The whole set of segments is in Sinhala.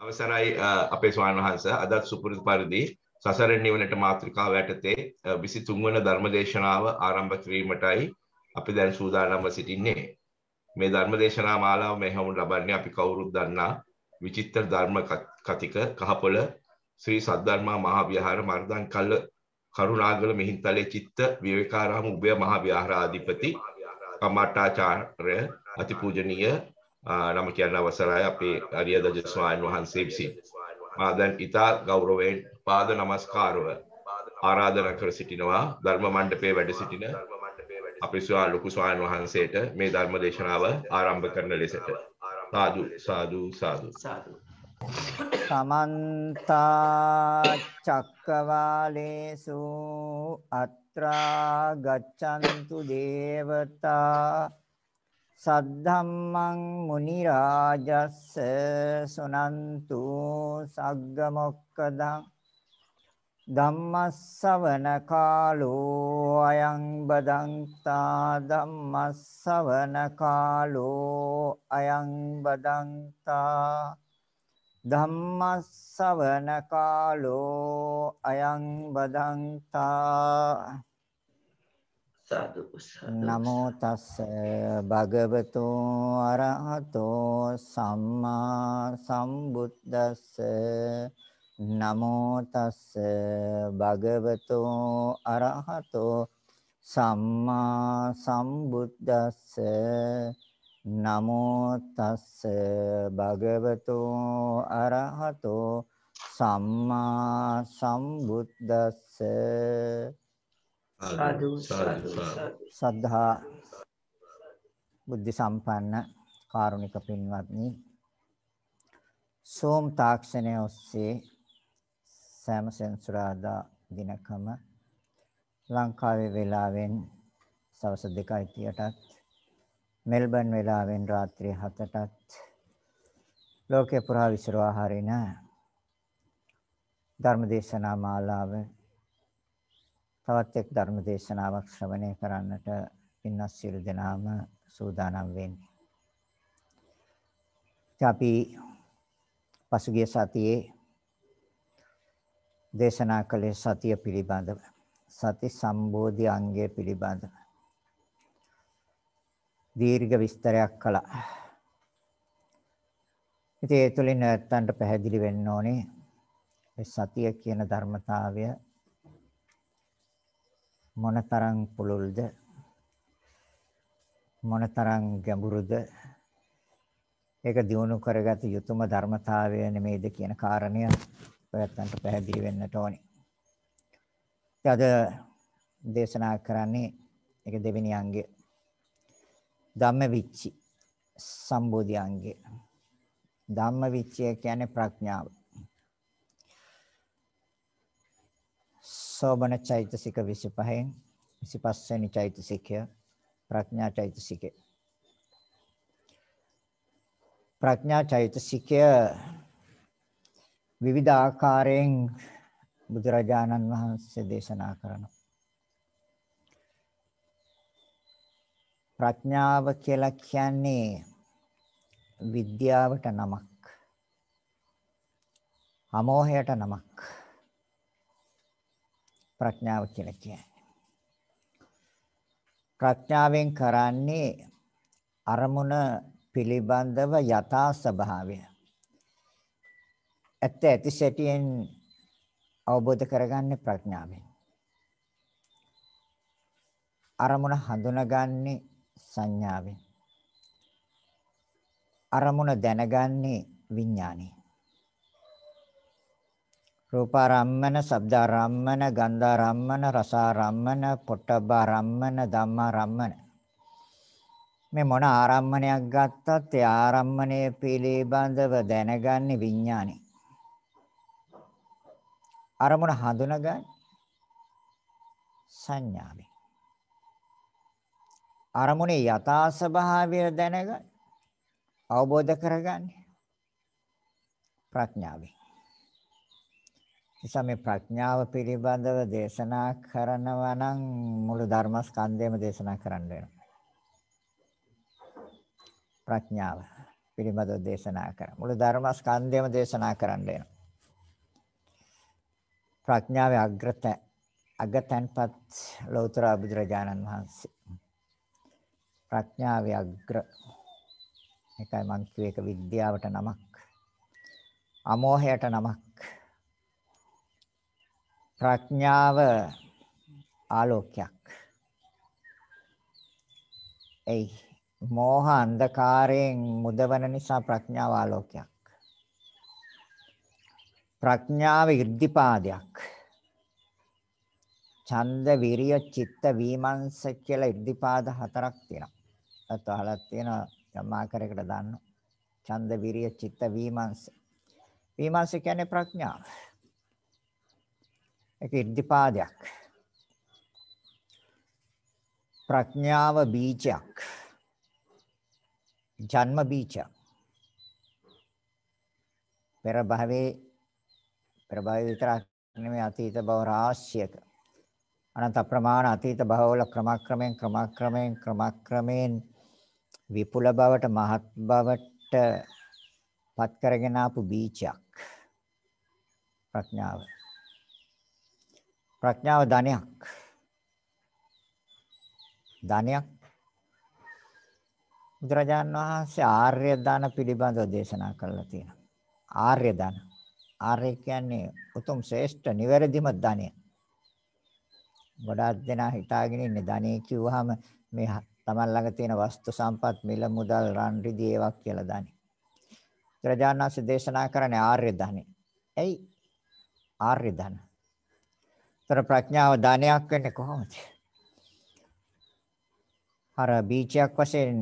අවසරයි අපේ ස්වාමීන් වහන්සේ අදත් සුපුරුදු පරිදි සසර නිවනට මාතෘකාව යටතේ 23 වන ධර්මදේශනාව ආරම්භ කිරීමටයි අපි දැන් සූදානම්ව සිටින්නේ. මේ ධර්මදේශනා මාලාව මෙහෙම ලබන්නේ අපි කවුරුත් දන්නා විචිත්‍ර ධර්ම කතික කහපොළ ශ්‍රී සද්ධර්මා මහා විහාර මර්දන් කල්ල කරුණාගල මිහින්තලේ චිත්ත විවේකාරාම උභය මහා විහාරාධිපති කම්මට්ටාචාර්ය අතිපූජනීය නම කියන්න අවසරයි අපේ අරියදජ ස්වාමීන් වහන්සේ විසින්. මා දැන් ඊතා ගෞරවයෙන් පාද නමස්කාරව ආරාධනා කර සිටිනවා ධර්ම මණ්ඩපයේ වැඩ සිටින අපේ ස්වා ලොකු ස්වාමීන් වහන්සේට මේ ධර්ම දේශනාව ආරම්භ කරන ලෙසට. සාදු සාදු සාදු. සාදු. සමන්ත චක්කවාලේසු අත්‍රා ගච්ඡන්තු දේවතා සද්ධම්මං මුනි රාජස්ස සුනන්තු සග්ග මොක්කදං ධම්මස්සවන කාලෝ අයං බදන්තා ධම්මස්සවන කාලෝ අයං බදන්තා ධම්මස්සවන කාලෝ අයං බදන්තා සාදු නමෝ තස්ස භගවතු අරහතෝ සම්මා සම්බුද්දස්ස. නමෝ තස්ස භගවතු අරහතෝ සම්මා සම්බුද්දස්ස. නමෝ තස්ස භගවතු අරහතෝ සම්මා සම්බුද්දස්ස. සාදු සාදු සද්ධා බුද්ධ සම්පන්න කාරුණික පින්වත්නි. සෝම් තාක්ෂණය ඔස්සේ සෑම සෙන්සුරාදා දිනකම ලංකාවේ වෙලාවෙන් සවස් 2:30ටත් මෙල්බන් වෙලාවෙන් රාත්‍රී 7ටත් ලෝකේ පුරා විසිරවා හරින ධර්මදේශනා මාලාව තවත් එක් ධර්ම දේශනාවක් ශ්‍රවණය කරන්නට පින්වත් සියලු දෙනාම සූදානම් වෙන්නේ. අපි පසුගිය සතියේ දේශනා කළේ සතිය පිළිබඳව සති සම්බෝධි අංගය පිළිබඳව දීර්ඝ විස්තරයක් කළා. ඉතින් ඒ තුලින් නැත්තන්ට පැහැදිලි වෙන්න ඕනේ මේ සතිය කියන ධර්මතාවය මොනතරම් පුළුල්ද මොනතරම් ගැඹුරුද ඒක දිනු කරගත යුතුම ධර්මතාවය නෙමෙයිද කියන කාරණය ඔයත්තන්ට පැහැදිලි වෙන්නට ඕනේ. අද දේශනා කරන්නේ ඒක දෙවෙනි අංගය. ධම්මවිච්චි සම්බෝධි අංගය. ධම්මවිච්චය කියන්නේ ප්‍රඥාව. සෝබන චෛතසික 25න් 25 වෙනි චෛතසිකය ප්‍රඥා චෛතසිකය. ප්‍රඥා චෛතසිකය විවිධ ආකාරයෙන් බුදුරජාණන් වහන්සේ දේශනා කරනවා. ප්‍රඥාව කියලා කියන්නේ විද්‍යාවට නමක්. අමෝහයට නමක්. ප්‍රඥාව කියලා කියන්නේ. ප්‍රඥාවෙන් කරන්නේ අරමුණ පිළිබඳව යථා ස්වභාවය. ඇත්ත ඇති සැටියෙන් අවබෝධ කරගන්නේ ප්‍රඥාවෙන්. අරමුණ හඳුනගන්නේ සංඥාවෙන්. අරමුණ දැනගන්නේ විඥාණයෙන්. රූපාරම්මන, ශබ්දාරම්මන, ගන්ධාරම්මන, රසාරම්මන, පොට්ටබ්බාරම්මන, ධම්මාරම්මන. මේ මොන ආරම්මණයක් ගත්තත් ඒ ආරම්මණය පිළිබඳව දැනගන්නේ විඥානෙ. අරමුණ හඳුනගන්නේ සංඥාවෙන්. අරමුණේ යථා ස්වභාවය දැනගන්න අවබෝධ කරගන්නේ ප්‍රඥාවෙන්. නිසා මේ ප්‍රඥාව පිළිබඳව දේශනා කරනවා නම් මුළු ධර්මස්කන්ධයම දේශනා කරන්න වෙනවා. ප්‍රඥාව පිළිබඳව දේශනා කරා. මුළු ධර්ම ස්කන්ධයම දේශනා කරන්න වෙනවා. ප්‍රඥාවේ අග්‍රත අගතන්පත් ලෞතර බුදුරජාණන් වහන්සේ. ප්‍රඥාවේ අග්‍ර එකයි මං කියව එක විද්‍යාවට නමක්. අමෝහයට නමක්. ප්‍රඥාව ආලෝකයක්. එයි මෝහ අන්ධකාරයෙන් මුදවන නිසා ප්‍රඥාව ආලෝකයක්. ප්‍රඥාව ඉර්ධිපාදයක්. ඡන්ද විරිය චිත්ත විමර්ශ කියලා ඉර්ධිපාද හතරක් තියෙනවා. ඒත් අහලා තියෙනවා යම් ආකාරයකට දාන්න. ඡන්ද විරිය චිත්ත විමර්ශ. විමර්ශ කියන්නේ ප්‍රඥාව. ඒක ඉර්ධිපාදයක්. ප්‍රඥාව බීජයක්. ජන්ම බීජයක්. පෙර භවයේ පෙර භවයේ විතරක් නෙමෙයි අතීත භව රාශියක අනන්ත ප්‍රමාණ අතීත භවවල ක්‍රමක්‍රමයෙන් ක්‍රමක්‍රමයෙන් ක්‍රමක්‍රමයෙන් විපුල බවට මහත් බවට පත් කරගෙන ආපු බීජයක් ප්‍රඥාව ප්‍රඥාව ධනයක් ධනයක් බුදුරජාන් වහන්සේ ආර්ය ධන පිළිබඳව දේශනා කළා තියෙනවා ආර්ය ධන ආර්ය කියන්නේ උතුම් ශ්‍රේෂ්ඨ නිවැරදිම ධනය ගොඩාක් දෙනා හිතාගෙන ඉන්නේ ධනෙ කිව්වහම මේ තමන් ළඟ තියෙන වස්තු සම්පත් මිල මුදල් රන් රිදී ඒවක් කියලා ධනෙ. බුදුරජාණන්සේ දේශනා කරන්නේ ආර්ය ධනෙ. එයි ආර්ය ධන. ତර ප්‍රඥාව ධනයක් වෙන්නේ කොහොමද? අර බීජයක් වශයෙන්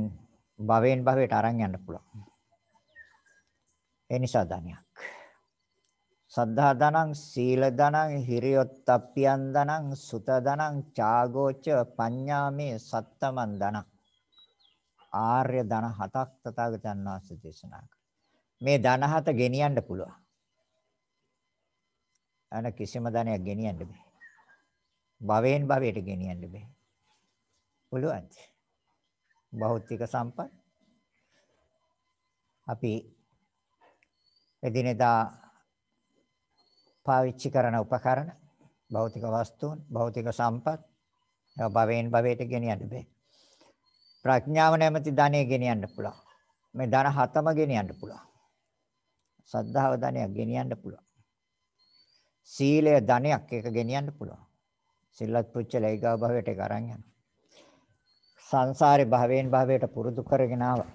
භවෙන් භවයට අරන් යන්න පුළුවන්. ඒ නිසා ධනයක්. සද්ධා දනං සීල දනං හිරියොත්ප්පියන් දනං සුත දනං චාගෝච පඤ්ඤාමේ සත්තමන් දනං ආර්ය ධන හතක් තථාගතයන් වහන්සේ දේශනා මේ ධන හත ගෙනියන්න පුළුවන් අන කිසිම ධනයක් ගෙනියන්න බෑ භවෙන් භවයට ගෙනියන්න බෑ. පුළුවන් භෞතික සම්පත්. අපි එදිනෙදා පාවිච්චි කරන උපකරණ භෞතික වස්තුන් භෞතික සම්පත් ඒවා භවෙන් භවයට ගෙනියන්න බෑ. ප්‍රඥාව නැමැති ධනෙ ගෙනියන්න පුළුවන්. මේ ධන හතම ගෙනියන්න පුළුවන්. සද්ධාව ධනයක් ගෙනියන්න පුළුවන්. සීලය ධනයක් ඒක ගෙනියන්න පුළුවන්. සිල්වත් පුච්චල ඒගා භවයට ඒක අරන් යනවා. සංසාරේ භවෙන් භවයට පුරුදු කරගෙන ආවා.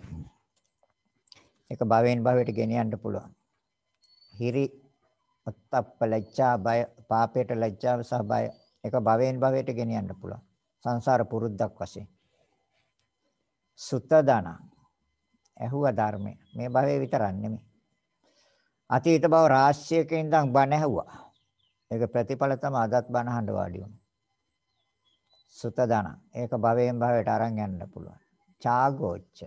ඒක භවෙන් භවයට ගෙනියන්න පුළුවන්. හිරි ඔත්තප්ප ලැජ්ජා බය පාපයට ලැජ්ජාව සහ බය. ඒක භවෙන් භවයට ගෙනියන්න පුළුවන්. සංසාර පුරුද්දක් වශයෙන්. සුත දාන ඇහුව ධර්මය. මේ භවයේ විතරක් නෙමෙයි. අතීත භව රාශියක ඉඳන් බණ ඇහුවා. ඒක ප්‍රතිඵල තමයි අදත් බණ අහන්න වාඩි වුණා. සුත දාන ඒක භවයෙන් භවයට අරන් යන්න පුළුවන් චාගෝච්ච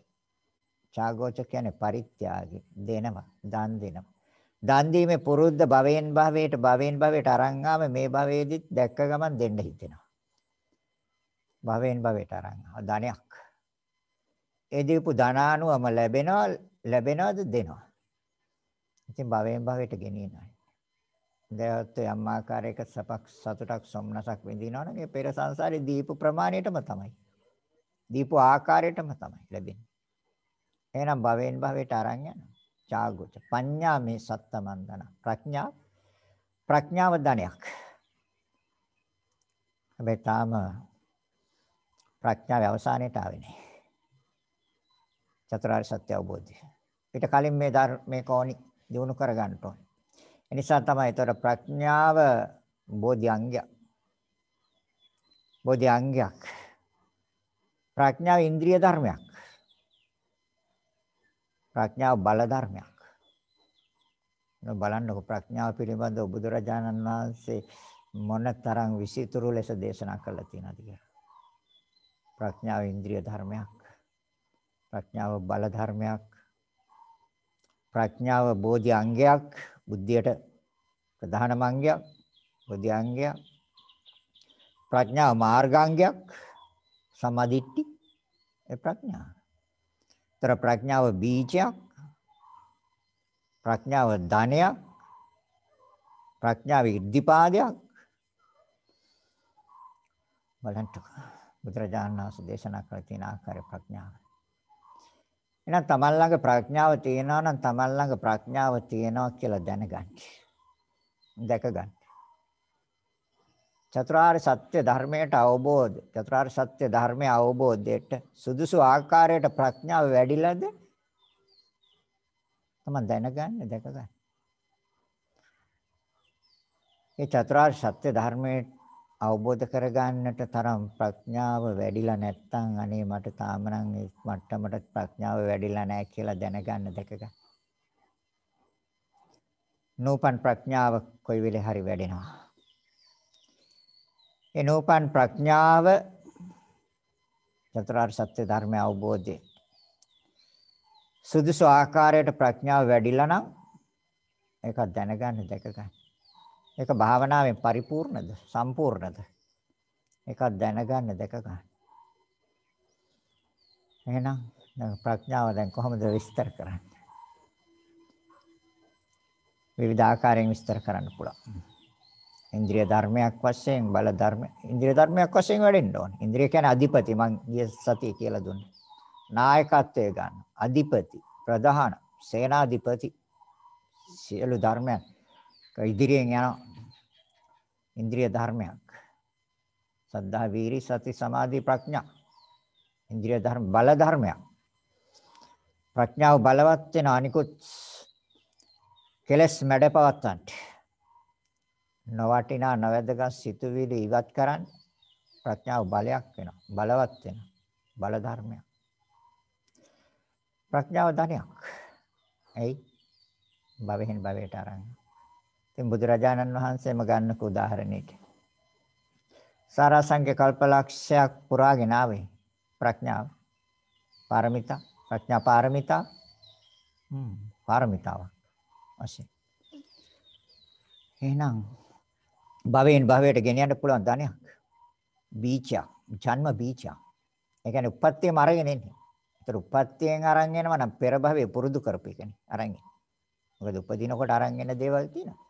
චාගෝච්ච කියන්නේ පරිත්‍යාගය දෙනවා දන් දෙනවා දන් දීමේ පුරුද්ද භවෙන් භවයට භවෙන් භවයට අරන් ආව මේ භවයේදීත් දැක්ක ගමන් දෙන්න හිතෙනවා. භවෙන් භවයට අරන් ආව ධනයක්. ඒ දීපු ධනානුවම ලැබෙනවා ලැබෙනවද දෙනවා. ඉතින් භවෙන් භවයට ගෙනියනවා. දැයත් යම් ආකාරයක සපක් සතුටක් සොම්නසක් විඳිනවනම් ඒ පෙර සංසාරේ දීපු ප්‍රමාණයටම තමයි. දීපු ආකාරයටම තමයි ලැබෙන්නේ. එහෙනම් භවෙන් භවයට අරන් යනවා. චාගොච පඤ්ඤා මේ සත්තමන්දන. ප්‍රඥා. ප්‍රඥාව ධනයක්. හැබැයි තාම ප්‍රඥාවේ අවසානයට ආවේ නැහැ චතුරාර්ය සත්‍ය අවබෝධය. ඊට කලින් මේ මේ කෝණි දිනු කර ගන්න ඕනේ. එනිසා තමයි ඒතර ප්‍රඥාව බෝධි අංගයක් බෝධි අංගයක් ප්‍රඥාව ඉන්ද්‍රිය ධර්මයක් ප්‍රඥාව බල ධර්මයක්. බලන්නකො ප්‍රඥාව පිළිබඳව බුදුරජාණන් වහන්සේ මොනතරම් විසිතුරු ලෙස දේශනා කළා තියෙනවද කියලා. ප්‍රඥාව ඉන්ද්‍රිය ධර්මයක්. ප්‍රඥාව බල ධර්මයක්. ප්‍රඥාව බෝධි අංගයක් බුද්ධියට ප්‍රධානම අංගයක් බෝධි අංගයක්. ප්‍රඥාව මාර්ගාංගයක් සමාධිට්ටි ඒ ප්‍රඥාව. තර ප්‍රඥාව බීජයක් ප්‍රඥාව ධනයක්. ප්‍රඥාව ඉද්ධිපාදයක්. බලන්න බුදුරජාණන් වහන්සේ දේශනා කළ තියෙන ආකාරය ප්‍රඥාව. එහෙනම් තමන් ළඟ ප්‍රඥාව තියෙනවා නම් තමන් ළඟ ප්‍රඥාව තියෙනවා කියලා දැනගන්න. දැක ගන්න. චතුරාර්ය සත්‍ය ධර්මයට අවබෝධ චතුරාර්ය සත්‍ය ධර්මයේ අවබෝධයට සුදුසු ආකාරයට ප්‍රඥාව වැඩිලාද තමයි දැනගන්න දැක ගන්න. ඒ චතුරාර්ය සත්‍ය ධර්මයේ අවබෝධ කරගන්නට තරම් ප්‍රඥාව වැඩිලා නැත්නම් අනේ මට තාම නම් ඒ මට්ටමට ප්‍රඥාව වැඩිලා නැහැ කියලා දැනගන්න දැක ගන්න. නූපන් ප්‍රඥාව කොයි වෙලේ හරි වැඩෙනවා. ඒ නූපන් ප්‍රඥාව චතුරාර්ය සත්‍ය ධර්මය අවබෝධය සුදුසු ආකාරයට ප්‍රඥාව වැඩිලා නම් ඒක දැනගන්න දැක ගන්න. ඒක භාවනාවෙන් පරිපූර්ණද සම්පූර්ණද? ඒක දැනගන්න දැක ගන්න. එහෙනම් දැන් ප්‍රඥාව දැන් කොහොමද විස්තර කරන්නේ? විවිධ ආකාරයෙන් විස්තර කරන්න පුළුවන්. ඉන්ද්‍රිය ධර්මයක් වශයෙන් බල ධර්ම ඉන්ද්‍රිය ධර්මයක් වශයෙන් වැඩෙන්න ඕනේ. ඉන්ද්‍රිය කියන්නේ අධිපති මං ගිය සතිය කියලා දුන්නා. නායකත්වය ගන්න. අධිපති, ප්‍රධාන, සේනාධිපති සියලු ධර්මයන් ඉදිරියෙන් යන ඉන්ද්‍රිය ධර්මයක්. සද්ධා, වීරි, සති, සමාධි, ප්‍රඥා. ඉන්ද්‍රිය ධර්ම බල ධර්මයක්. ප්‍රඥාව බලවත් වෙන අනිකුත් කෙලස් මැඩපවත්තන්ට නොවටිනා නොවැදගත් සිතුවිලි ඉවත් කරන්න ප්‍රඥාව බලයක් වෙනවා. බලවත් වෙනවා. බල ධර්මයක්. ප්‍රඥාව ධනයක්. එයි භවෙන් භවයට අරන්. ඉතින් බුදුරජාණන් වහන්සේම ගන්නක උදාහරණයක සාරාංශක කල්පලක්ෂයක් පුරාගෙන ආවේ ප්‍රඥාව පාරමිතා ප්‍රඥා පාරමිතා හ්ම් පාරමිතාවක් වශයෙන්. එහෙනම් භවයෙන් භවයට ගෙනියන්න පුළුවන් ධනයක්. බීජයක්, ජන්ම බීජයක්. ඒ කියන්නේ උපත්තියම අරගෙන එන්නේ. ඒතර උපත්තියෙන් අරන් එනවා නම් පෙර භවයේ පුරුදු කරපු එකනේ අරන් එන්නේ. මොකද උපදිනකොට අරන් එන දේවල් තියෙනවා.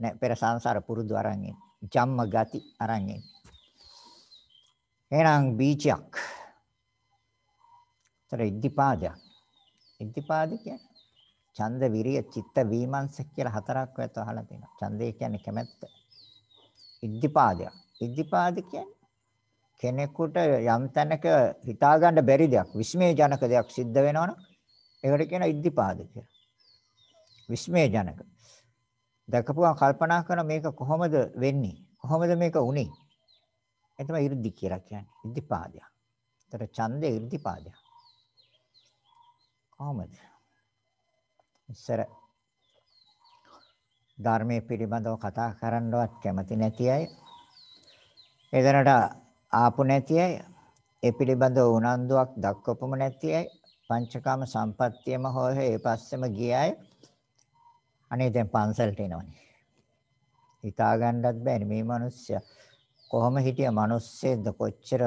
නෑ පෙර සංසාර පුරුදු අරන් එන්නේ. ජම්ම ගති අරන් එන්නේ. එහෙනම් බීජයක්. ඒතර ඉද්ධිපාදයක්. ඉද්ධිපාද කියන්නේ ඡන්ද විරිය චිත්ත වීමංශ කියලා හතරක් ඔයත් අහලා තියෙනවා. ඡන්දේ කියන්නේ කැමැත්ත. ඉද්ධිපාදයක්. ඉද්ධිපාද කියන්නේ කෙනෙකුට යම් තැනක හිතා ගන්න බැරි දෙයක්, විස්මය ජනක දෙයක් සිද්ධ වෙනවනම් ඒකට කියන ඉද්ධිපාද කියලා. විස්මය ජනක. දැකපුවා කල්පනා කරන මේක කොහොමද වෙන්නේ? කොහොමද මේක උනේ? ඒ තමයි 이르දි කියලා කියන්නේ. ඉද්ධිපාදය. ඒතර ඡන්දේ 이르දිපාදය. කොහොමද? ඉස්සර ධර්මයේ පිළිබඳව කතා කරන්නවත් කැමති නැති අය. එදරට ආපු නැති අය. ඒ පිළිබඳව උනන්දුවක් දක්වපොම නැති අය. පංචකාම සම්පත්තියම හොය ඒ පස්සෙම ගිය අය. අනේ දැන් පන්සලට එනවනේ හිතා ගන්නවත් බෑනේ මේ මිනිස්සයා කොහොම හිටිය මිනිස්සෙක්ද කොච්චර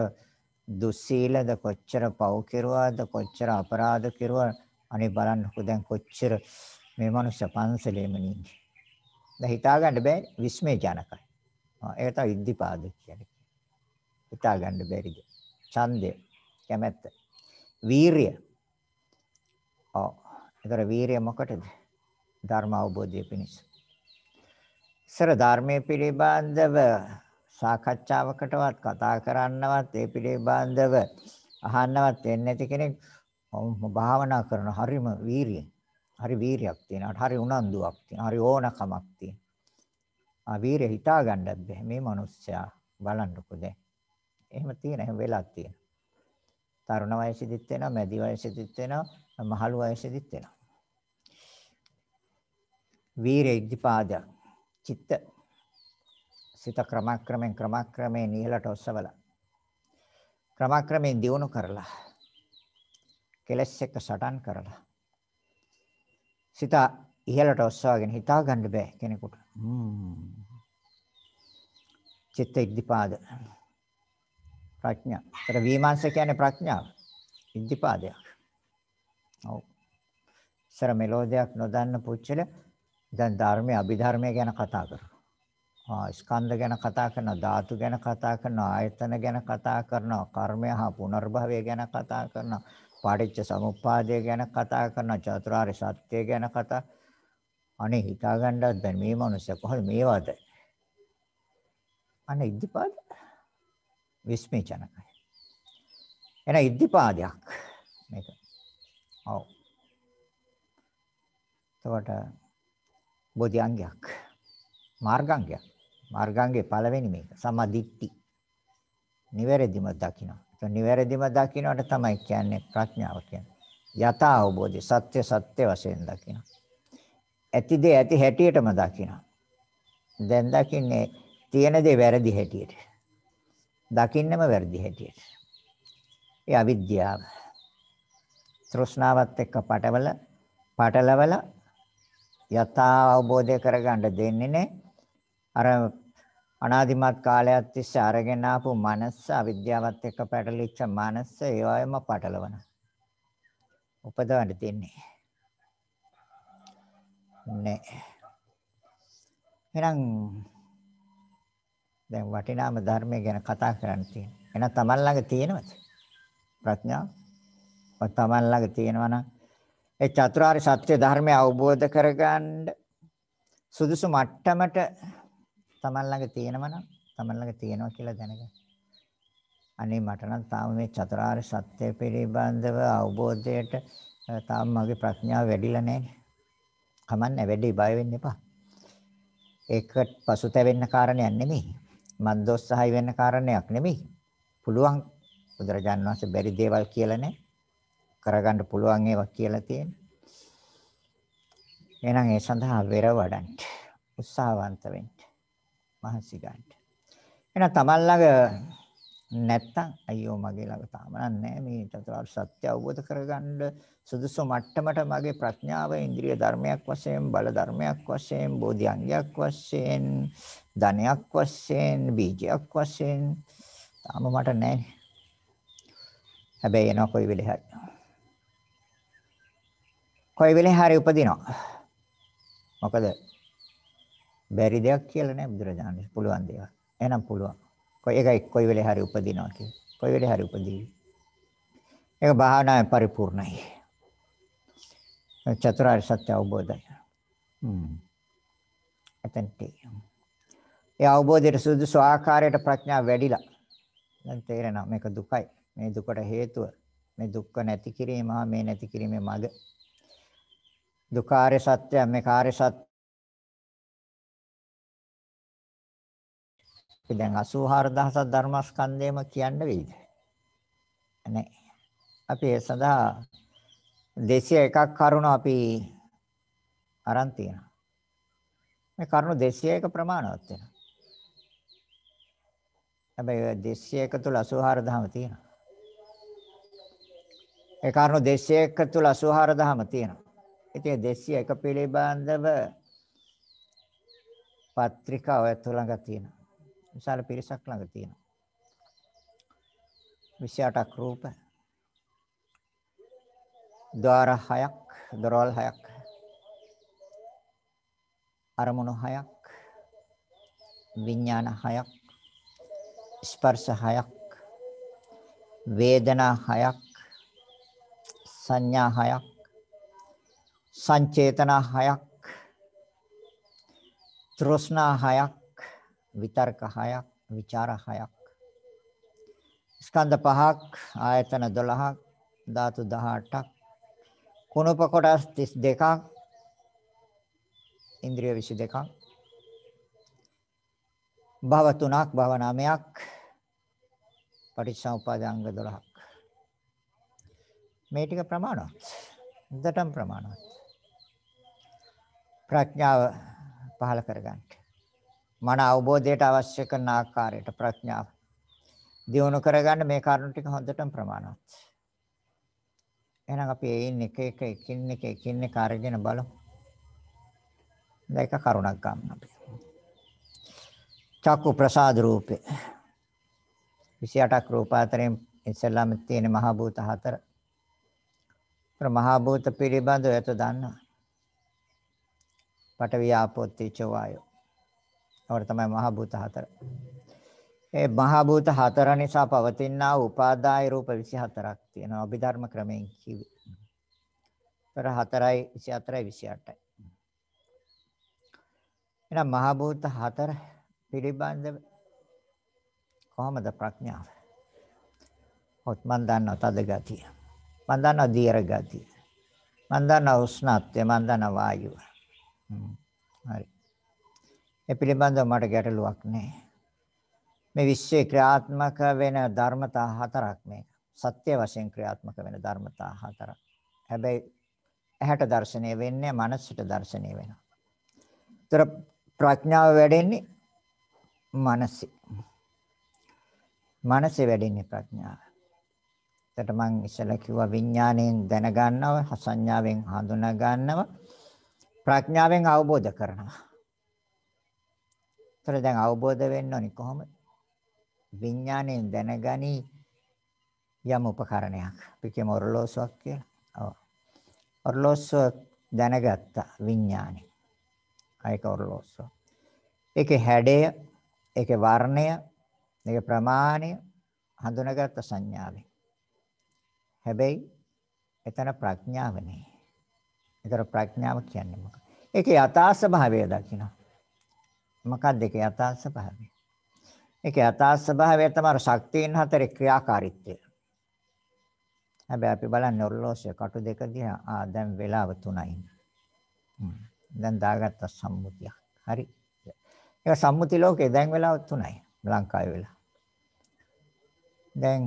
දුස්සීලද කොච්චර පව් කෙරුවාද කොච්චර අපරාධ කෙරුවා අනේ බලන්නකෝ දැන් කොච්චර මේ මනුස්ස පන්සලේම ඉන්නේ. දැන් හිතා ගන්න බෑ විස්මය ජනකයි. ඒක තමයි ඉද්ධිපාද කියන්නේ. හිතා ගන්න බැරිද? ඡන්දය, කැමැත්ත, වීරිය. ඔව්. ඒතර වීරිය මොකටද? ධර්ම අවබෝධය පිණිස. සර ධර්මයේ පිළිබඳව සාකච්ඡාවකටවත් කතා කරන්නවත් ඒ පිළිබඳව අහන්නවත් වෙන්නේ නැති කෙනෙක් භාවනා කරන හරිම වීරිය. හරි වීරියක් තියෙනවා. හරි උනන්දුවක් තියෙනවා. හරි ඕනකමක් තියෙනවා. ආ වීරිය හිතා ගන්නත් බැහැ මේ මිනිස්සයා බලන්නකෝ දැන්. එහෙම තියෙන එහෙම වෙලා තියෙනවා. තරුණ වයසෙදිත් වෙනවා, මැදි වයසෙදිත් වෙනවා, මහලු වයසෙදිත් වෙනවා. වීරිය ඉද්ධිපාදයක්. චිත්ත සිත ක්‍රමක්‍රමෙන් ක්‍රමක්‍රමයෙන් ඉහළට ඔසවලා ක්‍රමක්‍රමයෙන් දියුණු කරලා කෙලස් එක්ක සටන් කරලා සිත ඉහළට ඔස්සවගෙන හිතා ගන්න බෑ කෙනෙකුට. චිත්ත ඉද්ධිපාද ප්‍රඥා. ඒතර විමර්ශ කියන්නේ ප්‍රඥාව. ඉද්ධිපාදයක්. ඔව්. ඉස්සර මෙලෝදියක් නොදන්න පුච්චල දැන් ධර්මයේ අභිධර්මයේ ගැන කතා කරනවා. ආ ස්කන්ධ ගැන කතා කරනවා, ධාතු ගැන කතා කරනවා, ආයතන ගැන කතා කරනවා, කර්මය හා පුනර්භවය ගැන කතා කරනවා, පාටිච්ච සමුප්පාදය ගැන කතා කරනවා, චතුරාර්ය සත්‍ය ගැන කතා අනේ හිතාගන්නවත් බැහැ මේ මනුස්සය කොහොමද මේවද? අනේ ඉද්ධිපාද විස්මේචනකයි. එන ඉද්ධිපාදයක් මේක. ඔව්. එතකොට බෝධිඅංගයක් මාර්ගාංගයක් මාර්ගාංගේ පළවෙනි මේක සමාධිට්ටි නිවැරදිම දකින්න. ඒ නිවැරදිම දකින්නට තමයි කියන්නේ ප්‍රඥාව කියන්නේ. යථා අවබෝධය සත්‍ය සත්‍ය වශයෙන් දකින්න. ඇති දේ ඇති හැටියටම දකින්න. දැන් දකින්නේ තියෙන දේ වැරදි හැටියට. දකින්නම වැරදි හැටියට. ඒ අවිද්‍යාව. තෘෂ්ණාවත් එක්ක පටවල පටලවල යථා අවබෝධය කරගන්න දෙන්නේ නැහැ. අර අනාදිමත් කාලයක් තිස්සේ අරගෙන ආපු මනස අවිද්‍යාවත් එක්ක පැටලිච්ච මනස ඒවයම පටලවන. උපදවන්න දෙන්නේ නැහැ. එහෙනම් දැන් වටිනාම ධර්මය ගැන කතා කරන්න තියෙනවා. එහෙනම් තමන් ළඟ තියෙනවද? ප්‍රඥාව? ඔය තමන් ළඟ තියෙනවා නම් ඒ චතුරාර්ය සත්‍ය ධර්මය අවබෝධ කරගන්න සුදුසු මට්ටමට තමන් ළඟ තියෙනවා නම් තමන් ළඟ තියෙනවා කියලා දැනගන්න. අනේ මට නම් තාම මේ චතුරාර්ය සත්‍ය පිළිබඳව අවබෝධයට තාම මගේ ප්‍රඥාව වැඩිලා නැහැ. කමන්නේ වැඩි බය වෙන්න එපා. ඒක පසුතැවෙන්න කාරණයක් නෙමෙයි. මන්දෝත්සහයි වෙන්න කාරණයක් නෙමෙයි. පුළුවන් බුදුරජාන් වහන්සේ බැරි දේවල් කියලා නැහැ. කරගන්න පුළුවන් ඒවා කියලා තියෙන. එහෙනම් ඒ සඳහා වෙර වඩන්න උත්සාහවන්ත වෙන්න. මහන්සි ගන්න. එහෙනම් තමන් ළඟ නැත්තම් අයියෝ මගේ ළඟ තාම නැහැ මේ චතුරාර්ය සත්‍ය අවබෝධ කරගන්න සුදුසු මට්ටමට මගේ ප්‍රඥාව ඉන්ද්‍රිය ධර්මයක් වශයෙන් බල ධර්මයක් වශයෙන් බෝධි අංගයක් වශයෙන් ධනයක් වශයෙන් බීජයක් වශයෙන් තාම මට නැහැ. හැබැයි එනවා කොයි වෙලේ හරි. කොයි වෙලේ හරි උපදිනවා. මොකද බැරි දෙයක් කියලා නෑ බුදුරජාණන් පුළුවන් දේවල්. එහෙනම් පුළුවන්. කොයි එකයි කොයි වෙලේ හරි උපදිනවා කියලා. කොයි වෙලේ හරි උපදී. ඒක භාවනාවේ පරිපූර්ණයි. චතුරාර්ය සත්‍ය අවබෝධය. හ්ම්. එතනට. ඒ අවබෝධයට සුදුසු ආකාරයට ප්‍රඥාව වැඩිලා. දැන් තේරෙනවා මේක දුකයි. මේ දුකට හේතුව මේ දුක්ඛ නැති කිරීම හා මේ නැති කිරීමේ මඟ. දුකාර්ය සත්‍ය මේ කාර්ය සත්‍ය දැන් 84000ක් ධර්මස්කන්ධයම කියන්න වෙයිද? නැහැ. අපි ඒ සඳහා 201ක් කරුණ අපි අරන් තියෙනවා. මේ කරුණ 201 ප්‍රමාණවත් වෙනවා. හැබැයි 201 තුල 84000ම තියෙනවා. ඒ කරුණ 201 තුල 84000ම තියෙනවා. ඉතින් 201 පිළිබඳව පත්‍රිකා ඔය තුලඟ තියෙනවා. විශාල පිරිසක් ළඟ තියෙනවා. 28ක් රූප. ద్వාර 6ක්, දොරවල් 6ක්. අරමුණු 6ක්. විඥාන 6ක්. ස්පර්ශ 6ක්. වේදනා 6ක්. සංඥා 6ක්. සංචේතන 6ක්. තෘෂ්ණා 6ක්. විතර්ක 6ක් විචාර 6ක් ස්කන්ධ පහක් ආයතන 12ක් ධාතු 18ක් කුණප කොටස් 32ක් ඉන්ද්‍රිය 22ක් භව තුනක් භව නාමයක් පටිච්චසමුප්පාද අංග 12ක් මේ ටික ප්‍රමාණවත් හොඳටම ප්‍රමාණවත් ප්‍රඥාව පහල කරගන්න මන අවබෝධයට අවශ්‍ය කරන ආකාරයට ප්‍රඥාව දියුණු කරගන්න මේ කරුණු ටික හොඳටම ප්‍රමාණවත්. එහෙනම් අපි එයින් එක එක එකින් එක එකින් එක අරගෙන බලමු. දැන් එක කරුණක් ගන්න අපි. චක්කු ප්‍රසාද රූපේ 28ක් රූප අතරින් ඉස්සෙල්ලාම තියෙන මහ භූත හතර. ඒතර මහා භූත පිළිබඳව එත දන්නවා. පඨවි ආපෝ තේජෝ වායෝ. ඒවට තමයි මහා භූත හතර. ඒ මහා භූත හතර නිසා පවතිනා උපාදාය රූප 24ක් තියෙනවා. අභිධර්ම ක්‍රමයෙන් කිව්වේ. ඒතර 4යි 24යි 28යි. එහෙනම් මහා භූත හතර පිළිබඳව කොහොමද ප්‍රඥාව? ඔත් මන් දන්නවා තද ගතිය. මන් දන්නවා දීර්ඝ ගතිය. මන් දන්නවා උෂ්ණත්වය, මන් දන්නවා වායුව. හරි. ඒ පිළිබඳව මට ගැටලුවක් නැහැ. මේ විශ්වයේ ක්‍රියාත්මක වෙන ධර්මතා හතරක් මේක. සත්‍ය වශයෙන් ක්‍රියාත්මක වෙන ධර්මතා හතරක්. හැබැයි ඇහැට දර්ශනය වෙන්නේ මනසට දර්ශනය වෙනවා. ඒතර ප්‍රඥාව වැඩෙන්නේ මනසේ. මනසේ වැඩෙන්නේ ප්‍රඥාව. එතකොට මම ඉස්සෙල්ලා කිව්වා විඥාණයෙන් දැනගන්නව, සංඥාවෙන් හඳුනා ගන්නව, ප්‍රඥාවෙන් අවබෝධ කරනවා. ඒතර දැන් අවබෝධ වෙන්න ඕනි කොහොමද? විඥාණයෙන් දැනගනි යම් උපකරණයක්. අපි කියමු ඔරලෝසුවක් කියලා. ඔව්. ඔරලෝසුව දැනගත්තා විඥාණය. ඒක ඔරලෝසුව. ඒකේ හැඩය, ඒකේ වර්ණය, ඒකේ ප්‍රමාණය හඳුනාගත්ත සංඥාවෙන්. හැබැයි එතන ප්‍රඥාව නෙයි. ඒතර ප්‍රඥාව කියන්නේ මොකක්ද? ඒකේ යථා ස්වභාවය දකින්න. මොකක්ද ඒකේ යථා ස්වභාවය? ඒකේ යථා ස්වභාවය තමයි ශක්තියින් හතරේ ක්‍රියාකාරීත්වය. හැබැයි අපි බලන්නේ ඔරලෝසුවේ කටු දෙක දිහා ආ දැන් වෙලාව 3යි. දැන් දාගත්ත සම්මුතියක්. හරි. ඒක සම්මුති ලෝකේ දැන් වෙලාව 3යි. ලංකාවේ වෙලා. දැන්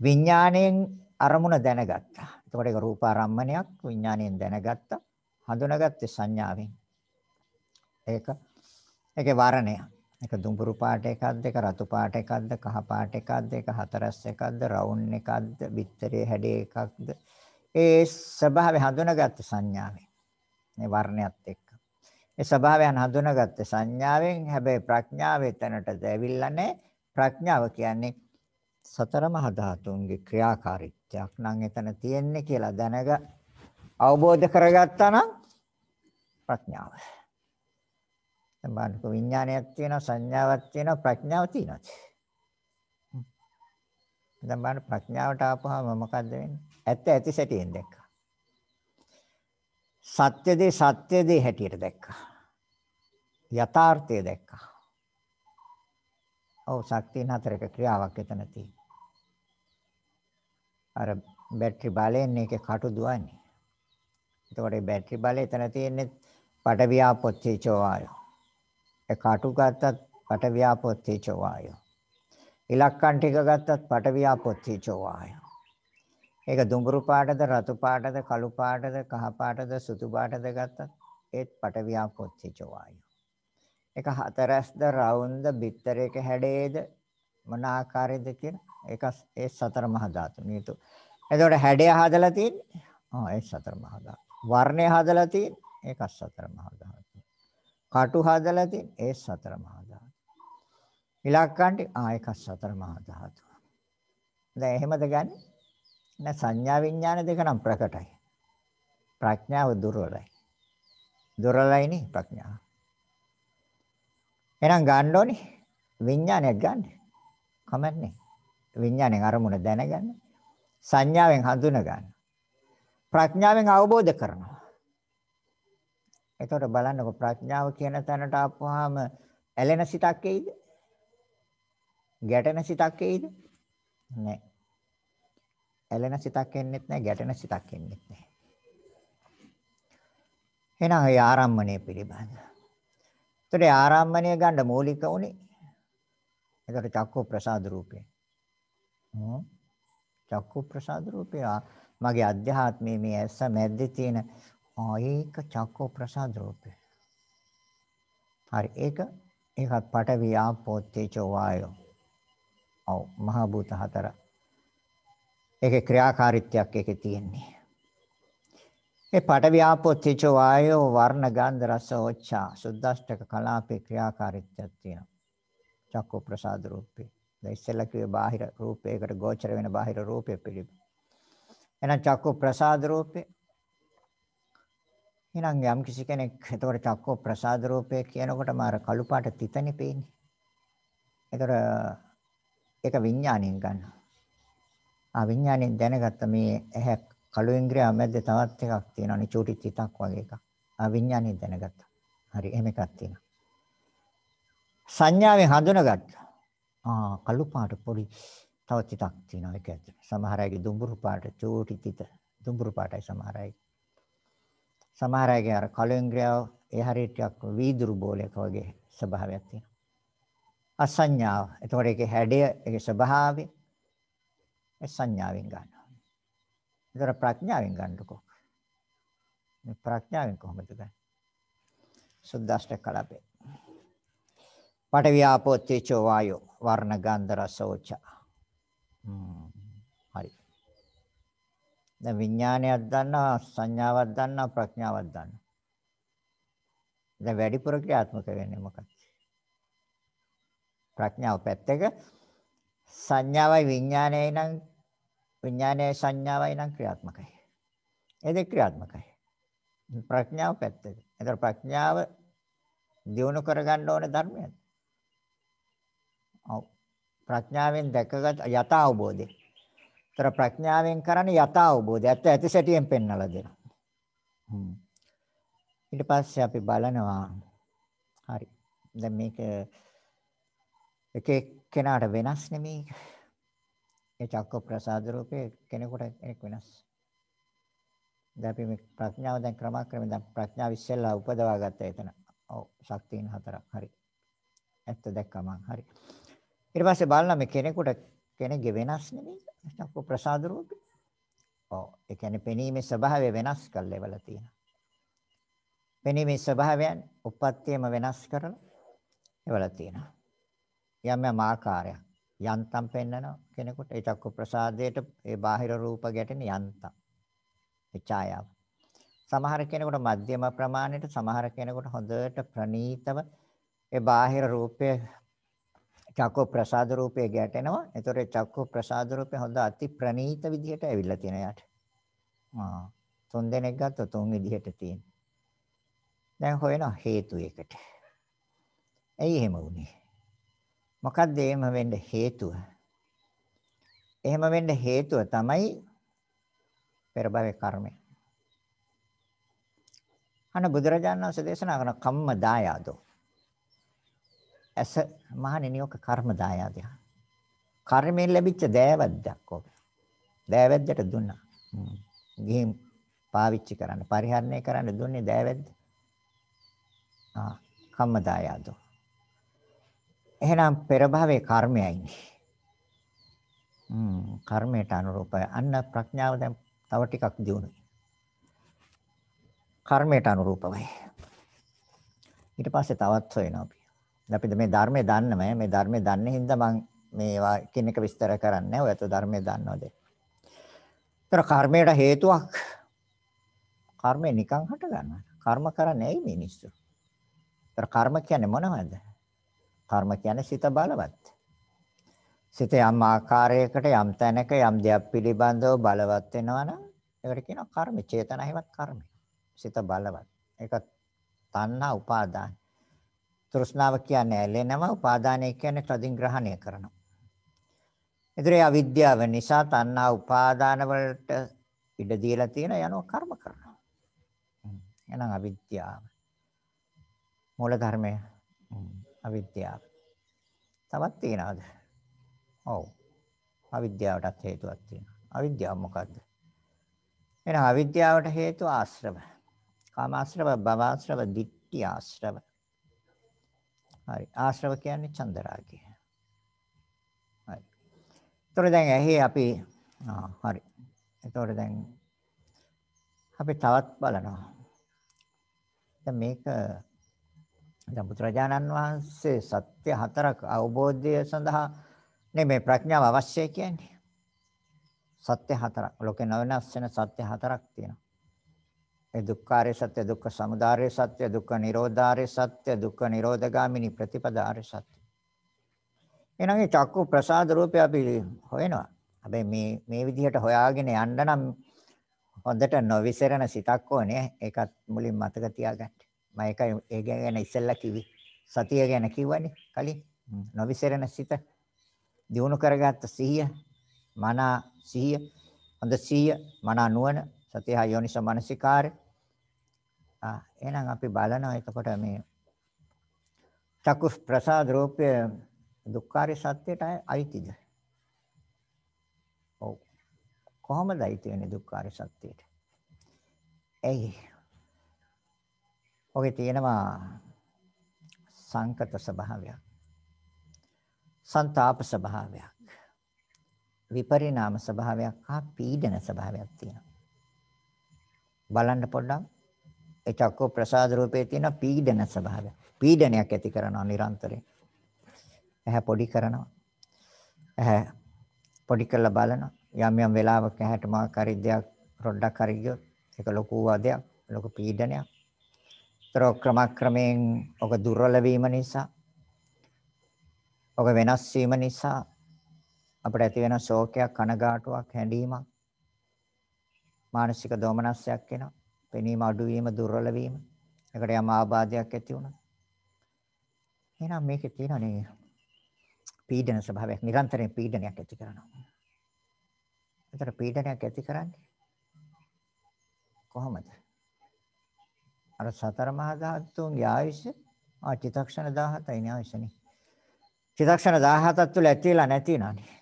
විඥාණයෙන් අරමුණ දැනගත්තා. එතකොට ඒක රූපාරම්මණයක් විඥාණයෙන් දැනගත්තා. හඳුනාගත්තේ සංඥාවෙන්. ඒක ඒකේ වර්ණය. ඒක දුඹුරු පාට එකක්ද, ඒක රතු පාට එකක්ද, කහ පාට එකක්ද, ඒක හතරස් එකක්ද, රවුම් එකක්ද, බිත්තරේ හැඩය එකක්ද. ඒ ස්වභාවය හඳුනාගත්ත සංඥාවෙන්. මේ වර්ණයත් එක්ක. ඒ ස්වභාවයන් හඳුනාගත්ත සංඥාවෙන් හැබැයි ප්‍රඥාව එතනට දැවිලා නැහැ. ප්‍රඥාව කියන්නේ සතර මහා ධාතුන්ගේ ක්‍රියාකාරීත්වයක් නම් එතන තියෙන්නේ කියලා දැනග අවබෝධ කරගත්තා නම් ප්‍රඥාව. සම්බන්ධක විඥානයක් තියෙනවා සංඥාවක් තියෙනවා ප්‍රඥාව තියෙනවා. දැන් බලන්න ප්‍රඥාවට ආපුවාම මොකද්ද වෙන්නේ? ඇත්ත ඇති සැටියෙන් දැක්කා. සත්‍යදී සත්‍යදී හැටියට දැක්කා. යථාර්ථය දැක්කා. ඔව් ශක්තියන් හතරක ක්‍රියාවක් එතන තියෙනවා. අර බැටරි බලයෙන් එකේ කටු දුවන්නේ. එතකොට මේ බැටරි බලය එතන තියෙන්නේ පටවියාපොච්චේචෝ ආයෝ. ඒ කටු ගත්තත් පටවියාපොච්චේචෝ ආයෝ. ඉලක්කම් ටික ගත්තත් පටවියාපොච්චේචෝ ආයෝ. ඒක දුඹුරු පාටද රතු පාටද කළු පාටද කහ පාටද සුදු පාටද ගත්තත් ඒත් පටවියාපොච්චේචෝ ආයෝ. ඒක හතරස්ද රවුම්ද බිත්තරයක හැඩයේද මොන ආකාරයේද කියන ඒක ඒ සතර මහා ධාතු නේතු. එතකොට හැඩය හදලා තියෙන්නේ ආ ඒ සතර මහා ධාතු. වර්ණය හදලා තියෙන්නේ ඒක සතර මහා ධාතු. කටු හදලා තියෙන්නේ ඒ සතර මහා ධාතු. ඉලක්කන්ටි ආ ඒක සතර මහා ධාතු. දැන් එහෙමද ගන්නේ? නැ සංඥා විඥාන දෙක නම් ප්‍රකටයි. ප්‍රඥාව දුර්වලයි. දුර්වලයිනේ ප්‍රඥාව. එහෙනම් ගන්න ඕනේ විඥානයක් ගන්න. කමන්නේ. විඥාණයෙන් අරමුණ දැනගන්න. සංඥාවෙන් හඳුන ගන්න. ප්‍රඥාවෙන් අවබෝධ කරනවා. එතකොට බලන්නකො ප්‍රඥාව කියන තැනට ආපුවාම ඇලෙන සිතක් එයිද? ගැටෙන සිතක් එයිද? නැහැ. ඇලෙන සිතක් එන්නෙත් නැහැ, ගැටෙන සිතක් එන්නෙත් නැහැ. එහෙනම් ඒ ආරම්මණය පිළිබඳ. ඒතර ආරම්මණය ගන්න මූලික උනේ. ඒතර චක්කු ප්‍රසාද රූපේ. හ්ම්. චක්කු ප්‍රසාද රූපය මගේ අධ්‍යාත්මයේ මේ ඇස මැද්දේ තියෙන ඒක චක්කු ප්‍රසාද රූපය. හරි ඒක ඒකත් පඨවි ආපෝ තේජෝ වායෝ. ඔව් මහ භූත හතර. ඒකේ ක්‍රියාකාරීත්වයක් ඒකේ තියෙන්නේ. ඒ පඨවි ආපෝ තේජෝ වායෝ වර්ණ ගන්ධ රස ඕච්චා සුද්දාෂ්ටක කලාපේ ක්‍රියාකාරීත්වයක් තියෙනවා. චක්කු ප්‍රසාද රූපේ. දැන් ඉස්සෙල්ලා කිව්වේ බාහිර රූපයකට ගෝචර වෙන බාහිර රූපය පිළිබඳ. එහෙනම් චක්කු ප්‍රසාද රූපේ එහෙනම් යම් කිසි කෙනෙක් එතකොට චක්කු ප්‍රසාද රූපේ කියනකොටම අර කළු පාට තිතනේ පේන්නේ. ඒතර ඒක විඥාණයෙන් ගන්නවා. ආ විඥාණයෙන් දැනගත්ත මේ ඇහැ කළු ඉන්ද්‍රිය මැද්දේ තවත් එකක් තියෙනවා නේ චූටි තිතක් වගේ එකක්. ආ විඥාණයෙන් දැනගත්තා. හරි එහෙම එකක් තියෙනවා. සංඥාවෙන් හඳුනගත්තා. ආ කළු පාට පොඩි තව තිතක් තියෙනවා ඒක ඇතුලේ. සමහර අයගේ දුඹුරු පාට චූටි තිත දුඹුරු පාටයි සමහර අයගේ. සමහර අයගේ අර කළු ඉන්ද්‍රියව ඒ හරියට ටිකක් වීදුරු බෝලයක වගේ ස්වභාවයක් තියෙනවා. අසඤ්ඤාව. එතකොට ඒකේ හැඩය, ඒකේ ස්වභාවය ඒ සංඥාවෙන් ගන්නවා. ඒතර ප්‍රඥාවෙන් ගන්නකො. මේ ප්‍රඥාවෙන් කොහොමද ගන්නේ? සුද්දාෂ්ටක කලපේ. පඨවි ආපෝ තේජෝ වායෝ වර්ණ ගන්ධ රස ඕච. හරි. දැන් විඥානයක් දන්නවා සංඥාවක් දන්නවා ප්‍රඥාවක් දන්නවා. දැන් වැඩිපුර ක්‍රියාත්මක වෙන්නේ මොකක්ද? ප්‍රඥාව පැත්තක සංඥාවයි විඥානයයි නම් විඥානයයි සංඥාවයි නම් ක්‍රියාත්මකයි. ඒ දෙක ක්‍රියාත්මකයි. ප්‍රඥාව පැත්තක. ඒතර ප්‍රඥාව දියුණු කරගන්න ඕන ධර්මයක්. ඔව්. ප්‍රඥාවෙන් දැකගත් යථා අවබෝධය. ඒතර ප්‍රඥාවෙන් කරන්නේ යථා අවබෝධය. ඇත්ත ඇති සැටියෙන් පෙන්වලා දෙනවා. හ්ම්. ඊට පස්සේ අපි බලනවා හරි. දැන් මේක එක එක්කෙනාට වෙනස් නෙමෙයි. ඒ චක්ක ප්‍රසාද රූපේ කෙනෙකුට කෙනෙක් වෙනස්. දැන් අපි මේ ප්‍රඥාව දැන් ක්‍රමක්‍රමයෙන් දැන් ප්‍රඥාව ඉස්සෙල්ලා උපදවා ගත්තා එතන. ඔව් ශක්තියින් හතරක්. හරි. ඇත්ත දැක්කම හරි. ඊට පස්සේ බලන්න මේ කෙනෙකුට කෙනෙක්ගේ වෙනස් නෙමෙයි. චක්ක ප්‍රසාද රූපේ. ඔව් ඒ කියන්නේ පෙනීමේ ස්වභාවය වෙනස් කරලා ඉවලා තියෙනවා. පෙනීමේ ස්වභාවයන් උප්පත්තියම වෙනස් කරලා ඉවලා තියෙනවා. යම් යම් ආකාරයක් යන්තම් පෙන්නන කෙනෙකුට ඒ චක්ක ප්‍රසාදයට ඒ බාහිර රූප ගැටෙන යන්තම් ඒ ඡායාව සමහර කෙනෙකුට මධ්‍යම ප්‍රමාණයට සමහර කෙනෙකුට හොඳට ප්‍රනීතව ඒ බාහිර රූපය චක්ක ප්‍රසාද රූපය ගැටෙනවා ඒතොර චක්ක ප්‍රසාද රූපය හොඳ අති ප්‍රනීත විදිහට ඇවිල්ලා තියෙන යාට ආ තුන් දෙනෙක් ගත්ත තුන් විදිහට තියෙන දැන් හොයන හේතු එකට ඇයි එහෙම වුනේ මොකක්ද එහෙම වෙන්න හේතුව? එහෙම වෙන්න හේතුව තමයි පෙර භවයේ කර්මය. අන බුදුරජාණන් වහන්සේ දේශනා කරන කම්ම දායාදෝ. ඇස මහණෙනි ඔක කර්ම දායාදය. කර්මයෙන් ලැබිච්ච දෑවැද්දක් ඔක. දෑවැද්දට දුන්නා. ගිහින් පාවිච්චි කරන්න පරිහරණය කරන්න දුන්නේ දෑවැද්ද. ආ කම්ම දායාදෝ. එහෙනම් පෙර භවයේ කර්මයයිනේ. හ්ම් කර්මයට අනුරූපයි. අන්න ප්‍රඥාව දැන් තව ටිකක් දියුණුයි. කර්මයට අනුරූපවයි. ඊට පස්සේ තවත් හොයනවා අපි. අපි මේ ධර්මයේ දන්නම මේ ධර්මයේ දන්නේ හින්දා මම මේවා එකින් එක විස්තර කරන්නේ. ඔයත් ධර්මයේ දන්නවද? ඒතර කර්මයට හේතුවක් කර්මය නිකන් හට ගන්නවා. කර්ම කරන්නේ ඇයි මිනිස්සු? ඒතර කර්ම කියන්නේ මොනවද? කර්ම කියන්නේ සිත බලවත්. සිත යම් ආකාරයකට යම් තැනක යම් දෙයක් පිළිබඳව බලවත් වෙනවා නම් ඒකට කියනවා කර්ම චේතනාවවත් කර්ම. සිත බලවත්. ඒක තණ්හා උපාදාන. තෘෂ්ණාව කියන්නේ ඇලෙනවා උපාදානය කියන්නේ තදින් ග්‍රහණය කරනවා. ඒතරේ අවිද්‍යාව නිසා තණ්හා උපාදාන වලට ඉඩ දීලා තියෙන යනවා කර්ම කරනවා. එහෙනම් අවිද්‍යාව. මූල ධර්මය අවිද්‍යාව. තවත් තියනවාද? ඔව්. අවිද්‍යාවටත් හේතුවක් තියෙනවා. අවිද්‍යාව මොකද්ද? එහෙනම් අවිද්‍යාවට හේතුව ආශ්‍රව. කාමාශ්‍රව, භවආශ්‍රව, ditthi ආශ්‍රව. හරි. ආශ්‍රව කියන්නේ චන්දරාගය. හරි. ඒතර දැන් ඇහි අපි ආ හරි. ඒතකොට දැන් අපි තවත් බලනවා. දැන් මේක දැන් බුදුරජාණන් වහන්සේ සත්‍ය හතරක් අවබෝධය සඳහා නෙමෙයි ප්‍රඥාව අවශ්‍යයි කියන්නේ. සත්‍ය හතරක්. ලෝකේ නවනස් වෙන සත්‍ය හතරක් තියෙනවා. ඒ දුක්ඛාරය සත්‍ය, දුක්ඛ සමුදාය සත්‍ය, දුක්ඛ නිරෝධාරය සත්‍ය, දුක්ඛ නිරෝධගාමිනී ප්‍රතිපදාරය සත්‍ය. එහෙනම් චක්කු ප්‍රසාද රූපය අපි හොයනවා. හැබැයි මේ මේ විදිහට හොයාගෙන යන්න නම් හොඳට නොවිසරණ සිතක් ඕනේ. ඒකත් මුලින් මතක තියාගන්න. මම ඒකයි ඒ ගැන ඉස්සෙල්ලා කිව්වේ. සතිය ගැන කිව්වනේ කලින්. නොවිසරණ සිත දිනු කරගත්ත සිහිය, මන සිහිය, හොඳ සිහිය, මන නුවණ, සතිය යෝනිස මනසිකාරය. ආ එහෙනම් අපි බලනවා එතකොට මේ චක්කු ප්‍රසාද රූපය දුක්ඛාරය සත්‍යයට අයිතිද? ඔව්. කොහොමද අයිති වෙන්නේ දුක්ඛාරය සත්‍යයට? එයි. ඔගේ තියෙනවා සංකත ස්වභාවයක්. සංతాප ස්වභාවයක්. විපරිණාම ස්වභාවයක් හා පීඩන ස්වභාවයක් තියෙනවා. බලන්න පොඩ්ඩක් ඒ චක්ක ප්‍රසාද රූපේ තියෙන පීඩන ස්වභාවය. පීඩනයක් ඇති කරනවා නිරන්තරයෙන්. ඇහැ පොඩි කරනවා. ඇහැ පොඩි කරලා බලනවා. යම් යම් වෙලාවක ඇහැට මාක් හරි දෙයක් රොඩක් හරි ගියොත් ඒක ලොකු වදයක්, ලොකු පීඩනයක්. ඒතර ක්‍රමක්‍රමයෙන් ඔක දුර්වල වීම නිසා ඔක වෙනස් වීම නිසා අපිට ඇති වෙන ශෝකයක්, කනගාටුවක්, හැඬීමක් මානසික දෝමනස්යක් එනවා. පෙනීම අඩු වීම, දුර්වල වීම. ඒකට යම් ආබාධයක් ඇති වුණා. එහෙනම් මේකේ තියෙනනේ පීඩන ස්වභාවයක් නිරන්තරයෙන් පීඩනයක් ඇති කරනවා. ඒතර පීඩනයක් ඇති කරන්නේ කොහොමද? අර සතර මහා ධාතුන්ගේ ආයුෂ ආ චිතක්ෂණ 17යි නේ ආයුෂනේ. චිතක්ෂණ 17ක් තුල ඇති වෙලා නැති වෙනානේ.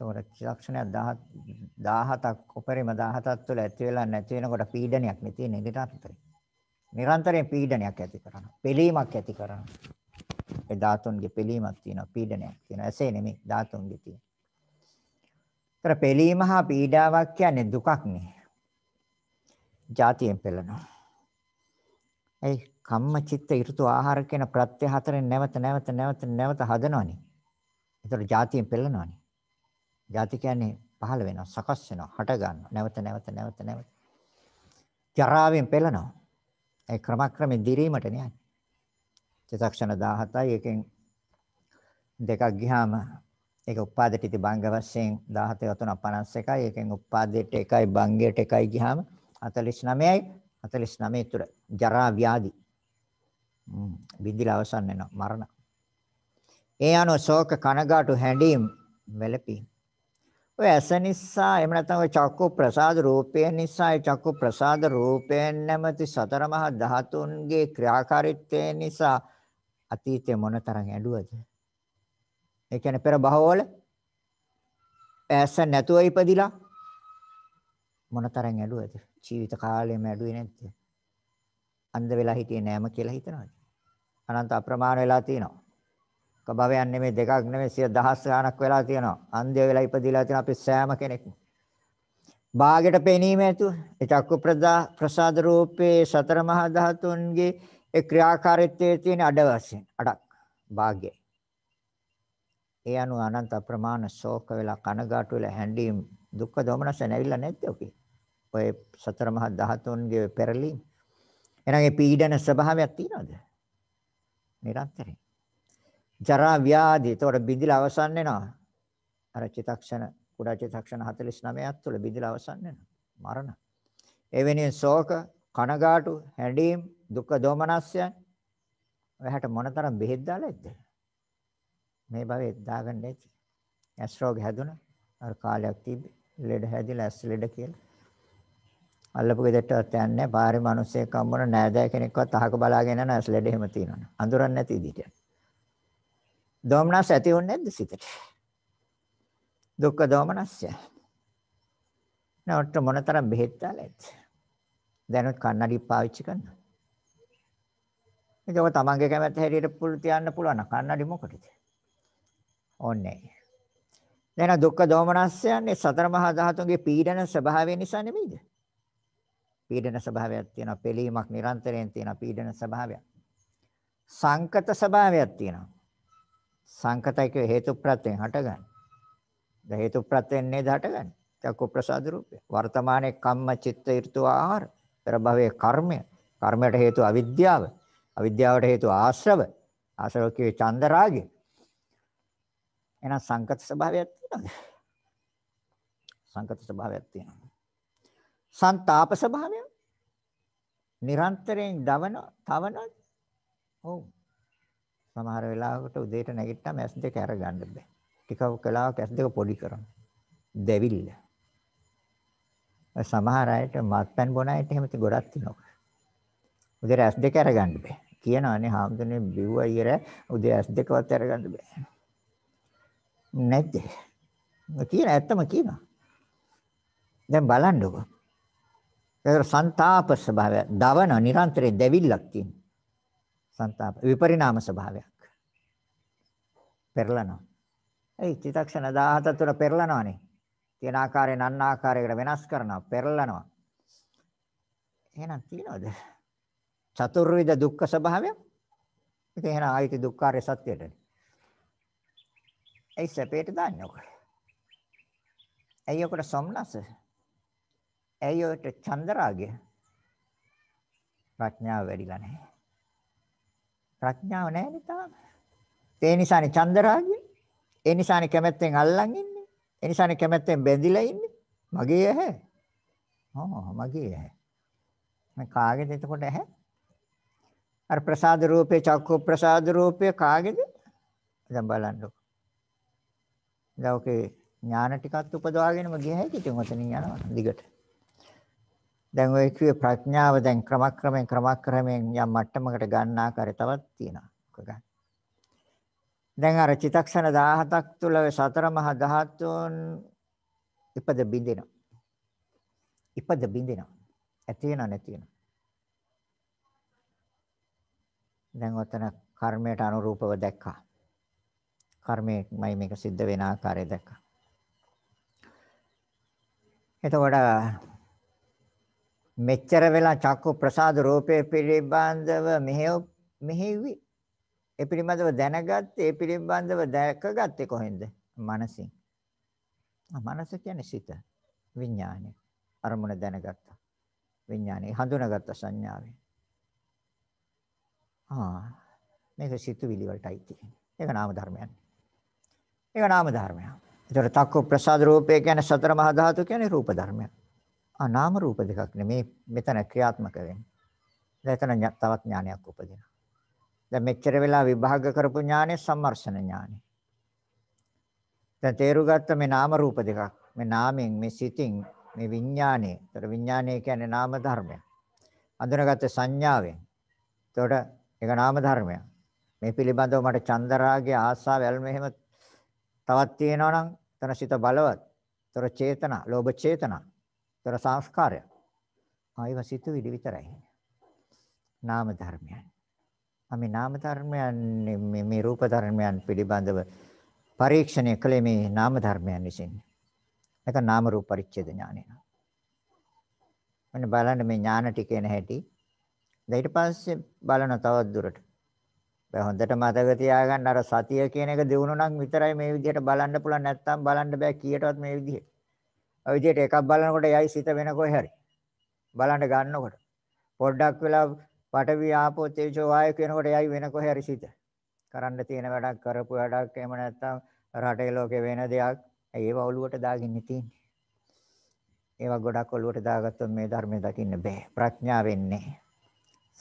එතකොට චිතක්ෂණයක් 17ක් උපරිම 17ක් තුල ඇති වෙලා නැති වෙනකොට පීඩනයක් නේ තියෙන්නේ නිරන්තරයෙන්. නිරන්තරයෙන් පීඩනයක් ඇති කරනවා. පිළීමක් ඇති කරනවා. ඒ ධාතුන්ගේ පිළීමක් තියෙනවා, පීඩනයක් තියෙනවා. ඇසේ නෙමෙයි ධාතුන්ගේ තියෙන. ඒතර පිළීම හා පීඩාවක් කියන්නේ දුකක් නේ. જાතියෙන් පෙළනවා. ඒ කම්ම චිත්ත ඍතු ආහාර කියන ප්‍රත්‍ය හතරෙන් නැවත නැවත නැවත නැවත හදනවනේ. ඒතර જાතියෙන් පෙළනවනේ. ಜಾති කියන්නේ පහළ වෙනවා, සකස් වෙනවා, හට ගන්නවා. නැවත නැවත නැවත නැවත. ජරාවෙන් පෙළනවා. ඒ ක්‍රමක්‍රමෙන් දිරීමට නෑ. චිත්තක්ෂණ 17යි එකෙන් දෙකක් ගියාම ඒක උපාදයට ඉති බංග වශයෙන් 17 තුන 51යි එකෙන් උපාදයට එකයි බංගයට එකයි ගියාම 49යි 49 තුර ජරා ව්‍යාධි බිඳිලා අවසන් වෙනවා මරණ ඒ අනුව ශෝක කනගාටු හැඬීම් වැළපීම් ඔය ඇස නිසා එහෙම නැත්නම් ඔය චක්කු ප්‍රසාද රූපය නිසා ඒ චක්කු ප්‍රසාද රූපයෙන් නැමැති සතර මහා ධාතුන්ගේ ක්‍රියාකාරීත්වය නිසා අතීතේ මොනතරම් ඇඬුවද? ඒ කියන්නේ පෙර භවවල ඇස නැතුව ඉපදිලා මොනතරම් ඇඬුවද? ජීවිත කාලෙම ඇඬුවේ නැද්ද? අන්ධ වෙලා හිටියේ නෑම කියලා හිතනවාද? අනන්ත අප්‍රමාණ වෙලා තියෙනවා. භවයන් නෙමෙයි දෙකක් නෙමෙයි සිය දහස් ගණක් වෙලා තියෙනවා. අන්ධය වෙලා ඉපදිලා තියෙන අපි සෑම කෙනෙක්ම. බාගෙට පෙනීම ඇතුව ඒ චක්කු ප්‍රදා ප්‍රසාද රූපේ සතර මහා ධාතුන්ගේ ඒ ක්‍රියාකාරීත්වයේ තියෙන අඩ වශයෙන් අඩක් භාග්‍යයි. ඒ අනුව අනන්ත ප්‍රමාණ ශෝක වෙලා කනගාටු වෙලා හැඬීම් දුක්ඛ දෝමනස නැවිලා නැද්ද ඔකේ? ඔය සතර මහා ධාතුන්ගේ පෙරලීම්. එහෙනම් ඒ පීඩන ස්වභාවයක් තියනවද? නිරන්තරයෙන්. ජරා ව්‍යාධි. ඒතකොට බිඳිලා අවසන් වෙනවා. අර චිතක්ෂණ කුඩා චිතක්ෂණ 49ක් තුළ බිඳිලා අවසන් වෙනවා. මරණ. ඒ වෙනුවෙන් ශෝක, කනගාටු, හැඬීම්, දුක්ඛ දෝමනස්යන් ඔයාට මොනතරම් බෙහෙත් දාලාද? මේ භවයේ දාගන්න නැති. ඇස් රෝග හැදුණා. අර කාලයක් තිබ්බේ. ලෙඩ හැදිලා ඇස් ලෙඩ කියලා. අල්ලපු ගෙදරටවත් යන්නේ නැහැ. පාරේ මිනිස්සෙක් හම්බුන නෑදෑ කෙනෙක්වත් අහක බලාගෙන යන ඇස් ලෙඩ එහෙම තියෙනවා. අඳුරන්නේ නැති විදිහට. දෝමනස් ඇති වෙන්නේ නැද්ද සිතට? දුක්ඛ දෝමනස්ය. නවට මොනතරම් බෙහෙත් දාලාද? දැනුත් කන්නඩි පාවිච්චි කරනවා. ඒක තමන්ගේ කැමැත්ත හැටියට පුල් තියන්න පුළුවන් කන්නඩි මොකටද? ඕනේ දැන් දුක්ඛ දෝමනස්යන්නේ සතර මහා ධාතුන්ගේ පීඩන ස්වභාවය නිසා නෙමෙයිද? පීඩන ස්වභාවයක් තියෙනවා. පිළීමක් නිරන්තරයෙන් තියෙනවා පීඩන ස්වභාවයක්. සංකත ස්වභාවයක් තියෙනවා. සංකතයික හේතු ප්‍රත්‍යයෙන් හටගන්නේ. ද හේතු ප්‍රත්‍යයෙන් නේද හටගන්නේ. චක්කු ප්‍රසාද රූපය. වර්තමානයේ කම්ම චිත්ත ඍතු ආහාර. පෙර භවයේ කර්මය. කර්මයට හේතු අවිද්‍යාව. අවිද්‍යාවට හේතු ආශ්‍රව. ආශ්‍රව කියේ චන්ද රාගය. එහෙනම් සංකත ස්වභාවයක් තියෙනවද? සංකත ස්වභාවයක් තියෙනවා. සංతాප ස්වභාවය නිරන්තරයෙන් දවන තවන ඔව් සමහර වෙලාවකට උදේට නැගිට්ටම ඇස් දෙක අරගන්න බෑ. ටිකක් කලාවක් ඇස් දෙක පොඩි කරනවා. දෙවිල්ල. සමහර අයට මත්පැන් බොන අයට එහෙම ගොඩක් තියෙනවා. උදේට ඇස් දෙක අරගන්න බෑ. කියනවානේ හාමුදුරනේ බිව්වා ඊර උදේ ඇස් දෙකවත් අරගන්න බෑ. නැද්ද? කියන ඇත්තම කියනවා. දැන් බලන්නකෝ. ඒක සංతాප ස්වභාවය. දවන නිරන්තරයෙන් දෙවිල්ලක් තියෙන. සංతాප විපරිණාම ස්වභාවයක්. පෙරලනවා. ඒ චිත්තක්ෂණ 17 තුන පෙරලනවානේ. තියෙන ආකාරයෙන් අන්න ආකාරයකට වෙනස් කරනවා, පෙරලනවා. එහෙනම් තියනවද? චතුර්විධ දුක්ඛ ස්වභාවය? ඒක එහෙනම් ආයිති දුක්ඛාරය සත්‍යයටනේ. ඒ සැපේට දාන්නේ ඔක. ඇයි ඔකට සොම්නස? ඇයි ඔයට චන්දරාගය? ප්‍රඥාව වැඩිලා නැහැ. ප්‍රඥාව නැහැ නේ තාම. ඒ නිසානේ චන්දරාගය. ඒ නිසානේ කැමැත්තෙන් අල්ලන් ඉන්නේ. ඒ නිසානේ කැමැත්තෙන් බැඳිලා ඉන්නේ. මගේ ඇහැ. ආ මගේ ඇහැ. මේ කාගේද එතකොට ඇහැ? අර ප්‍රසාද රූපේ චක්කු ප්‍රසාද රූපේ කාගේද? දැන් බලන්නකො. දැන් ඔකේ ඥාන ටිකත් උපදවාගෙනම ගිය හැකි ඉතින් ඔතනින් යනවා දිගට. දැන් ඔය කිව්වේ ප්‍රඥාව දැන් ක්‍රමක්‍රමයෙන් ක්‍රමක්‍රමයෙන් යම් මට්ටමකට ගන්න ආකාරය තවත් තියෙනවා. ගන්න. දැන් අර චිතක්ෂණ 17ක් තුල සතර මහා ධාතුන් ඉපද බින්දිනවා. ඉපද බින්දිනවා. ඇති වෙනව නැති වෙනව. දැන් ඔතන කර්මයට අනුරූපව දැක්කා. කර්මයයි මේක සිද්ධ වෙන ආකාරය දැක්කා. එතකොට මෙච්චර වෙලා චක්කු ප්‍රසාද රූපේ පිළිබඳව මෙහෙව මෙහෙවි ඒ පිළිබඳව දැනගත්තේ ඒ පිළිබඳව දැකගත්තේ කොහෙන්ද? මනසින්. මනස කියන්නේ සිත විඥානය. අරමුණ දැනගත්තා. විඥානය හඳුනාගත්ත සංඥාවෙන්. ආ මේක සිතුවිලි වලටයි තියෙන්නේ. ඒක නාම ධර්මයන් ඒක නාම ධර්මයක්. ඒතර තක්ක ප්‍රසාද රූපය කියන්නේ සතර මහා ධාතු කියන්නේ රූප ධර්මයක්. ආ නාම රූප දෙකක් නෙමේ මෙතන ක්‍රියාත්මක වෙන්නේ. දැන් එතන තවත් ඥානයක් උපදිනවා. දැන් මෙච්චර වෙලා විභාග කරපු ඥානෙ සම්මර්ෂණ ඥානෙ. දැන් තේරුගත්ත මේ නාම රූප දෙකක්. මේ නාමයෙන් මේ සිතින් මේ විඥානේ. ඒතර විඥානය කියන්නේ නාම ධර්මයක්. අඳුනගත්ත සංඥාවෙන්. ඒතකොට ඒක නාම ධර්මයක්. මේ පිළිබඳව මට චන්දරාගයේ ආසාව ඇල්ම එහෙම තවත් තියෙනවා නම් එතන සිත බලවත්. ඒතර චේතනා, ලෝභ චේතනා ତර සංස්කාරය. ආයව සිතුවිලි විතරයි. නාම ධර්මයන්. අපි නාම ධර්මයන් මේ මේ රූප ධර්මයන් පිළිබඳව පරීක්ෂණය කළේ මේ නාම ධර්මයන් විසින්. ඒක නාම රූප පරිච්ඡේද ඥානය. මම බලන්න මේ ඥාන ටිකේන හැටි. ඊට පස්සේ බලන තවත් දුරට. බෑ හොඳට මතක තියාගන්න අර සතිය කියන එක දිනු නම් විතරයි මේ විදිහට බලන්න පුළුවන් නැත්නම් බලන්න බෑ කීයටවත් මේ විදිහට. ඔය විදිහට එකක් බලනකොට යයි සිත වෙන කොහේ හරි. බලන්න ගන්නකොට. පොඩ්ඩක් වෙලා පටවි ආපෝ තේජෝ වායු කියනකොට යයි වෙන කොහේ හරි සිත. කරන්න තියෙන වැඩක් කරපු වැඩක් එහෙම නැත්නම් රටේ ලෝකේ වෙන දෙයක් ඒව ඔළුවට දාගෙන තියෙන්නේ. ඒවා ගොඩක් ඔළුවට දාගත්තොත් මේ ධර්මය දකින්න බෑ. ප්‍රඥාව වෙන්නේ.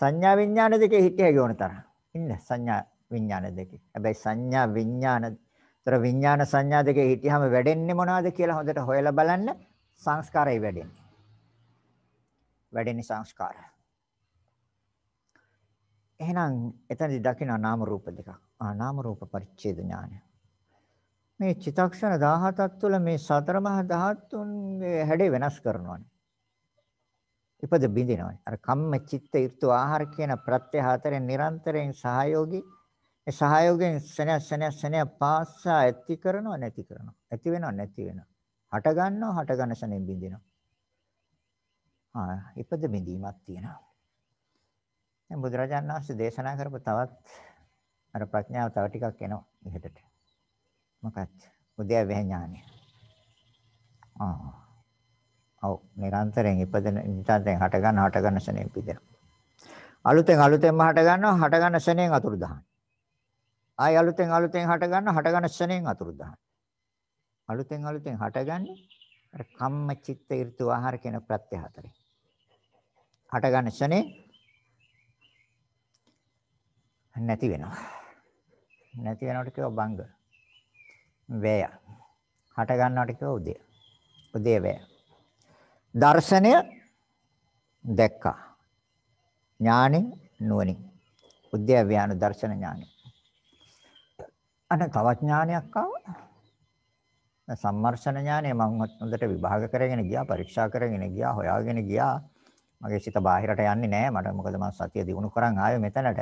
සංඥා විඥාන දෙකේ හිටිය ගෝන තරම්. ඉන්න සංඥා විඥාන දෙකේ. හැබැයි සංඥා විඥාන ඒතර විඥාන සංඥා දෙකේ හිටියාම වැඩෙන්නේ මොනවද කියලා හොඳට හොයලා බලන්න සංස්කාරයි වැඩෙන්නේ. වැඩෙන්නේ සංස්කාර. එහෙනම් එතනදි දකින්න නාම රූප දෙකක්. ආ නාම රූප පරිච්ඡේද ඥානය. මේ චිතක්ෂණ 17ක් තුළ මේ සතර මහා ධාතුන්ගේ හැඩේ වෙනස් කරනවානේ. ඉපද බින්දිනවානේ. අර කම්ම චිත්ත ඍතු ආහාර කියන ප්‍රත්‍ය හතරෙන් නිරන්තරයෙන් සහයෝගී ඒ සහයෝගයෙන් සෙනෙහ සෙනෙහ සෙනෙහ පාසා ඇති කරනව නැති කරනව. ඇති වෙනව නැති වෙනව. හට ගන්නව හට ගන්න සෙනෙන් බින්දිනවා. ආ ඉපද බින්දීමක් තියෙනවා. දැන් බුදුරජාණන් වහන්සේ දේශනා කරපු තවත් අර ප්‍රඥාව තව ටිකක් එනවා ඉහළට. මොකක්ද? උද්‍යව ඥානය. ආ. ඔව් නිරන්තරයෙන් ඉපදෙන නිරන්තරයෙන් හට ගන්න හට ගන්න සෙනෙන් බින්දිනවා. අලුතෙන් අලුතෙන්ම හට ගන්නවා හට ගන්න සෙනෙන් අතුරු දහන. ආයි අලුතෙන් අලුතෙන් හට ගන්න හට ගන්න ක්ෂණයෙන් අතුරුදහන්. අලුතෙන් අලුතෙන් හටගන්නේ අර කම්ම චිත්ත ඍතු ආහාර කියන ප්‍රත්‍ය හතරේ. හට ගන්න ශනේ නැති වෙනවා. නැති වෙනකොට කියව බංග. වේය. හට ගන්නවට කියව උදේ. උදේ වේය. දර්ශනය දැක්කා. ඥානෙ නුවණින්. උද්‍ය ව්‍යාන දර්ශන ඥානෙ. අන්න තවත් ඥානයක් ආවා. සම්මර්ෂණ ඥානය මම හොඳට විභාග කරගෙන ගියා පරීක්ෂා කරගෙන ගියා හොයාගෙන ගියා. මගේ සිත බාහිරට යන්නේ නැහැ මට මොකද මම සතිය දිනු කරන් ආවේ මෙතනට.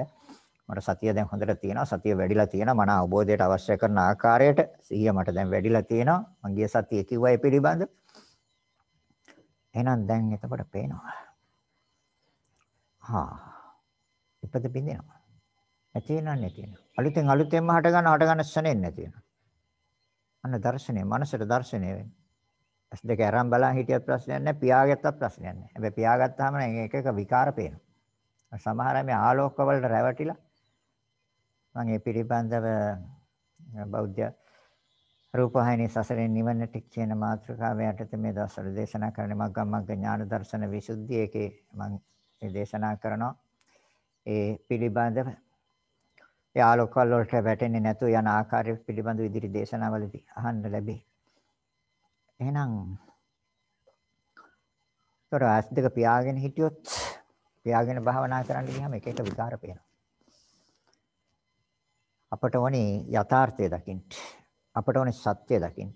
මට සතිය දැන් හොඳට තියෙනවා. සතිය වැඩිලා තියෙනවා. මන අවබෝධයට අවශ්‍ය කරන ආකාරයට සිහිය මට දැන් වැඩිලා තියෙනවා. මම ගිය සතියේ කිව්වා ඒ පිළිබඳ. එහෙනම් දැන් එතකොට පේනවා. හා ඉපද බින්දෙනවා නැති වෙනවා නැති වෙනවා අලුතෙන් අලුතෙන්ම හට ගන්න හට ගන්න ස්නේ නැති වෙනවා අන්න දර්ශනය මනසට දර්ශනය වෙන්නේ. ඇස් දෙක අරන් බලන් හිටියත් ප්‍රශ්නයක් නැහැ පියාගත්තත් ප්‍රශ්නයක් නැහැ. හැබැයි පියාගත්තාම නම් එක එක විකාර පේනවා. සමහර අය මේ ආලෝක වලට රැවටිලා මම ඒ පිළිබඳව බෞද්ධ රූපහායනී සසරෙන් නිවනට කියන මාතෘකාව යටතේ මේ දවස්වල දේශනා කරන මග්ගම් මග්ග ඥාන දර්ශන විසුද්ධිය ඒකේ මම දේශනා කරනවා. ඒ පිළිබඳව ඒ ආලෝකවල වලට වැටෙන්නේ නැතුව යන ආකාරය පිළිබඳව ඉදිරි දේශනාවලදී අහන්න ලැබේ. එහෙනම් තොර ඇස් දෙක පියාගෙන හිටියොත් පියාගෙන භාවනා කරන්න ගියාම එක එක විකාර පේනවා. අපට ඕනේ යථාර්ථය දකින්න. අපට ඕනේ සත්‍ය දකින්න.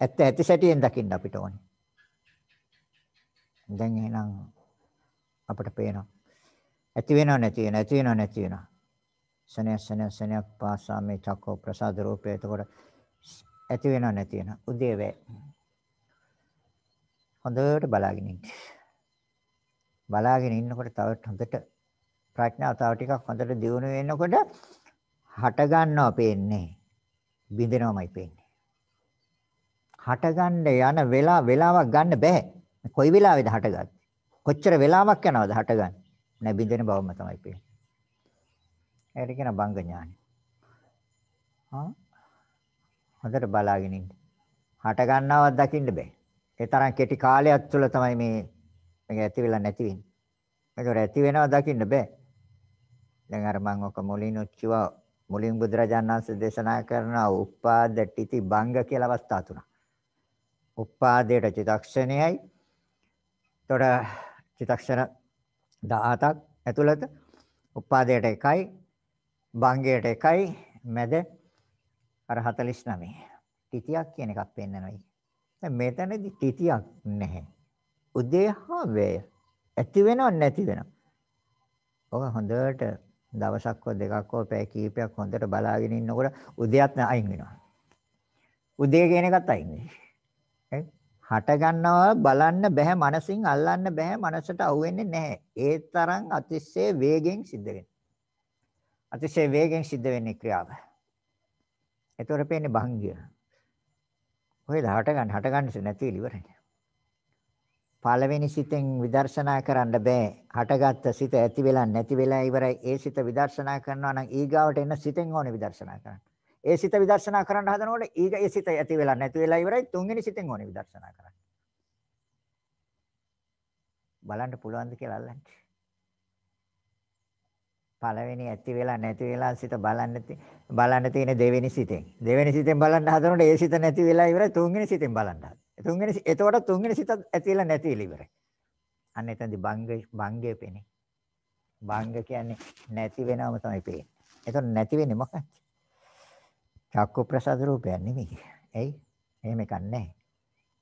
ඇත්ත ඇති සැටියෙන් දකින්න අපිට ඕනේ. දැන් එහෙනම් අපට පේනවා. ඇති වෙනව නැති වෙනව ඇති වෙනව නැති වෙනව. සනය සනය සනයක් පාසා මේ චක්කෝ ප්‍රසාද රූපය එතකොට ඇති වෙනව නැති වෙනව. උදේ වේ. හොඳට බලාගෙන ඉන්න. බලාගෙන ඉන්නකොට තව හොඳට ප්‍රඥාව තව ටිකක් හොඳට දියුණු වෙනකොට හට ගන්නවා පේන්නේ. බින්දෙනවමයි පේන්නේ. හට ගන්න යන වෙලා වෙලාවක් ගන්න බෑ. කොයි වෙලාවෙද හටගත්තේ? කොච්චර වෙලාවක් යනවද හටගන්න? නෑ බින්දෙන බවම තමයි පේන්නේ. ඒකට කියන බංග ඥානයි. හා හොඳට බලාගෙන ඉන්න. හට ගන්නවත් දකින්න බෑ. ඒ තරම් කෙටි කාලයක් තුළ තමයි මේ මේක ඇති වෙලා නැති වෙන්නේ. මේක ඇති වෙනවා දකින්න බෑ. දැන් අර මම ඔක මුලින් උච්චුවා මුලින් බුදුරජාණන් වහන්සේ දේශනා කරන උපාද ටිති බංග කියලා අවස්ථා තුනක්. උපාදයට චිතක්ෂණයයි. ତොර චිතක්ෂණ 17ක් ඇතුළත උපාදයට එකයි බංගයට එකයි මැද අර 49. තිතියක් කියන එකක් පෙන්නනවායි. දැන් මෙතනදී තිතියක් නැහැ. උදේ හා වේය. ඇති වෙනව නැති වෙනව. ඔක හොඳට දවසක් හෝ දෙකක් හෝ පැය කීපයක් හොඳට බලාගෙන ඉන්නකොට උදයත් අයින් වෙනවා. උදේ කියන එකත් අයින් වෙනවා. හට ගන්නවා බලන්න බෑ මනසින් අල්ලන්න බෑ මනසට අහුවෙන්නේ නැහැ. ඒ තරම් අතිශය වේගෙන් සිද්ධ වෙනවා. අතිශය වේගෙන් සිද්ධ වෙන්නේ ක්‍රියාව. ඒතොර පේන්නේ භංගිය. කොහෙද හට ගන්න හට ගන්න නැති ඉවරයි. පළවෙනි සිතෙන් විදර්ශනා කරන්න බෑ. හටගත්ත සිත ඇති වෙලා නැති වෙලා ඉවරයි. ඒ සිත විදර්ශනා කරනවා නම් ඊගාවට එන සිතෙන් ඕනේ විදර්ශනා කරන්න. ඒ සිත විදර්ශනා කරන්න හදනකොට ඊග ඒ සිත ඇති වෙලා නැති වෙලා ඉවරයි. තුන්වෙනි සිතෙන් ඕනේ විදර්ශනා කරන්න. බලන්න පුළුවන්ද කියලා අල්ලන්න. පළවෙනි ඇති වෙලා නැති වෙලා සිත බලන්න බලන්න තියෙන දෙවෙනි සිතෙන්. දෙවෙනි සිතෙන් බලන්න හදනකොට ඒ සිත නැති වෙලා ඉවරයි. තුන්වෙනි සිතෙන් බලන්න හදනවා. තුන්වෙනි එතකොට තුන්වෙනි සිත ඇතිලා නැතිලා ඉවරයි. අන්න එතනදී බංග බංගේ පෙනේ. බංග කියන්නේ නැති වෙනවම තමයි පේන්නේ. එතකොට නැති වෙන්නේ මොකක්ද? චක්කු ප්‍රසාද රූපයක් නෙමෙයි. එයි එහෙම එකක් නැහැ.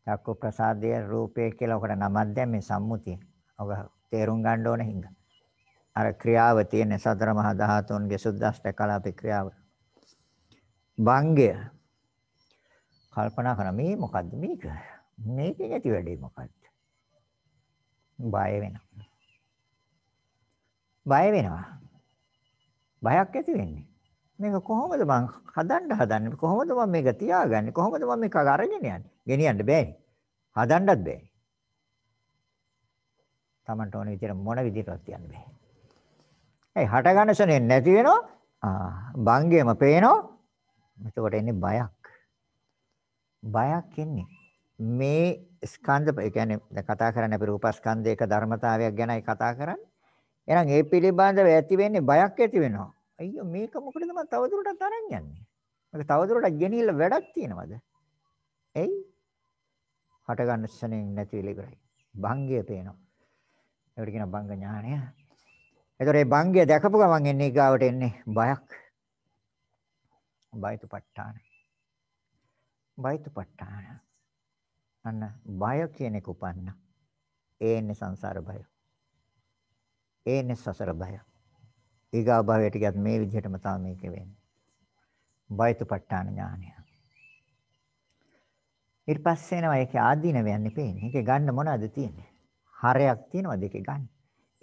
චක්කු ප්‍රසාදයේ රූපය කියලා ඔකට නමක් දැන් මේ සම්මුතිය. ඔබ තේරුම් ගන්න ඕන හින්දා. අර ක්‍රියාව තියෙන සතර මහා ධාතුන්ගේ සුද්දාෂ්ට කලාපේ ක්‍රියාව. බංගය කල්පනා කරා මේ මොකද්ද මේක? මේකෙන් ඇති වැඩේ මොකද්ද? බය වෙනවා. බය වෙනවා. බයක් ඇති වෙන්නේ. මේක කොහොමද මං හදන්න හදන්නේ? කොහොමද මම මේක තියාගන්නේ? කොහොමද මම මේක අරගෙන යන්නේ? ගෙනියන්න බෑනේ. හදන්නත් බෑනේ. Tamanට ඕන විදිහට මොන විදිහටවත් තියන්න බෑ. ඒ හට ගන්න ශනේ නැති වෙනවා. ආ බංගෙම පේනවා. එතකොට එන්නේ බයක්. බයක් එන්නේ. මේ ස්කන්ධ ඒ කියන්නේ දැන් කතා කරන්නේ අපි රූපස්කන්ධයක ධර්මතාවයක් ගැනයි කතා කරන්නේ. එහෙනම් ඒ පිළිබඳව ඇති වෙන්නේ බයක් ඇති වෙනවා. අයියෝ මේක මොකටද මම තවදුරටත් අරන් යන්නේ? මේක තවදුරටත් ගෙනියලා වැඩක් තියනවද? එයි හට ගන්න ශරණෙන් නැති වෙලා ඉවරයි. භංගය පේනවා. ඒකට කියන භංග ඥානය. ඒතර මේ භංගය දැකපු ගමන් එන්නේ ඊගාවට එන්නේ බයක්. බයතුපත්ඨාන. බයතුපත්ඨාන. අන්න බය කියන එක උපන්න. ඒ එන්නේ සංසාර බය. ඒ එන්නේ සසර බය. ඊගා භවයට ගියත් මේ විදිහටම තමයි මේක වෙන්නේ. බයතුපත්ඨාන ඥානය. ඊට පස්සේ එනවා ඒකේ ආදීනවයන් නෙපෙන්නේ. ඒකේ ගන්න මොනවද තියෙන්නේ? හරයක් තියෙනවද ඒකේ ගන්න?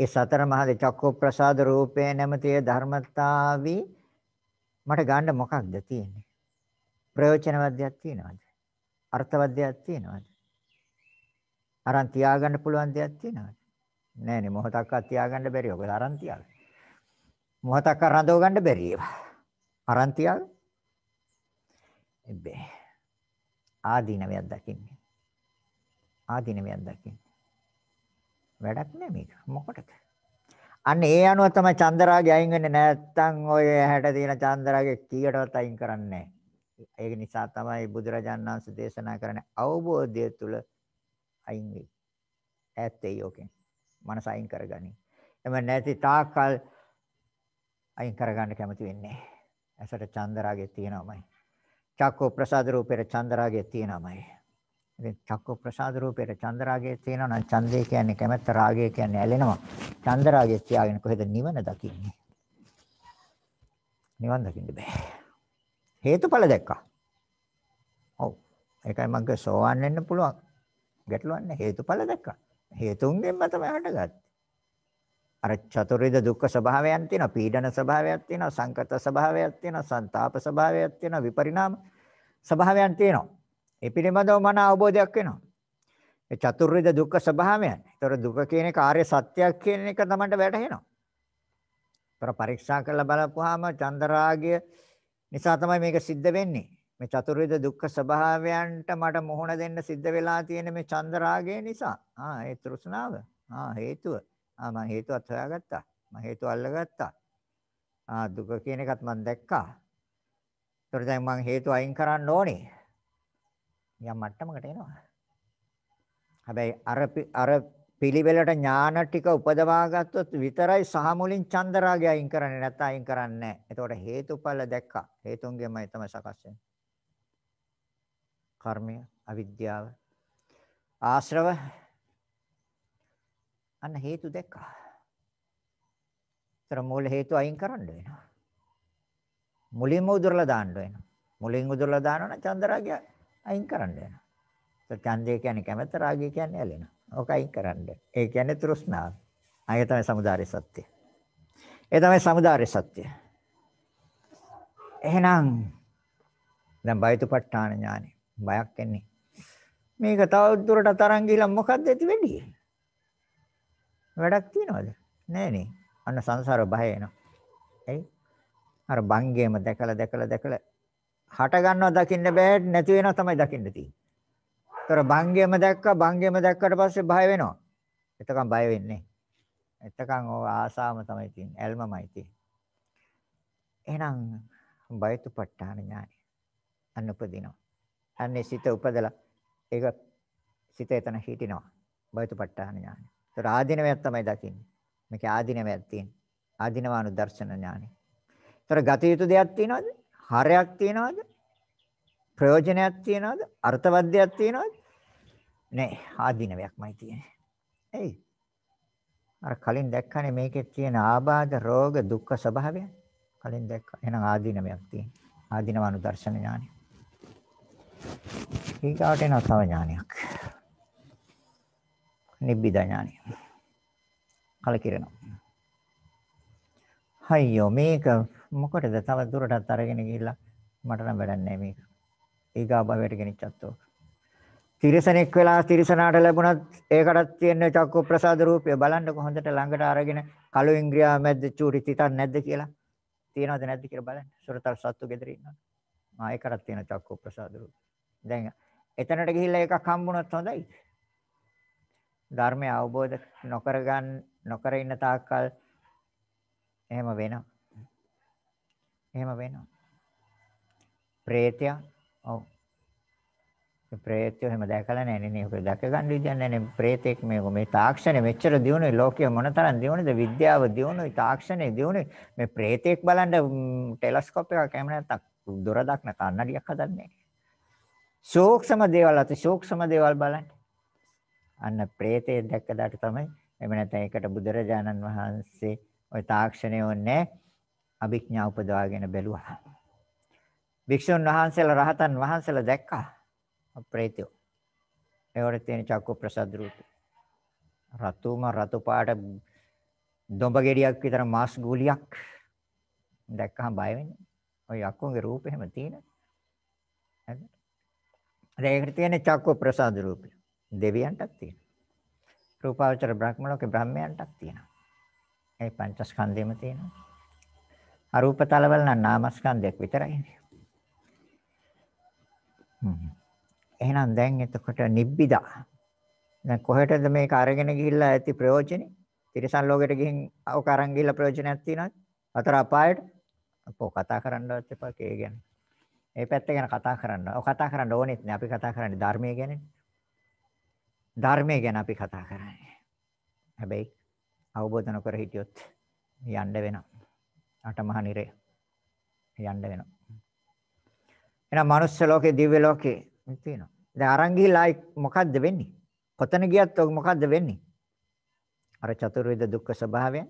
ඒ සතර මහා චක්කෝ ප්‍රසාද රූපේ නැමැති ධර්මතාවී මට ගන්න මොකක්ද තියෙන්නේ? ප්‍රයෝජනවත්යක් තියෙනවද? අර්ථවත්යක් තියෙනවද? අරන් තියාගන්න පුළුවන් දෙයක් තියෙනවද? නෑනේ මොහොතක්වත් තියාගන්න බැරි ඔක අරන් තියාගන්න. මොහොතක් රඳව ගන්න බැරි ඒවා. අරන් තියාගන්න. එබ්බේ. ආදීනවයක් දකින්නේ. ආදීනවයක් දකින්නේ. වැඩක් නෑ මේක. මොකටද? අන්න ඒ අනුව තමයි චන්දරාගය අයින් වෙන්නේ නැත්තම් ඔය හැට තියෙන චන්දරාගය කීයටවත් අයින් කරන්නේ ඒක නිසා තමයි බුදුරජාණන් වහන්සේ දේශනා කරන්නේ අවබෝධය තුල අයින් වෙයි. ඈත් වෙයි ඕකෙන්. මනස අයින් කරගනි. එම නැති තාකල් අයින් කරගන්න කැමති වෙන්නේ. ඇසට චන්දරාගය තියෙනවමයි. චක්කෝ ප්‍රසාද රූපේට චන්දරාගය තියෙනවමයි. ඉතින් චක්කෝ ප්‍රසාද රූපේට චන්දරාගය තියෙනවා නම් ඡන්දේ කියන්නේ කැමැත්ත රාගය කියන්නේ ඇලෙනවා. චන්දරාගය තියාගෙන කොහෙද නිවන දකින්නේ? නිවන් දකින්න බෑ. හේතුඵල දැක්කා. ඔව්. ඒකයි මම සෝවන් වෙන්න පුළුවන්. ගැටලුවක් නැහැ. හේතුඵල දැක්කා. හේතුන්ගෙන්ම තමයි හටගත්තේ. අර චතුර්විධ දුක්ඛ ස්වභාවයන් තියෙනවා, පීඩන ස්වභාවයක් තියෙනවා, සංකත ස්වභාවයක් තියෙනවා, ਸੰతాප ස්වභාවයක් තියෙනවා, විපරිණාම ස්වභාවයන් තියෙනවා. ඒ පිළිබඳව මන අවබෝධයක් වෙනවා. ඒ චතුර්විධ දුක්ඛ ස්වභාවයන්. ඒතර දුක කියන එක ආර්ය සත්‍යයක් කියන එක තමයි වැටහෙනවා. ඒතර පරීක්ෂා කරලා බලපුවාම චන්දරාගය නිසා තමයි මේක සිද්ධ වෙන්නේ. මේ චතුර්විධ දුක්ඛ ස්වභාවයන්ට මට මුහුණ දෙන්න සිද්ධ වෙලා තියෙන මේ චන්දරාගය නිසා. ආ ඒ තෘෂ්ණාව. ආ හේතුව. ආ මම හේතුවත් හොයාගත්තා. මම හේතුව අල්ලගත්තා. ආ දුක කියන එකත් මම දැක්කා. ඒතර දැන් මම හේතුව අයින් කරන්න ඕනේ. යම් මට්ටමකට එනවා. හැබැයි අර අර පිළිවෙලට ඥාන ටික උපදවා ගත්තොත් විතරයි සහ මුලින් චන්දරාගය අයින් කරන්නේ නැත්නම් අයින් කරන්නේ නැහැ. එතකොට හේතුඵල දැක්කා. හේතුන්ගෙන්මයි තමයි සකස් වෙන්නේ. කර්මය, අවිද්‍යාව, ආශ්‍රව අන්න හේතු දැක්කා. ඒතර මූල හේතු අයින් කරන්න වෙනවා. මුලින්ම උදුරලා දාන්න වෙනවා. මුලින් උදුරලා දානවා නම් චන්දරාගය අයින් කරන්න වෙනවා. ඒ ඡන්දය කියන්නේ කැමැත්ත රාගය කියන්නේ ඇලෙනවා. ඕක අයින් කරන්න. ඒ කියන්නේ තෘෂ්ණාව. ආයෙ තමයි samudāri සත්‍ය. ඒ තමයි samudāri සත්‍ය. එහෙනම් දැන් බයතුපත්ඨාන ඥානෙ බයක් එන්නේ. මේක තව දුරට තරන් ගිහිලා මොකද්ද ඇති වෙන්නේ? වැඩක් තියනවද? නෑනේ. අන්න සංසාර බය එනවා. එයි. අර බංගේම දැකලා දැකලා දැකලා හට ගන්නව දකින්න බෑ නැති වෙනවා තමයි දකින්න තියෙන්නේ. ඒතර බංගෙම දැක්කා බංගෙම දැක්කට පස්සේ බය වෙනවා. එතකන් බය වෙන්නේ. එතකන් ඕ ආසාවම තමයි තියෙන්නේ. ඇල්මමයි තියෙන්නේ. එහෙනම් බයතුපත්ඨාන ඥානය අන්න උපදිනවා. අන්නේ සිත උපදලා ඒක සිත එතන හිටිනවා. බයතුපත්ඨාන ඥානය. ඒතර ආධිනවයක් තමයි දකින්නේ. මේකේ ආධිනවයක් තියෙන්නේ. ආධිනවානු දර්ශන ඥානය. ඒතර ගත යුතු දෙයක් තියෙනවද? හරයක් තියෙනවද? ප්‍රයෝජනයක් තියනවද? අර්ථවත්යක් තියනවද? නෑ, ආධිනවයක්මයි තියෙන්නේ. එයි. අර කලින් දැක්කනේ මේකේ තියෙන ආබාධ රෝග දුක්ඛ ස්වභාවය. කලින් දැක්කා. එහෙනම් ආධිනවයක් තියෙනවා. ආධිනව අනුදර්ශන ඥානය. ඊගාට එන තව ඥානයක්. නිබ්බිදා ඥානය. කලකිරෙනවා. අයියෝ මේක මොකටද තව දුරටත් අරගෙන ගිහිල්ලා මට නම් වැඩක් නැහැ මේක. ඊගා භවයට ගෙනිච්චත් ඕක. තිරසනෙක් වෙලා තිරසනාට ලැබුණත් ඒකටත් තියෙන චක්කු ප්‍රසාද රූපය බලන්න කොහොඳට ළඟට අරගෙන කළු ඉන්ද්‍රියා මැද්ද චූටි තිතක් නැද්ද කියලා. තියෙනවද නැද්ද කියලා බලන්න. සුරතල් සත්තු ගෙදර ඉන්නවා. ආ ඒකටත් තියෙන චක්කු ප්‍රසාද රූපය. දැන් එතනට ගිහිල්ලා එකක් හම්බුනොත් හොඳයි. ධර්මය අවබෝධ නොකර ගන්න නොකර ඉන්න තාක්කල් එහෙම වෙනවා. එහෙම වෙනවා. ප්‍රේතය ඔව්. ඒ ප්‍රේතය එහෙම දැකලා නැහැ නේ. ඔක දැක ගන්න විදියක් නැහැ නේ. ප්‍රේතෙක් මේ මේ තාක්ෂණය මෙච්චර දියුණුයි ලෝකයේ මොනතරම් දියුණුද විද්‍යාව දියුණුයි තාක්ෂණය දියුණුයි. මේ ප්‍රේතෙක් බලන්න ටෙලස්කෝප් එකක් එහෙම නැත්නම් දොර දක්න කන්නඩියක් හදන්නේ. සූක්ෂම දේවල් අති සූක්ෂම දේවල් බලන්න. අන්න ප්‍රේතේ දැක්කදාට තමයි එහෙම නැත්නම් ඒකට බුදුරජාණන් වහන්සේ ওই තාක්ෂණය ඕනේ අභිඥා උපදවාගෙන බැලුවා. වික්ෂුන් වහන්සේලා රහතන් වහන්සේලා දැක්කා ප්‍රේතයෝ. ඒවට තියෙන චක්කු ප්‍රසද්ද රූපය. රතුම රතු පාට දොඹ ගෙඩියක් විතර මාස් ගුලියක් දැක්කහම බය වෙන්නේ. ඔය අක්කුන්ගේ රූපෙ එහෙම තියෙන. හරිද? ඒකට තියෙන චක්කු ප්‍රසාද රූපය. දෙවියන්ටත් තියෙනවා. රූපාවචර බ්‍රහ්ම ලෝකේ බ්‍රහ්මයන්ටත් තියෙනවා. ඒ පංචස්කන්ධෙම තියෙනවා. අරූප තලවල නම් නාමස්කන්ධයක් විතරයි. එහෙනම් දැන් එතකොට නිබ්බිදා. දැන් කොහෙටද මේක අරගෙන ගිහිල්ලා ඇති ප්‍රයෝජනේ? තිරසන් ලෝකෙට ගිහින් ඔක අරන් ගිහිල්ලා ප්‍රයෝජනයක් තියනවද? අතර අපායට අපෝ කතා කරන්නවත් එපා කේ ගැන. මේ පැත්ත ගැන කතා කරන්න. ඔය කතා කරන්න ඕනෙත් නෑ. අපි කතා කරන්නේ ධර්මයේ ගැන. ධර්මයේ ගැන අපි කතා කරන්නේ. හැබැයි අවබෝධ නොකර හිටියොත් යන්න වෙනවා. අටමහා නිරය යන්න වෙනවා. එහෙනම් මනුස්ස ලෝකේ දිව්‍ය ලෝකේ තියෙනවා. දැන් අරන් ගිහිල්ලා මොකද්ද වෙන්නේ? කොතන ගියත් ඔක මොකද්ද වෙන්නේ? අර චතුර්විධ දුක්ඛ ස්වභාවයන්,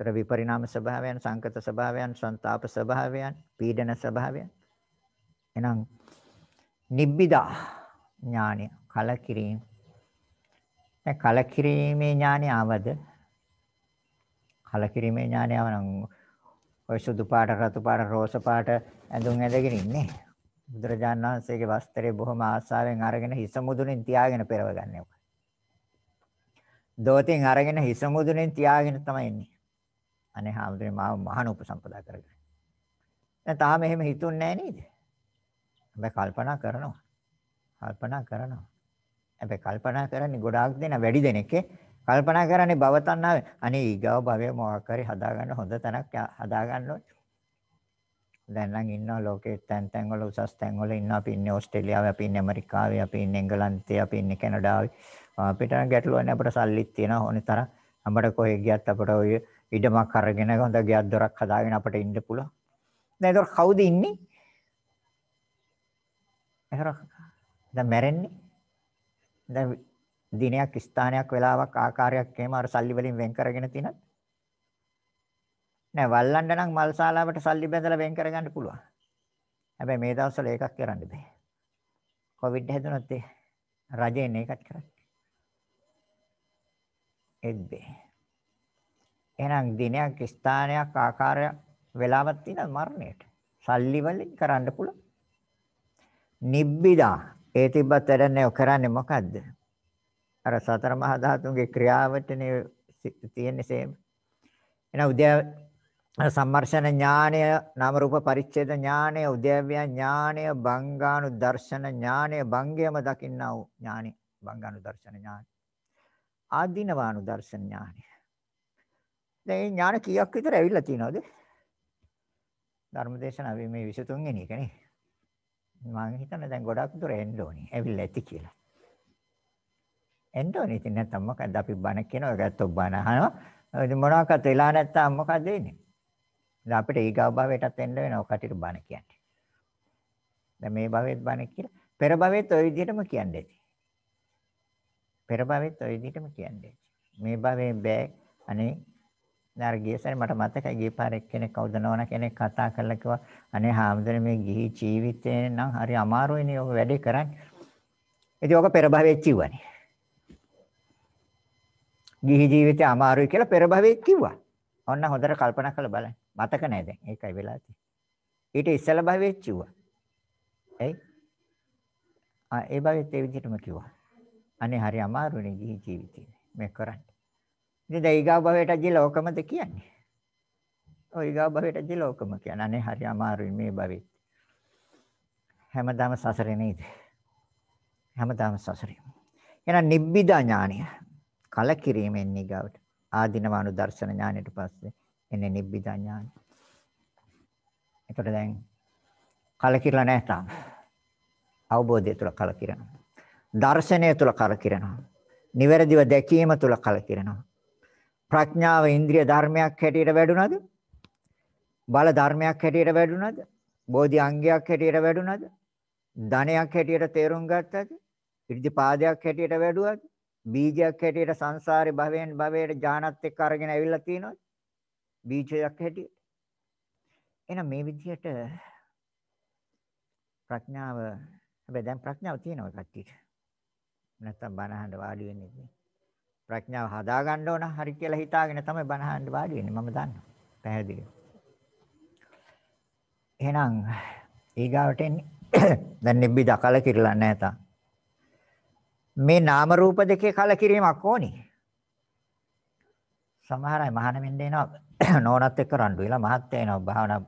තර විපරිණාම ස්වභාවයන්, සංකත ස්වභාවයන්, සංతాප ස්වභාවයන්, පීඩන ස්වභාවයන්. එහෙනම් නිබ්බිදා ඥානය කලකිරීම. දැන් කලකිරීමේ ඥානය ආවද? කලකිරීමේ ඥානය ආවනම් ඔය සුදු පාට රතු පාට රෝස පාට ඇඳුම් ඇඳගෙන ඉන්නේ. බුදුරජාණන් වහන්සේගේ වස්ත්‍රය බොහොම ආසාවෙන් අරගෙන හිස මුදුනින් තියාගෙන පෙරවගන්නේ ඔක. දෝතින් අරගෙන හිස මුදුනින් තියාගෙන තමයි ඉන්නේ. අනේ හාමුදුරනේ මාව මහාන උපසම්පදා කරගෙන. දැන් තාම එහෙම හිතුන්නේ නැහැ නේද? හැබැයි කල්පනා කරනවා. කල්පනා කරනවා. හැබැයි කල්පනා කරන්නේ ගොඩාක් දෙනා වැඩි දෙනෙක් කල්පනා කරන්නේ භව තණ්හාවේ. අනේ ඊගව භවය මොකක් හරි හදාගන්න හොඳ තැනක් හදාගන්න ඕනේ. දැන් නම් ඉන්නවා ලෝකේ තැන් තැන් වල උසස් තැන් වල ඉන්නවා. අපි ඉන්නේ ඕස්ට්‍රේලියාවේ අපි ඉන්නේ ඇමරිකාවේ අපි ඉන්නේ එංගලන්තේ අපි ඉන්නේ කැනඩාවේ. අපිට ගැටලුවක් නැහැ අපිට සල්ලිත් තියෙනවා ඕනේ තරම්. අපිට කොහෙ ගියත් අපිට ඔය ඉඩමක් අරගෙන හොඳ ගියක් දොරක් හදාගෙන අපිට ඉන්න පුළුවන්. දැන් ඒක කවුද ඉන්නේ? එහෙර දැන් මැරෙන්නේ? දැන් දිනයක් ස්ථානයක් වෙලාවක් ආකාරයක් එහෙම අර සල්ලි වලින් වෙන් කරගෙන තියෙනත් නෑ වල්ලන්න නම් මල් ශාලාවට සල්ලි බැඳලා වෙන් කරගන්න පුළුවන්. හැබැයි මේ දවස්වල ඒකක් කරන්න බෑ. කොවිඩ් හැදුනොත් ඒ රජෙන් ඒකත් කරන්නේ. එද්දේ. එහෙනම් දිනයක් ස්ථානයක් ආකාරයක් වෙලාවක් තියෙන මරණයට. සල්ලි වලින් කරන්න පුළුවන්. නිබ්බිදා ඒ තිබ්බත් වැඩන්නේ කරන්නේ මොකද්ද? අර සතර මහා ධාතුන්ගේ ක්‍රියාවටනේ තියෙන්නේ සේම. එහෙනම් උදේ සම්මර්ෂණ ඥානය නාම රූප පරිච්ඡේද ඥානය උද්‍යව්‍ය ඥානය බංගානු දර්ශන ඥානය බංගයම දකින්නා වූ ඥානය බංගානු දර්ශන ඥානය. ආදීනවානු දර්ශන ඥානය. දැන් මේ ඥාන කීයක් විතර ඇවිල්ලා තියෙනවද? ධර්මදේශනාවේ මේ 23 වෙනි එක නේ. මම හිතන්නේ දැන් ගොඩක් දුර එන්න ඕනේ ඇවිල්ලා ඇති කියලා එන්න ඕනේ ඉතින් නැත්තම් මොකද්ද අපි බණ කියනවා ඒකත් ඔබ බණ අහනවා මොනවාකට වෙලා නැත්තම් මොකද්ද වෙන්නේ දැන් අපිට ඊගාව භවයටත් එන්න වෙනවා කටියට බණ කියන්නේ. දැන් මේ භවෙත් බණ කියලා පෙර භවෙත් ওই විදිහටම කියන්නේ. පෙර භවෙත් ওই විදිහටම කියන්නේ. මේ භවයේ බෑ අනේ නාර ගියසරේ මට මතකයි ගිය පාර එක්කෙනෙක් කවුද නෝන කෙනෙක් කතා කරලා කිව්වා අනේ හාමුදුරනේ මේ ගිහි ජීවිතේ නම් හරි අමාරුයිනේ ඔක වැඩේ කරන්නේ. ඉතින් ඔක පෙර භවෙත් කිව්වනේ. ගිහි ජීවිතේ අමාරුයි කියලා පෙර භවෙත් කිව්වා. ඔන්න හොඳට කල්පනා කරලා බලන්න. මතක නැහැ දැන්. ඒකයි වෙලා තියෙන්නේ. ඊට ඉස්සෙල්ලා භවෙත් කිව්වා. ඇයි? ආ ඒ භවෙත් ඒ විදිහටම කිව්වා. අනේ හරි අමාරුනේ ගිහි ජීවිතේ මේ කරන්නේ. ඉතින් දැන් ඊගා භවයට ගිහලා ඕකමද කියන්නේ? ඔය ඊගා භවයට ගිහලා ඕකම කියන්නේ. අනේ හරි අමාරුයි මේ භවෙත්. හැමදාම සසරේ නේද? හැමදාම සසරේ. එහෙනම් නිබ්බිදා ඥානය කලකිරීමෙන් නිගවට ආධිනවානු දර්ශන ඥානයට පස්සේ එන්නේ නිබ්බිදා ඥානය. එතකොට දැන් කලකිරලා නැහැ තාම. අවබෝධය තුල කලකිරෙනවා. දර්ශනය තුල කලකිරෙනවා. නිවැරදිව දැකීම තුල කලකිරෙනවා. ප්‍රඥාව ඉන්ද්‍රිය ධර්මයක් හැටියට වැඩුණාද? බල ධර්මයක් හැටියට වැඩුණාද? බෝධි අංගයක් හැටියට වැඩුණාද? ධනයක් හැටියට තේරුම් ගත්තද? ඉර්ධි පාදයක් හැටියට වැඩුවද? බීජයක් හැටියට සංසාරේ භවයෙන් භවයට ඥානත් එක්ක අරගෙන ඇවිල්ලා තියෙනවද? බීජයක් හැටියට. එහෙනම් මේ විදිහට ප්‍රඥාව හැබැයි දැන් ප්‍රඥාව තියෙනවා කට්ටියට. නැත්තම් බණහඬ වාඩි වෙන්නේ නැහැ. ප්‍රඥාව හදා ගන්න ඕන හරි කියලා හිතාගෙන තමයි බණහඬ වාඩි වෙන්නේ මම දන්නවා. පැහැදිලිව. එහෙනම් ඊගාවට එන්නේ දැන් නිබ්බිද කලකිරලා නැහැ තා. මේ නාම රූප දෙකේ කලකිරීමක් ඕනි. සමහර අය මහාන වෙන්න එනවා නෝනත් එක්ක රණ්ඩු වෙලා මහත් එනවා භාවනා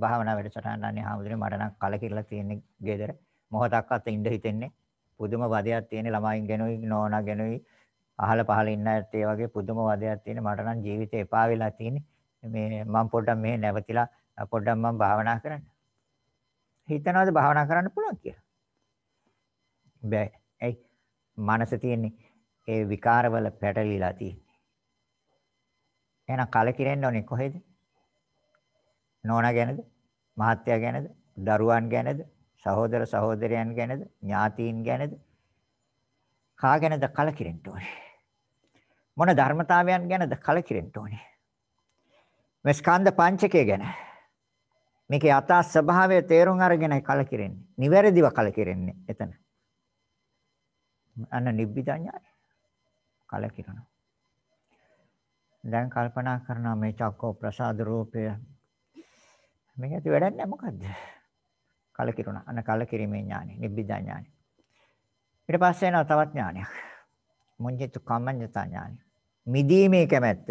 භාවනා වැඩසටහන යන්නේ ආමුදුනේ මට නම් කලකිරලා තියෙන්නේ ගෙදර මොහොතක්වත් ඉඳ හිතෙන්නේ පුදුම වදයක් තියෙන ළමයින් ගැනුයි නෝනා ගැනුයි අහල පහල ඉන්න ඇත්ත ඒ වගේ පුදුම වදයක් තියෙන මට නම් ජීවිතේ එපා වෙලා තියෙන්නේ මේ මම පොඩ්ඩක් මෙහෙ නැවතිලා පොඩ්ඩක් මම භාවනා කරන්න හිතනවාද භාවනා කරන්න පුළුවන් කියලා බෑ ඇයි මනස තියෙන්නේ ඒ විකාරවල පැටලිලා තියෙන්නේ එහෙනම් කලකිරෙන්න ඕනේ කොහෙද? නෝනා ගැනද? මහත්තයා ගැනද? දරුවන් ගැනද? සහෝදර සහෝදරයන් ගැනද? ඥාතීන් ගැනද? කා ගැනද කලකිරෙන්න ඕනේ? මොන ධර්මතාවයන් ගැනද කලකිරෙන්න ඕනේ? මේ ස්කන්ධ පංචකය ගැන. මේකේ යථා ස්වභාවය තේරුම් අරගෙනයි කලකිරෙන්නේ. නිවැරදිව කලකිරෙන්නේ එතන. අන්න නිබ්බිදඥාය. කලකිරනවා. දැන් කල්පනා කරනවා මේ චක්කෝ ප්‍රසාද රූපය මේක ඇති වැඩක් නැහැ මොකද්ද කලකිරුණා අන්න කලකිරීමේ ඥානෙ නිබ්බිදා ඥානෙ ඊට පස්සේ එනවා තවත් ඥානයක් මුඤ්ඤිත කම්මඤ්ඤතා ඥානෙ මිදීමේ කැමැත්ත.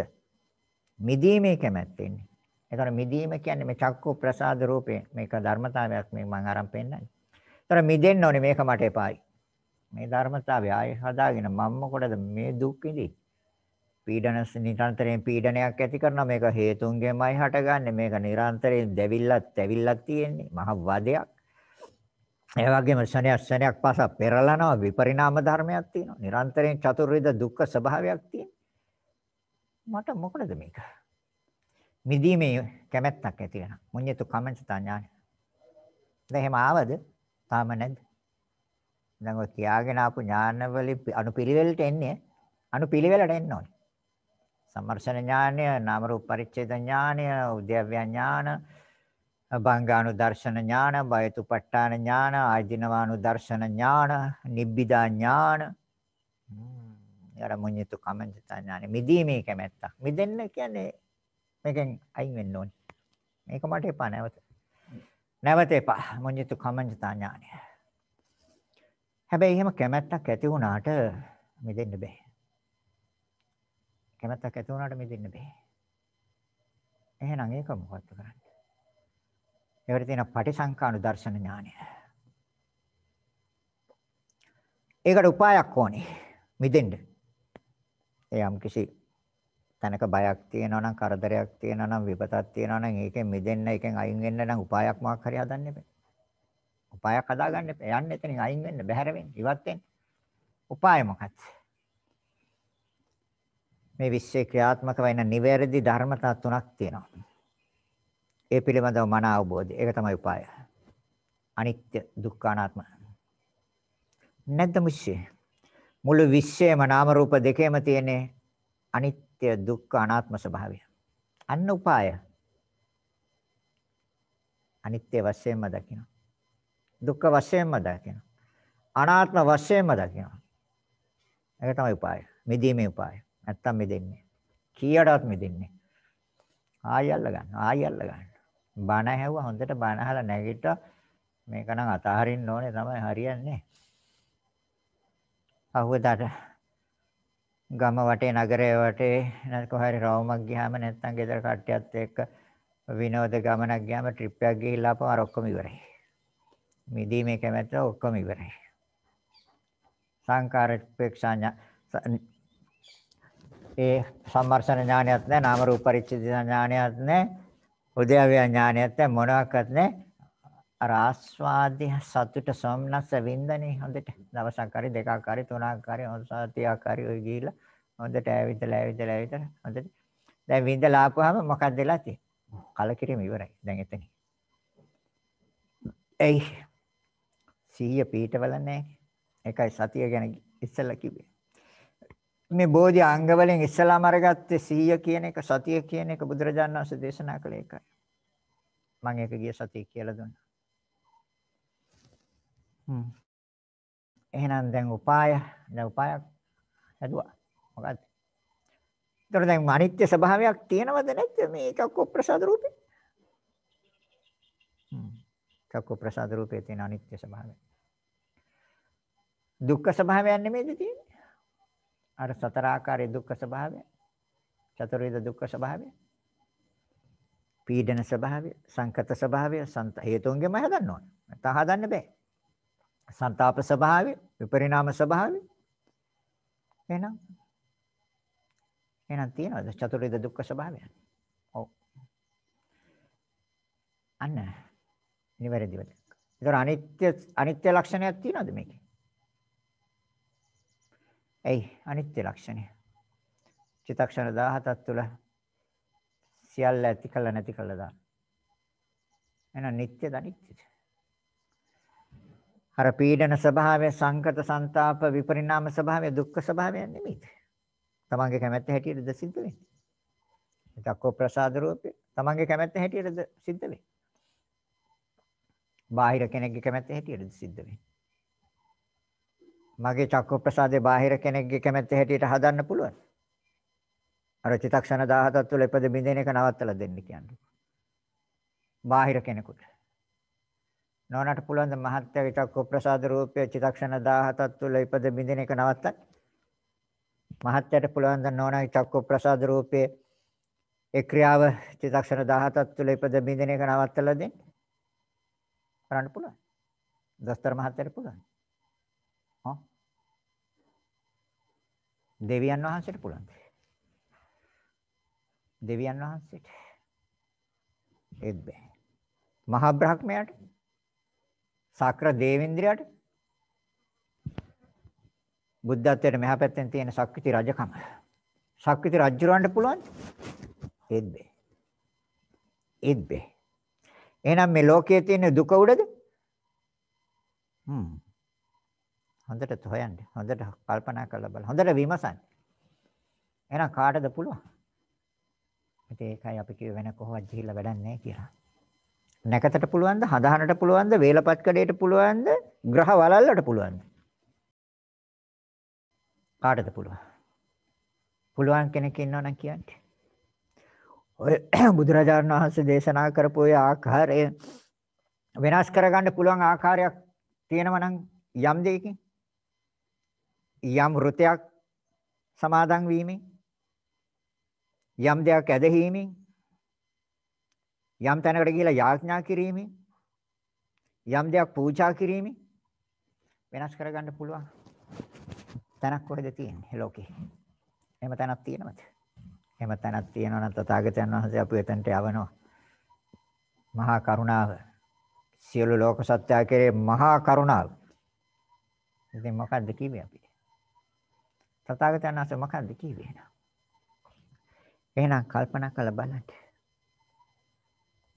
මිදීමේ කැමැත්ත එන්නේ. ඒතර මිදීම කියන්නේ මේ චක්කෝ ප්‍රසාද රූපේ මේක ධර්මතාවයක් මේ මම අරන් පෙන්නන්නේ. ඒතර මිදෙන්න ඕනේ මේක මට එපායි. මේ ධර්මතාවය ආයෙ හදාගෙන මම මොකටද මේ දුක් විඳින්නේ? පීඩන නිරන්තරයෙන් පීඩනයක් ඇති කරනවා. මේක හේතුන්ගෙන්මයි හටගන්නේ. මේක නිරන්තරයෙන් දැවිල්ලක් තැවිල්ලක් තියෙන්නේ. මහ වදයක්. ඒ වගේම ශණයක් ශණයක් පාස පෙරලනවා. විපරිණාම ධර්මයක් තියෙනවා. නිරන්තරයෙන් චතුර්විධ දුක්ඛ ස්වභාවයක් තියෙනවා. මට මොකටද මේක? මිදීමේ කැමැත්තක් ඇති වෙනවා. මුඤ්ඤතු කමංචතා ඥාන දැන් එහෙම ආවද? තාම නැද්ද? දැන් ඔය කියාගෙන ආපු ඥානවල අනුපිළිවෙලට එන්නේ අනුපිළිවෙලට එන්න ඕනේ. සම්මර්ෂණ ඥානය, නාම රූප පරිච්ඡේද ඥානය, උද්‍යව්‍ය ඥාන, බංගානු දර්ශන ඥාන, බයතුපට්ඨාන ඥාන, ආයදිනවානු දර්ශන ඥාන, නිබ්බිදා ඥාන. යාර මුඤ්ඤිතු කමෙන්තා ඥාන. මිදීමේ කැමැත්ත. මිදෙන්න කියන්නේ මේකෙන් අයින් වෙන්න ඕනේ. මේක මට එපා නැවත. නැවත එපා. මුඤ්ඤිතු කමෙන්තා ඥානය. හැබැයි එහෙම කැමැත්තක් ඇති වුණාට මිදෙන්න බෑ. කැමැත්තක් ඇති වුණාට මිදෙන්න බෑ. එහෙනම් ඒක මොකක්ද කරන්නේ? ඒකට තියෙන පටිසංකානු දර්ශන ඥානය. ඒකට උපායක් ඕනේ මිදෙන්න. ඒ යම් කිසි තැනක බයක් තියෙනවා නම් කරදරයක් තියෙනවා නම් විපතක් තියෙනවා නම් ඒකෙන් මිදෙන්න ඒකෙන් අයින් වෙන්න නම් උපායක් මොකක් හරි හදන්න එපා. උපායක් හදාගන්න එපා. යන්න එතනින් අයින් වෙන්න බැහැර වෙන්න ඉවත් වෙන්න. උපාය මොකක්ද? මේ විශ්වයේ ක්‍රියාත්මක වෙන නිවැරදි ධර්මතා තුනක් තියෙනවා. ඒ පිළිබඳව මන අවබෝධය. ඒක තමයි උපාය. අනිත්‍ය, දුක්ඛ, අනාත්ම. නැද්ද මුෂ්‍ය? මුළු විශ්වයේම නාම රූප දෙකේම තියෙන අනිත්‍ය, දුක්ඛ, අනාත්ම ස්වභාවය. අන්න උපාය. අනිත්‍ය වශයෙන්ම දකිනවා. දුක්ඛ වශයෙන්ම දකිනවා. අනාත්ම වශයෙන්ම දකිනවා. ඒක තමයි උපාය. මිදීමේ උපාය. නැත්තම් මෙදෙන්නේ. කීයටවත් මෙදෙන්නේ. ආයෙ අල්ල ගන්න. ආයෙ අල්ල ගන්න. බණ ඇහුවා හොඳට බණ අහලා නැගිට මේක නම් අතහරින්න ඕනේ තමයි හරියන්නේ. අහුවදාට ගම වටේ නගරයේ වටේ නැත්නම් කොහරි රවුමක් ගියාම නැත්නම් ගෙදර කට්ටියත් එක්ක විනෝද ගමනක් ගියාම ට්‍රිප් එකක් ගිහිල්ලා ආපම අර ඔක්කොම ඉවරයි. මිදීමේ කැමැත්ත ඔක්කොම ඉවරයි. සංකාරපේක්ෂා ඒ සම්මර්ෂණ ඥානයත් නැහැ නාම රූප පරිච්ඡේද ඥානයත් නැහැ උද්‍යව්‍ය ඥානයත් නැහැ මොනවාක්වත් නැහැ අර ආස්වාදය සතුට සොම්නස වින්දනේ හොඳට දවසක් හරි දෙකක් හරි තුනක් හරි හොසතියක් හරි ඔය ගිහිල්ලා හොඳට ඇවිදලා ඇවිදලා ඇවිදලා හොඳට. දැන් වින්දලා ආපුවාම මොකක්ද වෙලා තියෙන්නේ? කලකිරීම ඉවරයි දැන් එතන එයි. සිහිය පීඨවල නැහැ. ඒකයි සතිය ගැන ඉස්සෙල්ලා කිව්වේ. මේ බෝධි අංග වලින් ඉස්සලාම අරගත්තේ සිහිය කියන එක සතිය කියන එක බුදුරජාණන් වහන්සේ දේශනා කළේ ඒකයි. මම ඒක ගිය සතිය කියලා දුන්නා. හ්ම් එහෙනම් දැන් උපාය දැන් උපායක් හැදුවා මොකද්ද? ඒතර දැන් අනිත්‍ය ස්වභාවයක් තියෙනවද නැද්ද මේ චක්ක ප්‍රසාද රූපේ? හ්ම්. චක්ක ප්‍රසාද රූපේ තියෙන අනිත්‍ය ස්වභාවය. දුක්ඛ ස්වභාවයක් නෙමෙයිද තියෙන්නේ? අර සතර ආකාරයේ දුක්ඛ ස්වභාවය. චතුර්විධ දුක්ඛ ස්වභාවය. පීඩන ස්වභාවය, සංකත ස්වභාවය, සන්ත හේතුන්ගෙම හදන්න ඕන. නැත්නම් හදන්න බෑ. සංతాප ස්වභාවය, විපරිණාම ස්වභාවය. එහෙනම් එහෙනම් තියනවද චතුර්විධ දුක්ඛ ස්වභාවය? ඔව්. අන්න නිවැරදිව. ඒතර අනිත්‍ය අනිත්‍ය ලක්ෂණයක් තියනවද මේකේ? එයි අනිත්‍ය ලක්ෂණය. චිත්තක්ෂණ 17ක් තුළ සියල්ල ඇති කළ නැති කළ දාන. එහෙනම් නිට්ටයද අනිත්‍යද? අර පීඩන ස්වභාවය, සංකත, ਸੰతాප, විපරිණාම ස්වභාවය, දුක්ඛ ස්වභාවය නෙමෙයිද? තමන්ගේ කැමැත්ත හැටියටද සිද්ධ වෙන්නේ? චක්කෝ ප්‍රසාද රූපේ තමන්ගේ කැමැත්ත හැටියටද සිද්ධ වෙන්නේ? බාහිර කෙනෙක්ගේ කැමැත්ත හැටියටද සිද්ධ වෙන්නේ? මගේ චක්කෝ ප්‍රසාදේ බාහිර කෙනෙක්ගේ කැමැත්ත හැටියට හදන්න පුළුවන්. අර චිතක්ෂණ 17ක් තුළ ඉපද බින්දෙන එක නවත්තලා දෙන්න කියන්නේ. බාහිර කෙනෙකුට. නෝනට පුළුවන් ද මහත්යාගේ චක්කෝ ප්‍රසාද රූපය චිතක්ෂණ 17ක් තුළ ඉපද බින්දෙන එක නවත්තන්න? මහත්යට පුළුවන් ද නෝනාගේ චක්කු ප්‍රසාද රූපයේ ඒ ක්‍රියාව චිත්තක්ෂණ 17ක් තුළ ඉපද බින්දින එක නවත්තලා දෙන්න. කරන්න පුළුවන්. දස්තර මහත්තයට පුළුවන්. හා දෙවියන් වහන්සේට පුළුවන්. දෙවියන් වහන්සේට ඒත් බෑ. මහා බ්‍රහ්මයාට සක්‍ර දේවේන්ද්‍රයාට බුද්ධත්වයට මෙහා පැත්තෙන් තියෙන ශක්විති රජකම. ශක්විති රජුරවන්ට පුළුවන්? ඒත් බෑ. ඒත් බෑ. එහෙනම් මේ ලෝකයේ තියෙන දුක උඩද? හ්ම්. හොඳට හොයන්න. හොඳට කල්පනා කරලා බලන්න. හොඳට විමසන්න. එහෙනම් කාටද පුළුවන්? ඉතින් ඒකයි අපි කිව්ව වෙන කොහොමද ගිහිල්ලා වැඩක් නැහැ කියලා. නැකතට පුළුවන්ද? හදාහනට පුළුවන්ද? වේලපත් කඩේට පුළුවන්ද? ග්‍රහ වලල්ලට පුළුවන්ද? කාටද පුළුවන්? පුළුවන් කෙනෙක් ඉන්නවනම් කියන්න. ඔය බුදුරජාණන් වහන්සේ දේශනා කරපු ඔය ආකාරය වෙනස් කරගන්න පුළුවන් ආකාරයක් තියෙනවා නම් යම් දෙයකින් යම් ෘතයක් සමාදන් වීමෙන් යම් දෙයක් ඇදහිීමෙන් යම් තැනකට ගිහිලා යාඥා කිරීමෙන් යම් දෙයක් පූජා කිරීමෙන් වෙනස් කරගන්න පුළුවන් තැනක් කොහෙද තියෙන්නේ ලෝකේ? එහෙම තැනක් තියෙනවද? එහෙම තැනක් තියෙනවා නම් තථාගතයන් වහන්සේ අපු එතනට යවනවා. මහා කරුණාව. සියලු ලෝක සත්‍යය කෙරේ මහා කරුණාව. ඉතින් මොකද්ද කිව්වේ අපි? තථාගතයන් වහන්සේ මොකද්ද කිව්වේ එහෙනම්? එහෙනම් කල්පනා කරලා බලන්න.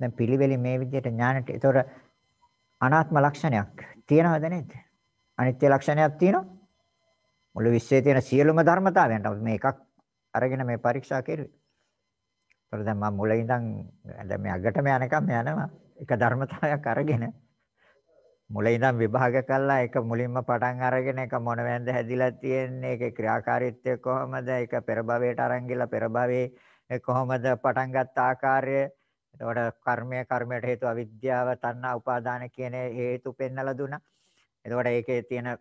දැන් පිළිවෙලින් මේ විදිහට ඥානට ඒතොර අනාත්ම ලක්ෂණයක් තියෙනවද නැද්ද? අනිත්‍ය ලක්ෂණයක් තියෙනවා. මුළු විශ්වයේ තියෙන සියලුම ධර්මතාවයන්ට අපි මේ එකක් අරගෙන මේ පරීක්ෂා කෙරුවේ. ඒතර දැන් මම මුලින් ඉඳන් දැන් මේ අගටම යනකම් යනවා එක ධර්මතාවයක් අරගෙන මුලින් ඉඳන් විභාග කළා ඒක මුලින්ම පටන් අරගෙන ඒක මොන වෙන්ද හැදිලා තියෙන්නේ ඒකේ ක්‍රියාකාරීත්වය කොහොමද ඒක පෙර භවයට අරන් ගිහලා පෙර භවයේ කොහොමද පටන් ගත්ත ආකාරය එතකොට කර්මය කර්මයට හේතු අවිද්‍යාව තණ්හා උපාදාන කියන හේතු පෙන්නලා දුන්නා එතකොට ඒකේ තියෙන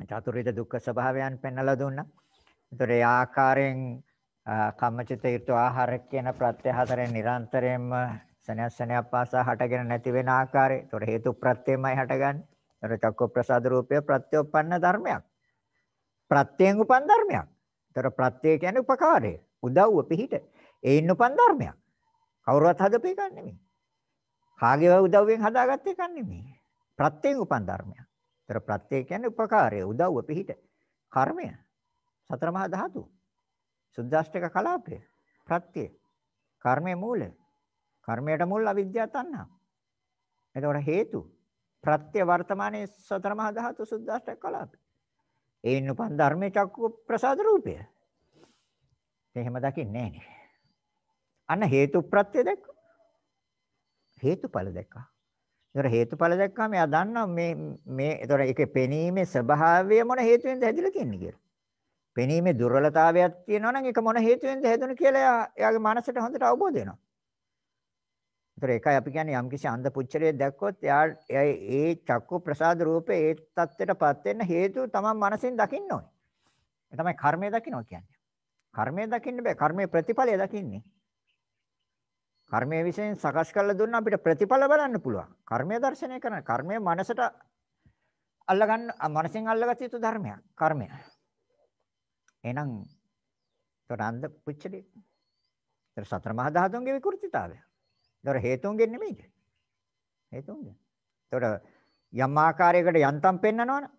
චතුර්විධ දුක්ඛ ස්වභාවයන් පෙන්වලා දුන්නා. ඒතර ඒ ආකාරයෙන් කම්මචිත යුතු ආහාර කියන ප්‍රත්‍ය හතරෙන් නිරන්තරයෙන්ම සනයක් සනයක් පාසා හටගෙන නැති වෙන ආකාරය. ඒතර හේතු ප්‍රත්‍යයමයි හටගන්නේ. ඒතර චක්ක ප්‍රසාද රූපය ප්‍රත්‍යෝපන්න ධර්මයක්. ප්‍රත්‍යයෙන් උපන් ධර්මයක්. ඒතර ප්‍රත්‍ය කියන්නේ උපකාරය. උදව්ව පිහිට. ඒ ඉන්න උපන් ධර්මයක්. කවුරුවත් හදපු එකක් නෙමෙයි. කාගේ උදව්වෙන් හදාගත්ත එකක් නෙමෙයි. ප්‍රත්‍යයෙන් උපන් ධර්මයක්. ඒතර ප්‍රත්‍ය කියන්නේ උපකාරය, උදව්ව පිහිට. කර්මය. සතර මහා ධාතු. සුද්දාෂ්ටක කලාපය. ප්‍රත්‍ය. කර්මයේ මූලය. කර්මයට මුල් අවිද්‍යාව තණ්හා. එතකොට හේතු ප්‍රත්‍ය වර්තමානයේ සතර මහා ධාතු සුද්දාෂ්ටක කලාපය. ඒන් උපන් ධර්මයේ චක්කු ප්‍රසාද රූපය. එහෙම දකින්නේ නැහැ අන්න හේතු ප්‍රත්‍ය දැක්ක. හේතුඵල දැක්කා. ඒතර හේතුඵල දැක්කාම එයා දන්නවා මේ මේ ඒතර ඒකේ පෙනීමේ ස්වභාවය මොන හේතුවෙන්ද හැදිලා තියෙන්නේ කියලා. පෙනීමේ දුර්වලතාවයක් තියෙනවා නම් ඒක මොන හේතුවෙන්ද හැදුනේ කියලා එයාගේ මනසට හොඳට අවබෝධ වෙනවා. ඒතර ඒකයි අපි කියන්නේ යම්කිසි අන්ධ පුච්චරයේ දැක්කොත් එයා ඒ චක්කු ප්‍රසාද රූපේ ඒ தත්ත්වයටපත් වෙන්න හේතුව තමයි මනසෙන් දකින්න ඕනේ. ඒ තමයි කර්මය දකින්නවා කියන්නේ. කර්මය දකින්න බෑ. කර්මයේ ප්‍රතිඵලය දකින්නේ. කර්මයේ විශේෂයෙන් සකස් කරලා දුන්න අපිට ප්‍රතිඵල බලන්න පුළුවන්. කර්මය දර්ශනය කරන කර්මය මනසට අල්ලගන්න මනසෙන් අල්ලගත යුතු ධර්මයක්. කර්මය. එහෙනම් තොරන්ද පුච්චලේ. ඒතර සතර මහා ධාතුන්ගේ විකෘතිතාවය. ඒතර හේතුන්ගෙන් නෙමෙයිද? හේතුන්ගෙන්. ඒතර යම් ආකාරයකට යන්තම් පෙන්නනවනේ.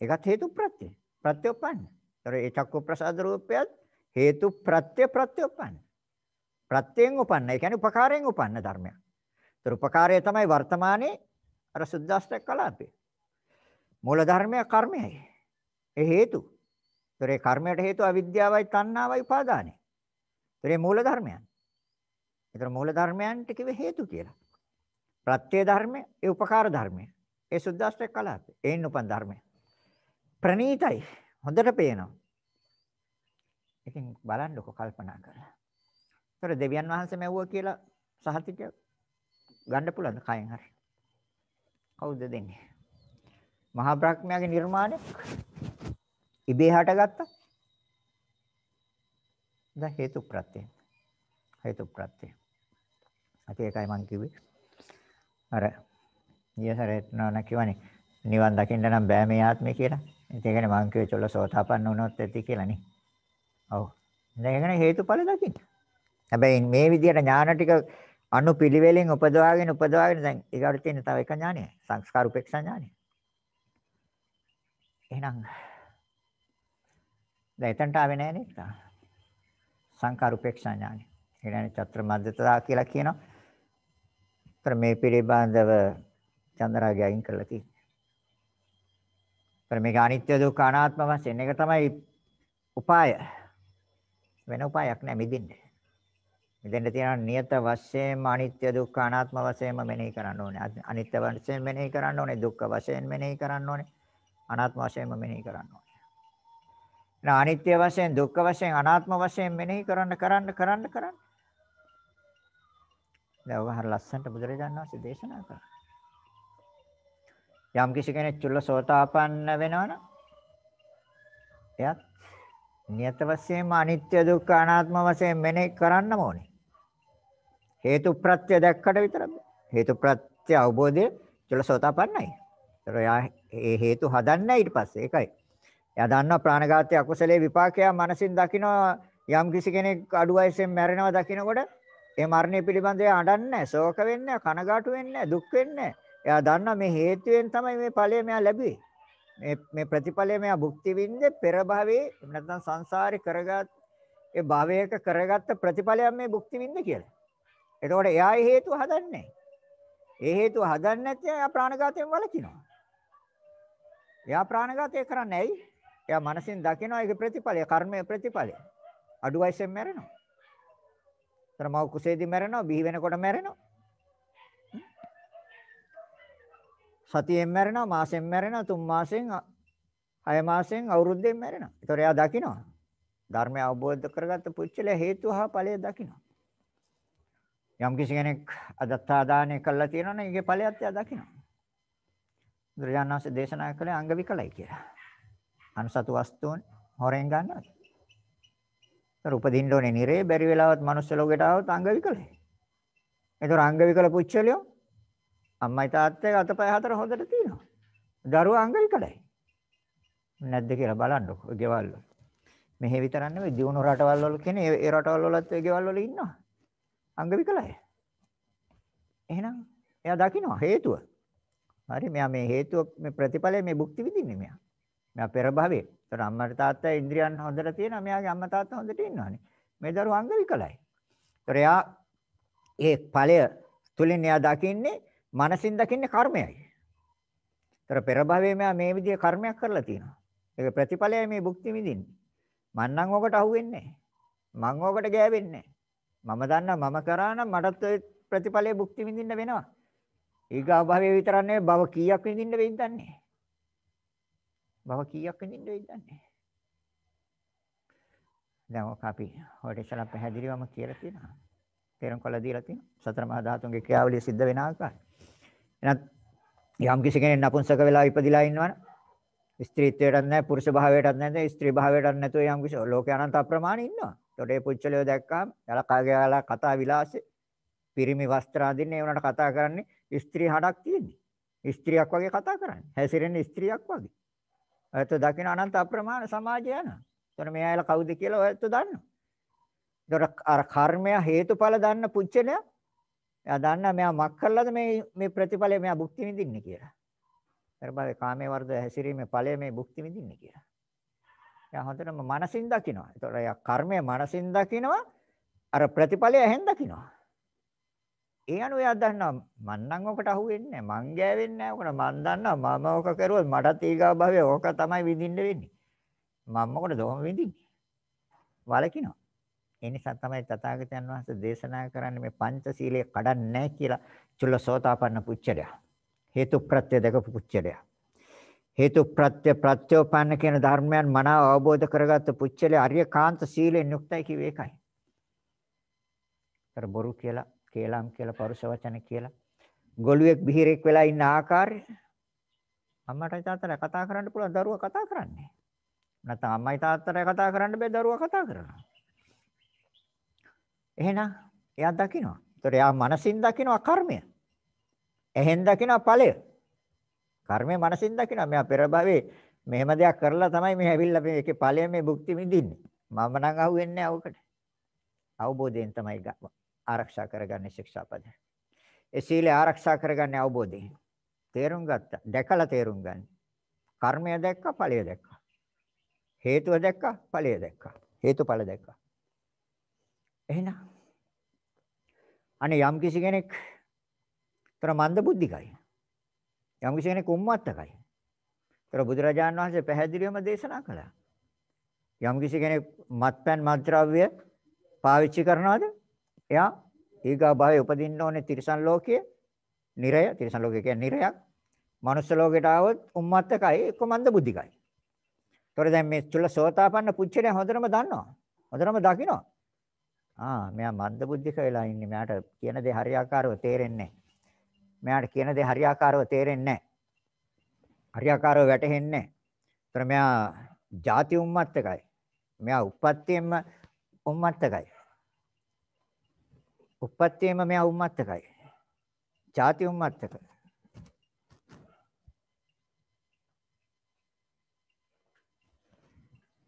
ඒකත් හේතු ප්‍රත්‍ය. ප්‍රත්‍යෝපන්න. ඒතර ඒ චක්කු ප්‍රසාද රූපයත් හේතු ප්‍රත්‍ය ප්‍රත්‍යෝපන්න. ප්‍රත්‍යයෙන් උපන්න. ඒ කියන්නේ උපකාරයෙන් උපන්න ධර්මයක්. ඒතර උපකාරය තමයි වර්තමානයේ අර සුද්දාස්තක කලාපේ. මූල ධර්මය කර්මයයි. ඒ හේතු. ඒතර ඒ කර්මයට හේතුව අවිද්‍යාවයි තණ්හාවයි උපාදානයි. ඒතර ඒ මූල ධර්මයන්. ඒතර මූල ධර්මයන්ට කිව්වේ හේතු කියලා. ප්‍රත්‍ය ධර්මය, ඒ උපකාර ධර්මය. ඒ සුද්දාස්තක කලාපේ. ඒන් උපන් ධර්මය. ප්‍රණීතයි. හොඳට පේනවා. ඉතින් බලන්නකො කල්පනා කරලා. ඒතර දෙවියන් වහන්සේ මැව්වා කියලා සහතික ගන්න පුළුවන්ද කයෙන් හරි? කවුද දෙන්නේ? මහා බ්‍රහ්මයාගේ නිර්මාණය ඉබේ හටගත්තා. දැන් හේතු ප්‍රත්‍යය. හේතු ප්‍රත්‍යය. අත ඒකයි මං කිව්වේ. අර ඊයසරේත් නෝන කිව්වනේ නිවන් දකින්න නම් බෑ මේ ආත්මේ කියලා. ඒ කියන්නේ මං කිව්වේ චොල්ල සෝතාපන්න වුණොත් ඇති කියලා නේ. ඔව්. දැන් ඒකනේ හේතුඵල දකින්න. හැබැයි මේ විදිහට ඥාන ටික අනුපිළිවෙලින් උපදවාගෙන උපදවාගෙන දැන් ඊගාට තියෙන තව එක ඥානය සංස්කාර උපේක්ෂා ඥානය. එහෙනම් දැන් එතනට ආවේ නැහැ නේද? සංකාර උපේක්ෂා ඥානය. ඒ කියන්නේ චත්‍ර මද්දතා කියලා කියනවා. ඒතර මේ පිළිබඳව චන්දරාගය අයින් කරලා තියෙන්නේ. ඒතර මේක අනිත්‍ය දුක්ඛ අනාත්ම වශයෙන් එක තමයි උපාය. වෙන උපායක් නැහැ මිදින්නේ. මෙතෙන්ට තියෙනවා නියත වශයෙන්ම අනිත්‍ය දුක්ඛ අනාත්ම වශයෙන්ම මෙනෙහි කරන්න ඕනේ. අනිත්‍ය වශයෙන් මෙනෙහි කරන්න ඕනේ. දුක්ඛ වශයෙන් මෙනෙහි කරන්න ඕනේ. අනාත්ම වශයෙන්ම මෙනෙහි කරන්න ඕනේ. එහෙනම් අනිත්‍ය වශයෙන් දුක්ඛ වශයෙන් අනාත්ම වශයෙන් මෙනෙහි කරන්න කරන්න කරන්න කරන්න. දැන් ඔබ හර ලස්සනට බුදුරජාණන් වහන්සේ දේශනා කරා. යම් කිසි කෙනෙක් චුල්ලසෝතාපන්න වෙනවනම් එයත් නියත වශයෙන්ම අනිත්‍ය දුක්ඛ අනාත්ම වශයෙන් මෙනෙහි කරන්නම ඕනේ. හේතු ප්‍රත්‍ය දැක්කට විතරක් හේතු ප්‍රත්‍ය අවබෝධය චුල්ලසෝතාපන්නයි. ඒතර යා ඒ හේතු හදන්නේ ඊට පස්සේ ඒකයි. එයා දන්නවා ප්‍රාණඝාතය අකුසලයේ විපාකය මනසින් දකිනවා යම් කිසි කෙනෙක් අඩු වයසෙන් මැරෙනවා දකිනකොට ඒ මරණය පිළිබඳව අඬන්නේ ශෝක වෙන්නේ කනගාටු වෙන්නේ දුක් වෙන්නේ එයා දන්නවා මේ හේතුවෙන් තමයි මේ ඵලය මෙයා ලැබුවේ මේ මේ ප්‍රතිඵලය මෙයා භුක්ති විඳින්නේ පෙර භවයේ නැත්නම් සංසාරේ කරගත් ඒ භවයක කරගත්ත ප්‍රතිඵලයක් මේ භුක්ති විඳින්න කියලා. එතකොට එයා ඒ හේතුව හදන්නේ ඒ හේතුව හදන්නේ නැත්නම් එයා ප්‍රාණඝාතයෙන් වළකිනවා. එයා ප්‍රාණඝාතය කරන්නේ ඇයි? එයා මනසින් දකිනවා ඒකේ ප්‍රතිඵලය, කර්මයේ ප්‍රතිඵලය. අඩු වයසෙන් මැරෙනවා. ତර මව කුසේදී මැරෙනවා, බිහි වෙනකොට මැරෙනවා. සතියෙන් මැරෙනවා, මාසෙන් මැරෙනවා, තුන් මාසෙන්, හය මාසෙන්, අවුරුද්දෙන් මැරෙනවා. ඒතර එයා දකිනවා. ධර්මය අවබෝධ කරගත්ත පුච්චලයා හේතුව හා ඵලය දකිනවා. යම් කිසි කෙනෙක් අදත්තාදානය කළා තියෙනවනේ ඒකේ ඵලයත් එයා දකිනවා. බුදුරජාණන් වහන්සේ දේශනා කළේ අංග විකලයි කියලා. අනුසතු වස්තුන් හොරෙන් ගන්නවා. ඒතර උපදින්න ඕනේ නිරේ බැරි වෙලාවත් මනුස්ස ලෝකයට ආවොත් අංග විකලයි. ඒතර අංග විකල පුච්චලියෝ අම්මයි තාත්තයි අතපය හතර හොඳට තියෙනවා. දරුවා අංග විකලයි. නැද්ද කියලා බලන්නකො ගෙවල් වල. මෙහෙ විතරක් නෙවෙයි දියුණු රටවල් වල කියන්නේ ඒ- ඒ රටවල් වලත් ඒ ගෙවල් වල ඉන්නවා. අංග විකලයි. එහෙනම් එයා දකිනවා හේතුව. හරි මෙයා මේ හේතුව මේ ප්‍රතිඵලය මේ භුක්ති විඳින්නේ මෙයා. මෙයා පෙර භවයේ. ඒතර අම්මට තාත්තා ඉන්ද්‍රියන් හොඳට තියෙනවා. මෙයාගේ අම්මා තාත්තා හොඳට ඉන්නවානේ. මේ දරුවා අංග විකලයි. ඒතර එයා ඒ ඵලය තුලින් එයා දකින්නේ මනසින් දකින්නේ කර්මයයි. ඒතර පෙර භවයේ මෙයා මේ විදිහේ කර්මයක් කරලා තියෙනවා. ඒක ප්‍රතිඵලයයි මේ භුක්ති විඳින්නේ. මං නම් ඔකට අහුවෙන්නේ නැහැ. මං ඔකට ගෑවෙන්නේ නැහැ. මම දන්නා මම කරා නම් මටත් ওই ප්‍රතිඵලයේ භුක්ති විඳින්න වෙනවා. ඊගා භවයේ විතරක් නෙවෙයි භව කීයක් විඳින්න වෙයිද දන්නේ. භව කීයක් විඳින්න වෙයිද දන්නේ. දැන් ඔක අපි හොට ඉස්සලා පැහැදිලිවම කියලා තියෙනවා. තේරුම් කළ දීලා තියෙනවා. සතර මහා ධාතුන්ගේ ක්‍රියාවලිය සිද්ධ වෙන ආකාරය. එහෙනම් යම් කිසි කෙනෙක් නපුංසක වෙලා ඉපදිලා ඉන්නවනම් ස්ත්‍රීත්වයටත් නැහැ පුරුෂ භාවයටත් නැහැ ස්ත්‍රී භාවයටත් නැතුව යම් කිසි ලෝකේ අනන්ත අප්‍රමාණ ඉන්නවා. ඒතකොට ඒ පුච්චලිය දැක්කම යලකාගේ යාලා කතා විලාසේ පිරිමි වස්ත්‍ර අඳින්නේ ඒ උනට කතා කරන්නේ ස්ත්‍රී හඩක් තියෙන්නේ. ස්ත්‍රියක් වගේ කතා කරන්නේ. හැසිරෙන්නේ ස්ත්‍රියක් වගේ. ඔයත් දකින අනන්ත අප්‍රමාණ සමාජය යනවා. ඒතකොට මේ අයලා කවුද කියලා ඔයත් දන්නවා. ඒතකොට අර කර්මය හේතුඵල දන්න පුච්චලයා එයා දන්නා මෙයා මක් කළාද මේ මේ ප්‍රතිඵලය මෙයා භුක්ති විඳින්නේ කියලා. පෙරබවේ කාමයේ වර්ධ හැසිරීමේ ඵලය මේ භුක්ති විඳින්නේ කියලා. එයා හොඳටම මනසින් දකිනවා. ඒතකොට එයා කර්මය මනසින් දකිනවා අර ප්‍රතිඵලය ඇහෙන් දකිනවා. ඒ අනුව එයා දන්නවා මං නම් ඔකට අහුවෙන්නේ නැහැ. මං ගෑවෙන්නේ නැහැ. ඔකට මං දන්නවා මම ඔක කරුවොත් මටත් ඊගා භවයේ ඕක තමයි විඳින්න වෙන්නේ. මම මොකටද ඔහොම විඳින්නේ? වලකිනවා. ඒ නිසා තමයි තථාගතයන් වහන්සේ දේශනා කරන්නේ මේ පංචශීලයේ කඩන්නේ නැහැ කියලා චුල්ලසෝතාපන්න පුච්චලයා. හේතු ප්‍රත්‍ය දෙකපු පුච්චලයා. හේතු ප්‍රත්‍ය ප්‍රත්‍යෝපන්න කියන ධර්මයන් මනාව අවබෝධ කරගත්ත පුච්චලයා අරියකාන්ත සීලෙන් යුක්තයි කිව්වේ ඒකයි. අර බොරු කියලා, කේලම් කියලා, පරුෂ වචන කියලා, ගොළුෙක් බිහිරෙක් වෙලා ඉන්න ආකාරය අම්මට තාත්තට කතා කරන්න පුළුවන් දරුවා කතා කරන්නේ. නැත්නම් අම්මයි තාත්තට කතා කරන්න බෑ දරුවා කතා කරනවා. එහෙනම් එයා දකිනවා. ඒතර එයා මනසින් දකිනවා කර්මය. එහෙන් දකිනවා ඵලය. කර්මය මනසින් දකිනවා. මෙයා පෙර භවයේ මෙහෙම දෙයක් කරලා තමයි මේ ඇවිල්ලා මේකේ ඵලය මේ භුක්ති විඳින්නේ. මම නම් අහුවෙන්නේ නැහැ අවකට. අවබෝධයෙන් තමයි ආරක්ෂා කරගන්නේ ශික්ෂාපද. ඒ සීලය ආරක්ෂා කරගන්නේ අවබෝධයෙන්. තේරුම් ගත්තා. දැකලා තේරුම් ගන්න. කර්මය දැක්කා ඵලය දැක්කා. හේතුව දැක්කා ඵලය දැක්කා. හේතුඵල දැක්කා. එහෙනම් අනේ යම් කිසි කෙනෙක් තර මන්ද බුද්ධිකයි. යම් කිසි කෙනෙක් උම්මත්තකයි. තර බුදුරජාණන් වහන්සේ පැහැදිලිවම දේශනා කළා. යම් කිසි කෙනෙක් මත්පැන් මත්ද්‍රව්‍ය පාවිච්චි කරනවාද? එයා ඊගා භවයේ උපදින්න ඕනේ තිරිසන් ලෝකයේ. නිරය තිරිසන් ලෝකය කියන්නේ නිරයක්. මනුස්ස ලෝකයට ආවොත් උම්මත්තකයි එක්ක මන්ද බුද්ධිකයි. ඒතොර දැන් මේ චුල්ල සෝතාපන්න පුච්චලයා හොඳටම දන්නවා. හොඳටම දකිනවා. ආ මෙයා මන්ද බුද්ධික වෙලා ඉන්නේ. මෙයාට කියන දේ හරියාකාරව තේරෙන්නේ නැහැ. මෙයාට කියන දේ හරියාකාරව තේරෙන්නේ නැහැ. හරියාකාරව වැටහෙන්නේ නැහැ. ඒතර මෙයා ಜಾති උම්මත්තකයි. මෙයා උප්පත්තියෙන්ම උම්මත්තකයි. උප්පත්තියෙම මෙයා උම්මත්තකයි. ಜಾති උම්මත්තක.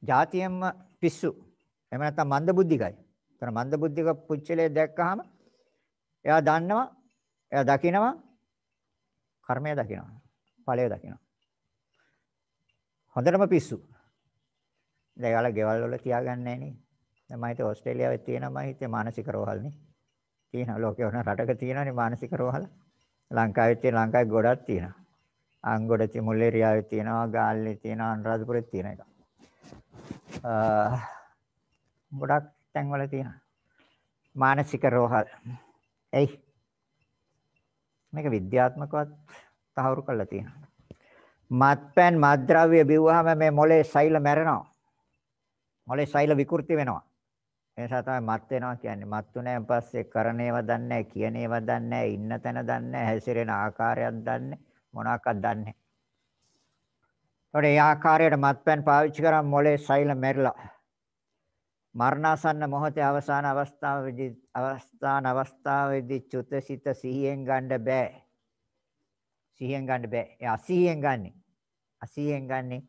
ಜಾතියෙන්ම පිස්සු. එහෙම නැත්නම් මන්දබුද්ධිකයි. ඒතර මන්දබුද්ධික පුච්චලේ දැක්කහම එයා දන්නවා එයා දකිනවා කර්මය දකිනවා ඵලය දකිනවා. හොඳටම පිස්සු. දැන් යාලා ගෙවල් වල තියාගන්නේ නැහැ නේ දැන් මම හිතේ ඕස්ට්‍රේලියාවේ තියෙනවා මම හිතේ මානසික රෝහල් නේ තියෙනවා ලෝකේ වුණ රටක තියෙනවානේ මානසික රෝහල. ලංකාවේ තියෙන ලංකාවේ ගොඩක් තියෙනවා. අංගොඩ තියෙන මුල්ලේරියාවේ තියෙනවා ගාල්ලේ තියෙනවා අනුරාධපුරේ තියෙන එක ගොඩක් තැන්වල තියෙනවා. මානසික රෝහල්. එයි. මේක විද්‍යාත්මකවත් තහවුරු කරලා තියෙනවා. මත්පැන් මත්ද්‍රව්‍ය බිව්වහම මේ මොලේ සෛල මැරෙනවා. මොලේ සෛල විකෘති වෙනවා. ඒ නිසා තමයි මත් වෙනවා කියන්නේ. මත් උනෑන් පස්සේ කරන ඒවා දන්නේ නැහැ, කියන ඒවා දන්නේ නැහැ, ඉන්න තැන දන්නේ නැහැ, හැසිරෙන ආකාරයක් දන්නේ මොනවාක්වත් දන්නේ නැහැ. ඒ ආකාරයට මත්පැන් පාවිච්චි කරාම මොලේ සෛල මැරිලා මරණාසන්න මොහොතේ අවසාන අවස්ථාවේදී අවස්ථාන අවස්ථාවේදී චුතසිත සිහියෙන් ගන්න බෑ. සිහියෙන් ගන්න බෑ. ඒ අසිහියෙන් ගන්නෙ. අසිහියෙන් ගන්නෙ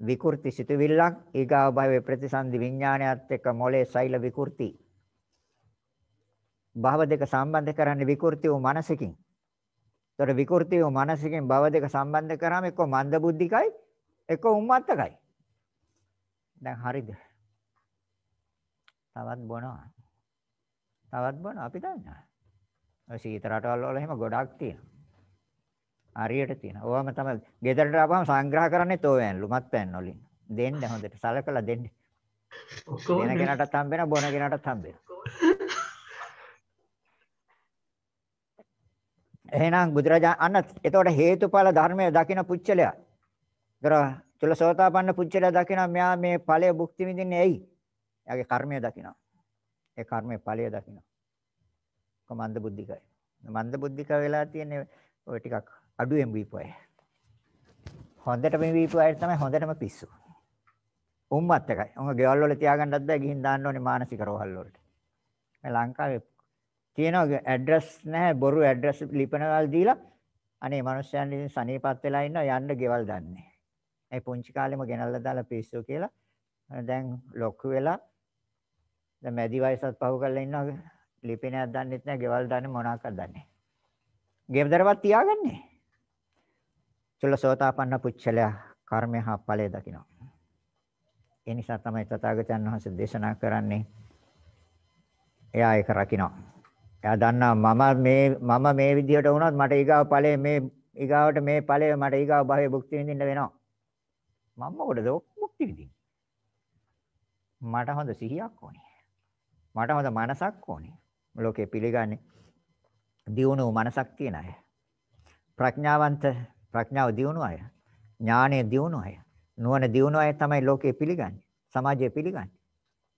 විකෘති සිතුවිල්ලක් ඊගාව භවයේ ප්‍රතිසන්දි විඥානයත් එක්ක මොලේ සෛල විකෘති භව දෙක සම්බන්ධ කරන්නේ විකෘති වූ මනසකින්. ඒතර විකෘති වූ මනසකින් භව දෙක සම්බන්ධ කරාම එක්ක මන්ද බුද්ධිකයි එක්ක උම්මත්තකයි. දැන් හරිද? තවත් බොනවා. තවත් බොනවා අපි දන්නවා. ඔය සීත රටවල් වල එහෙම ගොඩක් තියෙනවා. හරියට තියෙනවා. ඕවම තමයි ගෙදරට ආවම සංග්‍රහ කරන්නේ තෝයන්ලු මත්පැන් වලින්. දෙන්න හොඳට සලකලා දෙන්න. ඔක්කොම දෙන කෙනාටත් හම්බ වෙනවා බොන කෙනාටත් හම්බ වෙනවා. එහෙනම් බුදුරජාණන් අන්න එතකොට හේතුඵල ධර්මයේ දකින පුච්චලයා. දර චුල්ලසෝතාපන්න පුච්චලයා දකින මෙයා මේ ඵලය භුක්ති විඳින්නේ ඇයි? එයාගේ කර්මය දකිනවා. ඒ කර්මයේ ඵලය දකිනවා. කොමන්ද බුද්ධිකයි. මන්ද බුද්ධික වෙලා තියෙන්නේ ඔය ටිකක් අඩුවෙන් බීපු අය. හොඳටම බීපු අය තමයි හොඳටම පිස්සු. උම්මත් එකයි. උංග ගෙවල් වල තියාගන්නත් බෑ ගිහින් දාන්න ඕනේ මානසික රෝහල් වලට. මේ ලංකාවේ තියෙනවා ඇඩ්‍රස් නැහැ බොරු ඇඩ්‍රස් ලිපනවල් දීලා අනේ මිනිස්සුන් ඉතින් සනීපත් වෙලා ඉන්නවා යන්න ගෙවල් දන්නේ. ඒ පුංචි කාලෙම ගෙනල්ලා දාලා පිස්සු කියලා දැන් ලොකු වෙලා දැන් මැදි වයසත් පහු කරලා ඉන්නවා ලිපිනයක් දන්නෙත් නැහැ ගෙවල් දන්නේ මොනවාක්වත් දන්නේ නැහැ. ගෙවදරවත් තියාගන්නේ. චුල්ලසෝතාපන්න පුච්චලයා කර්මය හා ඵලය දකිනවා. ඒ නිසා තමයි තථාගතයන් වහන්සේ දේශනා කරන්නේ එයා ඒක රකින්න. එයා දන්නා මම මේ මම මේ විදිහට වුණත් මට ඊගාව ඵලයේ මේ ඊගාවට මේ ඵලය මට ඊගාව භවයේ භුක්ති විඳින්න වෙනවා. මම මොකටද භුක්ති විඳින්නේ? මට හොඳ සිහියක් ඕනේ. මට හොඳ මනසක් ඕනේ. ලෝකේ පිළිගන්නේ දියුණු මනසක් තියෙන අය. ප්‍රඥාවන්ත ප්‍රඥාව දියුණු අය. ඥානය දියුණු අය. නුවණ දියුණු අය තමයි ලෝකේ පිළිගන්නේ. සමාජයේ පිළිගන්නේ.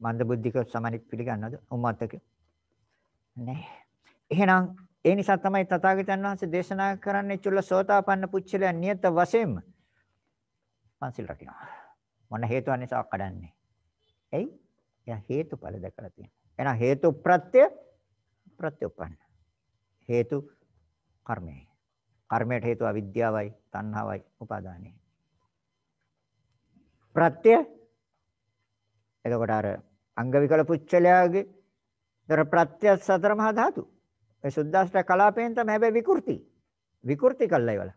මන්ද බුද්ධික සමානික පිළිගන්නවද? උම්මත්තක. නෑ. එහෙනම් ඒ නිසා තමයි තථාගතයන් වහන්සේ දේශනා කරන්නේ චුල්ලසෝතාපන්න පුච්චලයන් නියත වශයෙන්ම පන්සිල් රකින්නවා. මොන හේතුව නිසා කඩන්නේ? එයි එයා හේතුඵල දැකලා තියෙනවා. එහෙනම් හේතු ප්‍රත්‍ය ප්‍රත්‍යඋපන්න. හේතු කර්මයයි. කර්මයට හේතුව අවිද්‍යාවයි, තණ්හාවයි, උපාදානයි. ප්‍රත්‍ය එතකොට අර අංග විකල පුච්චලයාගේ දර ප්‍රත්‍ය සතර මහා ධාතු. ඒ සුද්දාෂ්ට කලාපයෙන් තමයි හැබැයි විකෘති. විකෘති කළා ඒවල.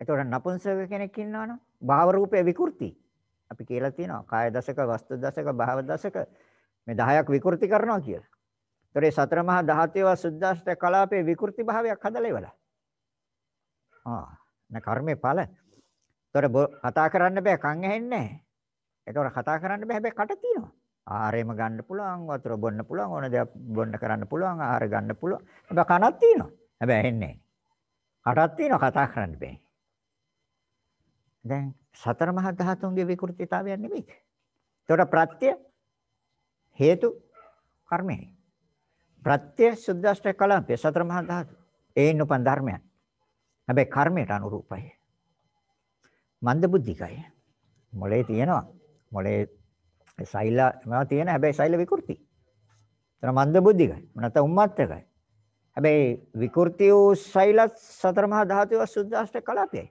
එතකොට නපුංසක කෙනෙක් ඉන්නවනම් භාව රූපේ විකෘති. අපි කියලා තියෙනවා කාය දශක, වස්තු දශක, භාව දශක මේ 10ක් විකෘති කරනවා කියලා. ඒතර සතර මහා ධාතේව සුද්දාෂ්ට කලාපේ විකෘති භාවයක් හදලා ඉවලා. ආ න කර්මේ ඵල. ඒතර කතා කරන්න බෑ කන් ඇහෙන්නේ නැහැ. ඒතර කතා කරන්න බෑ හැබැයි කට තියෙනවා. ආහාරෙම ගන්න පුළුවන්, වතුර බොන්න පුළුවන්, ඕන දේක් බොන්න කරන්න පුළුවන්, ආහාර ගන්න පුළුවන්. හැබැයි කනක් තියෙනවා. හැබැයි ඇහෙන්නේ නැහැ. කටක් තියෙනවා කතා කරන්න බෑ. දැන් සතර මහා ධාතුන්ගේ විකෘතිතාවයක් නෙමෙයි. ඒතකොට ප්‍රත්‍ය හේතු කර්මයයි. ප්‍රත්‍ය සුද්දාෂ්ට කලම්පේ සතර මහා ධාතු. ඒයින් උපන් ධර්මයන්. හැබැයි කර්මයට අනුරූපයි. මන්ද බුද්ධිකයි. මොලේ තියෙනවා. මොලේ සෛල මේවා තියෙන හැබැයි සෛල විකෘති. එතන මන්ද බුද්ධිකයි. නැත්නම් උම්මත්තකයි. හැබැයි විකෘති වූ සෛලත් සතර මහා ධාතුව සුද්දාෂ්ට කලම්පේ.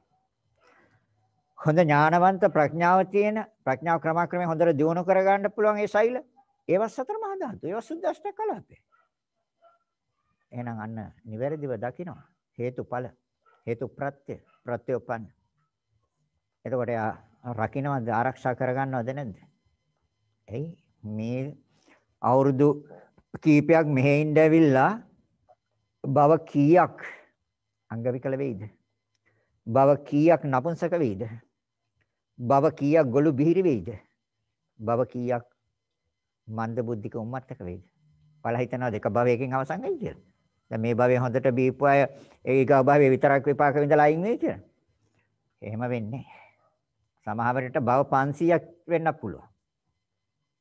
හොඳ ඥානවන්ත ප්‍රඥාව තියෙන ප්‍රඥාව ක්‍රමක්‍රමයෙන් හොඳට දියුණු කරගන්න පුළුවන් ඒ සෛල ඒවා සතර මහා ධාතු. ඒවා සුද්දාෂ්ට කලාපේ එහෙනම් අන්න නිවැරදිව දකිනවා. හේතුඵල හේතු ප්‍රත්‍ය ප්‍රත්‍යෝපන්න. එතකොට යා රකින්නවද ආරක්ෂා කරගන්නවද නැද්ද? එයි මේ අවුරුදු කීපයක් මෙහෙ ඉඳ ඇවිල්ලා බව කීයක් අංගවිකල වෙයිද? බව කීයක් නපුංසක වෙයිද? බව කීයක් ගොළු බිහිරි වෙයිද? බව කීයක් මන්ද බුද්ධික උම්මත්තක වෙයිද බලලා හිතනවා දෙක භවයකින් අවසන් වෙයි කියලා. දැන් මේ භවයේ හොඳට බීපු අය ඒක භවයේ විතරක් විපාක විඳලා අයින් වෙයි කියලා. එහෙම වෙන්නේ සමහරවිට භව 500ක් වෙන්නත් පුළුවන්.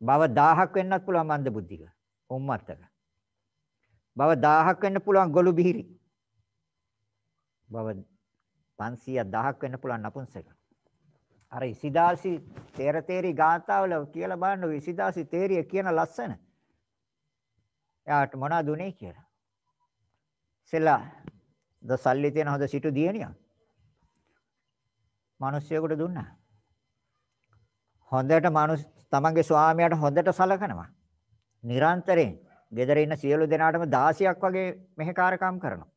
භව 1000ක් වෙන්නත් පුළුවන් මන්ද බුද්ධික. උම්මත්තක. භව 1000ක් වෙන්න පුළුවන් ගොළු බිහිරි. භව 500ක් 1000ක් වෙන්න පුළුවන් නපුංසක. අර ඉසිදාසි තේර තේරි ගාතාවල කියලා බලන්න ඔය ඉසිදාසි තේරිය කියන ලස්සන. එයාට මොනවද උනේ කියලා. සෙල්ලා ද සල්ලි තියෙන හොඳ සිටු දියණියක්. මිනිස්සුයෙකුට දුන්නා. හොඳට මනුස්ස තමන්ගේ ස්වාමියාට හොඳට සලකනවා. නිරන්තරයෙන් ගෙදර ඉන්න සියලු දෙනාටම 16ක් වගේ මෙහෙකාරකම් කරනවා.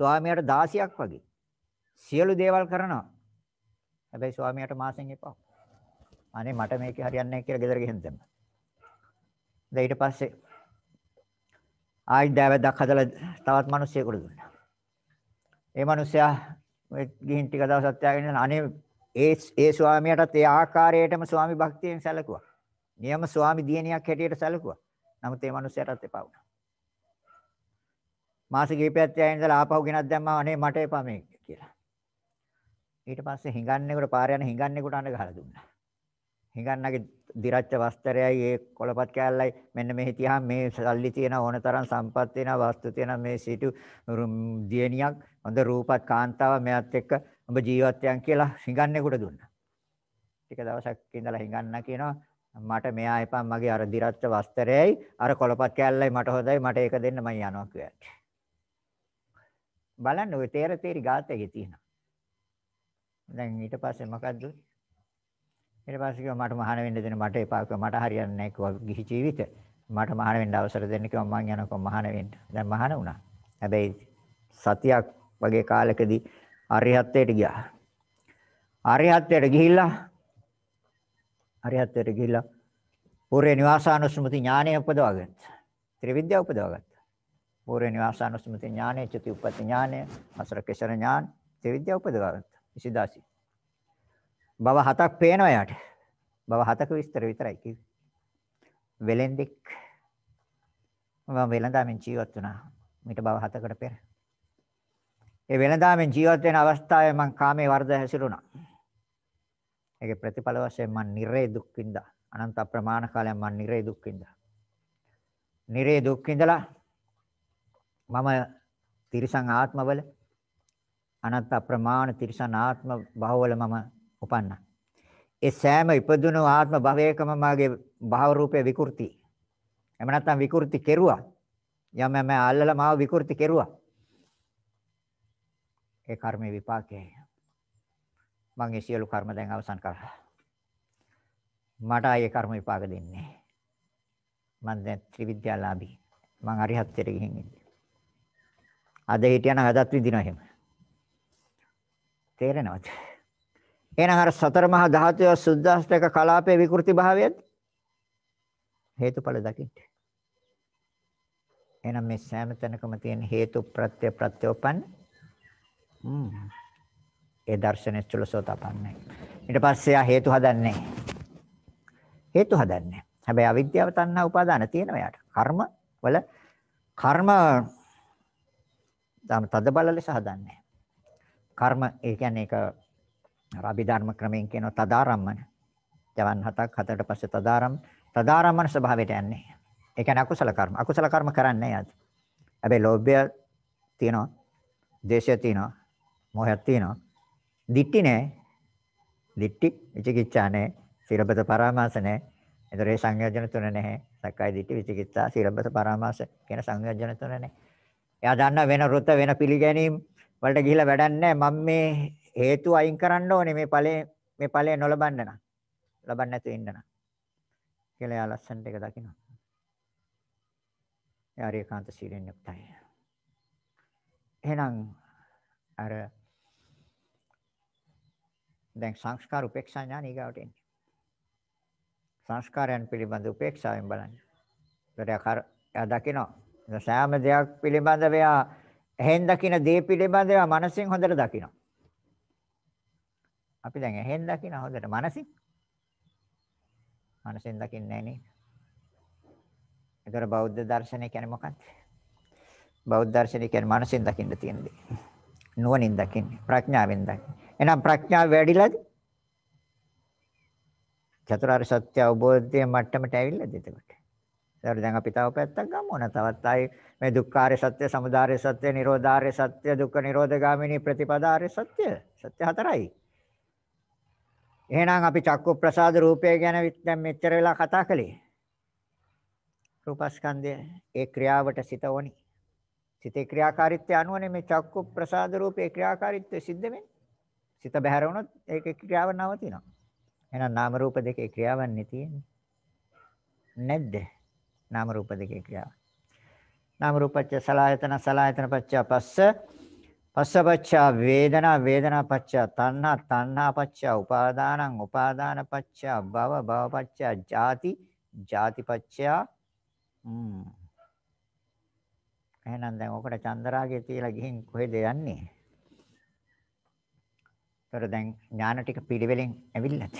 ස්වාමියාට 16ක් වගේ. සියලු දේවල් කරනවා. හැබැයි ස්වාමියාට මාසෙන් එපා. අනේ මට මේක හරියන්නේ නැහැ කියලා ගෙදර ගෙහෙන් දැම්මා. දැන් ඊට පස්සේ ආයි දෑවැද්දක් හදලා තවත් මිනිස්සෙකුට දුන්නා. ඒ මිනිස්සයා ගිහින් ටික දවසක් තියාගෙන අනේ ඒ ඒ ස්වාමියාටත් ඒ ආකාරයටම ස්වාමි භක්තියෙන් සැලකුවා. නියම ස්වාමි දියණියක් හැටියට සැලකුවා. නමුත් ඒ මිනිස්සයාටත් එපා වුණා. මාස කිහිපයක් තියාගෙන ඉඳලා ආපහු ගෙනත් දැම්මා අනේ මට එපා මේක කියලා. ඊට පස්සේ හිඟන්නේකට පාර යන හිඟන්නේකට අඬ ගහලා දුන්නා. හිඟන්නගේ දිරච්ච වස්ත්‍රයයි ඒ කොළපත් කෑල්ලයි මෙන්න මෙහි තියාම මේ සල්ලි තියෙන ඕන තරම් සම්පත් තියෙන වස්තු තියෙන මේ සිටු දියණියක් හොඳ රූපත් කාන්තාව මෙයත් එක්ක ඔබ ජීවත්යන් කියලා හිඟන්නේකට දුන්නා. ටික දවසක් ඉඳලා හිඟන්න කියනවා මට මෙයා එපා මගේ අර දිරච්ච වස්ත්‍රයයි අර කොළපත් කෑල්ලයි මට හොඳයි මට ඒක දෙන්න මම යනවා කියලා. බලන්න ඔය තේර තේරි ගාතේ තියෙනවා. දැන් ඊට පස්සේ මොකද්ද? ඊට පස්සේ කිව්වා මට මහාන වෙන්න දෙන්න මට එපා කිව්වා මට හරියන්නේ නැහැ කිව්වා ගිහි ජීවිත. මට මහාන වෙන්න අවසර දෙන්න කිව්වා මං යනකො මහාන වෙන්න. දැන් මහාන වුණා. හැබැයි සතියක් වගේ කාලෙකදී අරිහත්ත්වයට ගියා. අරිහත්ත්වයට ගිහිල්ලා අරිහත්ත්වයට ගිහිල්ලා පූර්ව නිවාසානුස්මෘති ඥානය උපදවාගත්තා. ත්‍රිවිද්‍යාව උපදවාගත්තා. පූර්ව නිවාසානුස්මෘති ඥානය, චුති උප්පත්ති ඥානය, අසර කෙසර ඥාන ත්‍රිවිද්‍යාව උපදවාගත්තා. විසිදාසි. බව හතක් පේනවා යාට. බව හතක විස්තර විතරයි කිව්වේ. වෙලෙන්දෙක් මම වෙලඳාමෙන් ජීවත් වුණා. මීට බව හතකට පෙර. ඒ වෙලඳාමෙන් ජීවත් වෙන අවස්ථාවේ මං කාමයේ වර්ධ හැසිරුණා. ඒකේ ප්‍රතිඵල වශයෙන් මං නිරේ දුක් විඳා. අනන්ත ප්‍රමාණ කාලයක් මං නිරේ දුක් විඳා. නිරේ දුක් විඳලා මම තිරිසන් ආත්මවල අනන්ත ප්‍රමාණ තිරිසන් ආත්ම භවවල මම උපන්නා. ඒ සෑම ඉපදුණු ආත්ම භවයකම මාගේ භව රූපේ විකෘති. එහෙම නැත්නම් විකෘති කෙරුවා. යම යම අල්ලලා මාව විකෘති කෙරුවා. ඒ කර්මේ විපාකයයි. මම ඒ සියලු කර්ම දැන් අවසන් කරා. මට ආයේ කර්ම විපාක දෙන්නේ. මම දැන් ත්‍රිවිද්‍යාලාභී. මම අරිහත්ත්වයට ගිහින් ඉන්නේ. අද හිටියනම් අදත් විඳිනවා එහෙම. තේරෙනවද? එහෙනම් අර සතර මහා ධාතුය සුද්දාස්තක කලාපේ විකෘති භාවයද හේතුඵල දකින්න. එහෙනම් මේ සෑම තැනකම තියෙන හේතු ප්‍රත්‍ය ප්‍රත්‍යෝපන්න හ්ම් ඒ දර්ශනය චුලසෝතපන්නයි. ඊට පස්සේ ආ හේතු හදන්නේ. හේතු හදන්නේ. හැබැයි අවිද්‍යාව තණ්හා උපාදාන තියෙනවා යාට. කර්ම වල කර්ම තම තද බල ලෙස හදන්නේ. කර්ම ඒ කියන්නේ ඒක අභිධර්ම ක්‍රමයෙන් කියන තදාරම්මන. ජවන් හතක් හතට පස්සේ තදාරම් තදාරම්මන ස්වභාවයට යන්නේ. ඒ කියන්නේ අකුසල කර්ම. අකුසල කර්ම කරන්නේ නැහැ හැබැයි ලෝභය තියෙනවා. දේශය තියෙනවා. මොහයක් තියෙනවා. දික්ටි නැහැ. දික්ටි විචිකිච්ඡා නැහැ. සීලබත පරාමාස නැහැ. ඒතර ඒ සංයෝජන තුන නැහැ. සක්කාය දිට්ඨි විචිකිච්ඡා සීලබත පරාමාස කියන සංයෝජන තුන නැහැ. එයා දන්නා වෙන රුත වෙන පිළිගැනීම් වලට ගිහිලා වැඩක් නැහැ. මම මේ හේතු අයින් කරන්න ඕනේ මේ ඵලයේ මේ ඵලය නොලබන්න නම්. ලබන්න නැතුව ඉන්න නම්. කියලා එයා ලස්සනට එක දකිනවා. එයා ඒකාන්ත සීලෙන් යුක්තයි. එහෙනම් අර දැන් සංස්කාර උපේක්ෂා ඥාන ඊගාවට එන්නේ. සංස්කාරයන් පිළිබඳ උපේක්ෂාවෙන් බලන්න. ඒකට එයා දකිනවා. සෑම දෙයක් පිළිබඳව එයා එහෙන් දකින දේ පිළිබඳව මනසින් හොඳට දකිනවා. අපි දැන් එහෙන් දකින හොඳට මනසින්. මනසෙන් දකින්නේ නැහැ නේද? ඒතර බෞද්ධ දර්ශනය කියන්නේ මොකක්ද? බෞද්ධ දර්ශනය කියන්නේ මනසෙන් දකින්න තියෙන දේ. නුවණින් දකින්නේ, ප්‍රඥාවෙන් දකින්නේ. එහෙනම් ප්‍රඥාව වැඩිලාද? චතුරාර්ය සත්‍ය අවබෝධයේ මට්ටමට ඇවිල්ලාද එතකොට? ඒතර දැන් අපි තව පැත්තක් ගමු ඕන. තවත් ආයේ මේ දුක්ඛාරය සත්‍ය, සමුදාය සත්‍ය, නිරෝධාරය සත්‍ය, දුක්ඛ නිරෝධගාමිනී ප්‍රතිපදාරය සත්‍ය. සත්‍ය හතරයි. එහෙනම් අපි චක්කු ප්‍රසාද රූපය ගැන දැන් මෙච්චර වෙලා කතා කළේ. රූපස්කන්ධය ඒ ක්‍රියාවට සිත ඕනි. සිතේ ක්‍රියාකාරීත්වය අනුවනේ මේ චක්කු ප්‍රසාද රූපේ ක්‍රියාකාරීත්වය සිද්ධ වෙන්නේ. සිත බැහැර වුණොත් ඒකේ ක්‍රියාව නවතිනවා. එහෙනම් නාම රූප දෙකේ ක්‍රියාවන්නේ තියෙන්නේ. නැද්ද? නාම රූප දෙකේ ක්‍රියාව. නාම රූපච්ච සලායතන සලායතන පච්ච පස්ස පස්ස පච්ච වේදනා වේදනා පච්ච තණ්හා තණ්හා පච්ච උපාදානං උපාදාන පච්ච භව භව පච්ච ජාති ජාති පච්ච හ්ම් එහෙනම් දැන් ඔකට චන්දරාගය තියලා ගිහින් කොහෙද යන්නේ? ତොර දැන් ඥාන ටික පිළිවෙලින් ඇවිල්ලාද?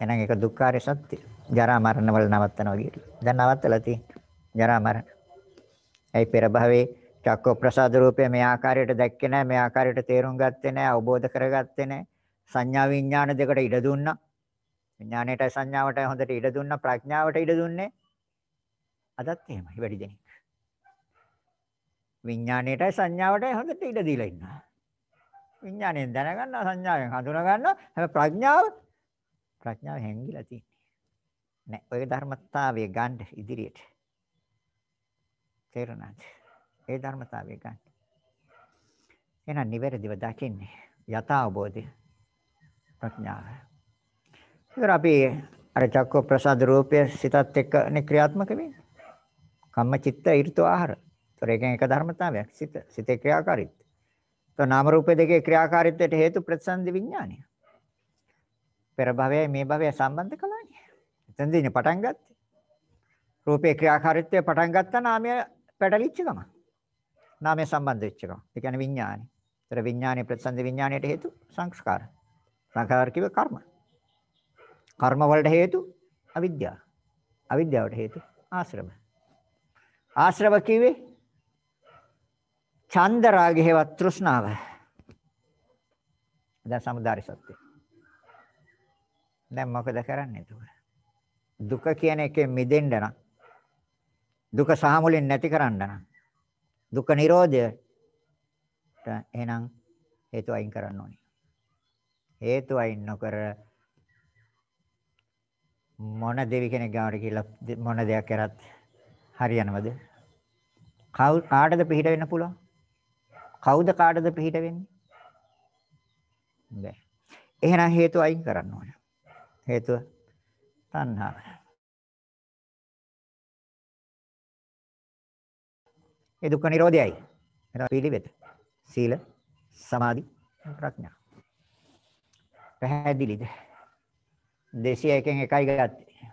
එහෙනම් ඒක දුක්ඛාරය සත්‍ය. ජරා මරණ වල නවත්තනවා කියලා. දැන් නවත්තලා තියෙන්නේ. ජරා මරණ. ඒ පෙර භවයේ චක්ක ප්‍රසාද රූපය මේ ආකාරයට දැක්කේ නැහැ, මේ ආකාරයට තේරුම් ගත්තේ නැහැ, අවබෝධ කරගත්තේ නැහැ. සංඥා විඥාන දෙකට ඉඩ දුන්නා. විඥාණයටයි සංඥාවටයි හොඳට ඉඩ දුන්නා, ප්‍රඥාවට ඉඩ දුන්නේ. අදත් එහෙමයි වැඩි දෙනෙක්. විඥාණයටයි සංඥාවටයි හොඳට ඉඩ දීලා ඉන්නවා. විඥාණයෙන් දැනගන්නවා සංඥාවෙන් හඳුනා ගන්නවා හැබැයි ප්‍රඥාව ප්‍රඥාව හැංගිලා තියෙන්නේ. නෑ ඔය ධර්මතාවය ගන්න ඉදිරියට. තේරුණාද? ඒ ධර්මතාවය ගන්න. එහෙනම් නිවැරදිව දකින්නේ යථා අවබෝධය ප්‍රඥාව. ඉතින් අපි අර චක්ක ප්‍රසාද රූපය සිතත් එක්ක ක්‍රියාත්මක වෙන්නේ. කම්ම චිත්ත ඍතු ආහාර. ඒතර එකෙන් එක ධර්මතාවයක්. සිත සිතේ ක්‍රියාකාරීත්වය. તો නාම රූප දෙකේ ක්‍රියාකාරීත්වයට හේතු ප්‍රතිසන්දි විඥානය. පෙර භවයයි මේ භවයයි සම්බන්ධ කළානේ. එතෙන්දී පටන් ගත්තේ. රූපේ ක්‍රියාකාරීත්වය පටන් ගත්තා නාමය පැටලිච්ච ගම. නාමය සම්බන්ධ වෙච්ච ගම. ඒ කියන්නේ විඥානය. ඒතර විඥානයේ ප්‍රතිසන්දි විඥානයට හේතු සංස්කාර. සංස්කාර කිව්ව කර්ම. කර්ම වලට හේතු අවිද්‍යාව. අවිද්‍යාවට හේතු ආශ්‍රව. ආශ්‍රව කිව්වේ ඡන්ද රාගය හේවත් තෘෂ්ණාව. දැන් සමුදාය සත්‍ය. දැන් මොකද කරන්නේ එතකොට? දුක කියන එකෙන් මිදෙන්න නම් දුක සාමුලින් නැති කරන්න නම් දුක නිරෝධය එහෙනම් හේතු අයින් කරන්න ඕනේ. හේතු අයින් නොකර මොන දෙවි කෙනෙක් ගාවට කියලා මොන දෙයක් කරත් හරියනවද? කාටද පිළිහිට වෙන්න පුළුවන්? කවුද කාටද පිහිට වෙන්නේ? බෑ. එහෙනම් හේතු අයින් කරන්න ඕන. හේතුව තණ්හාව. ඒ දුක්ඛ නිරෝධයයි. එතන පිළිවෙත. සීල, සමාධි, ප්‍රඥා. පැහැදිලිද? 201කින් එකයි ගත්තේ.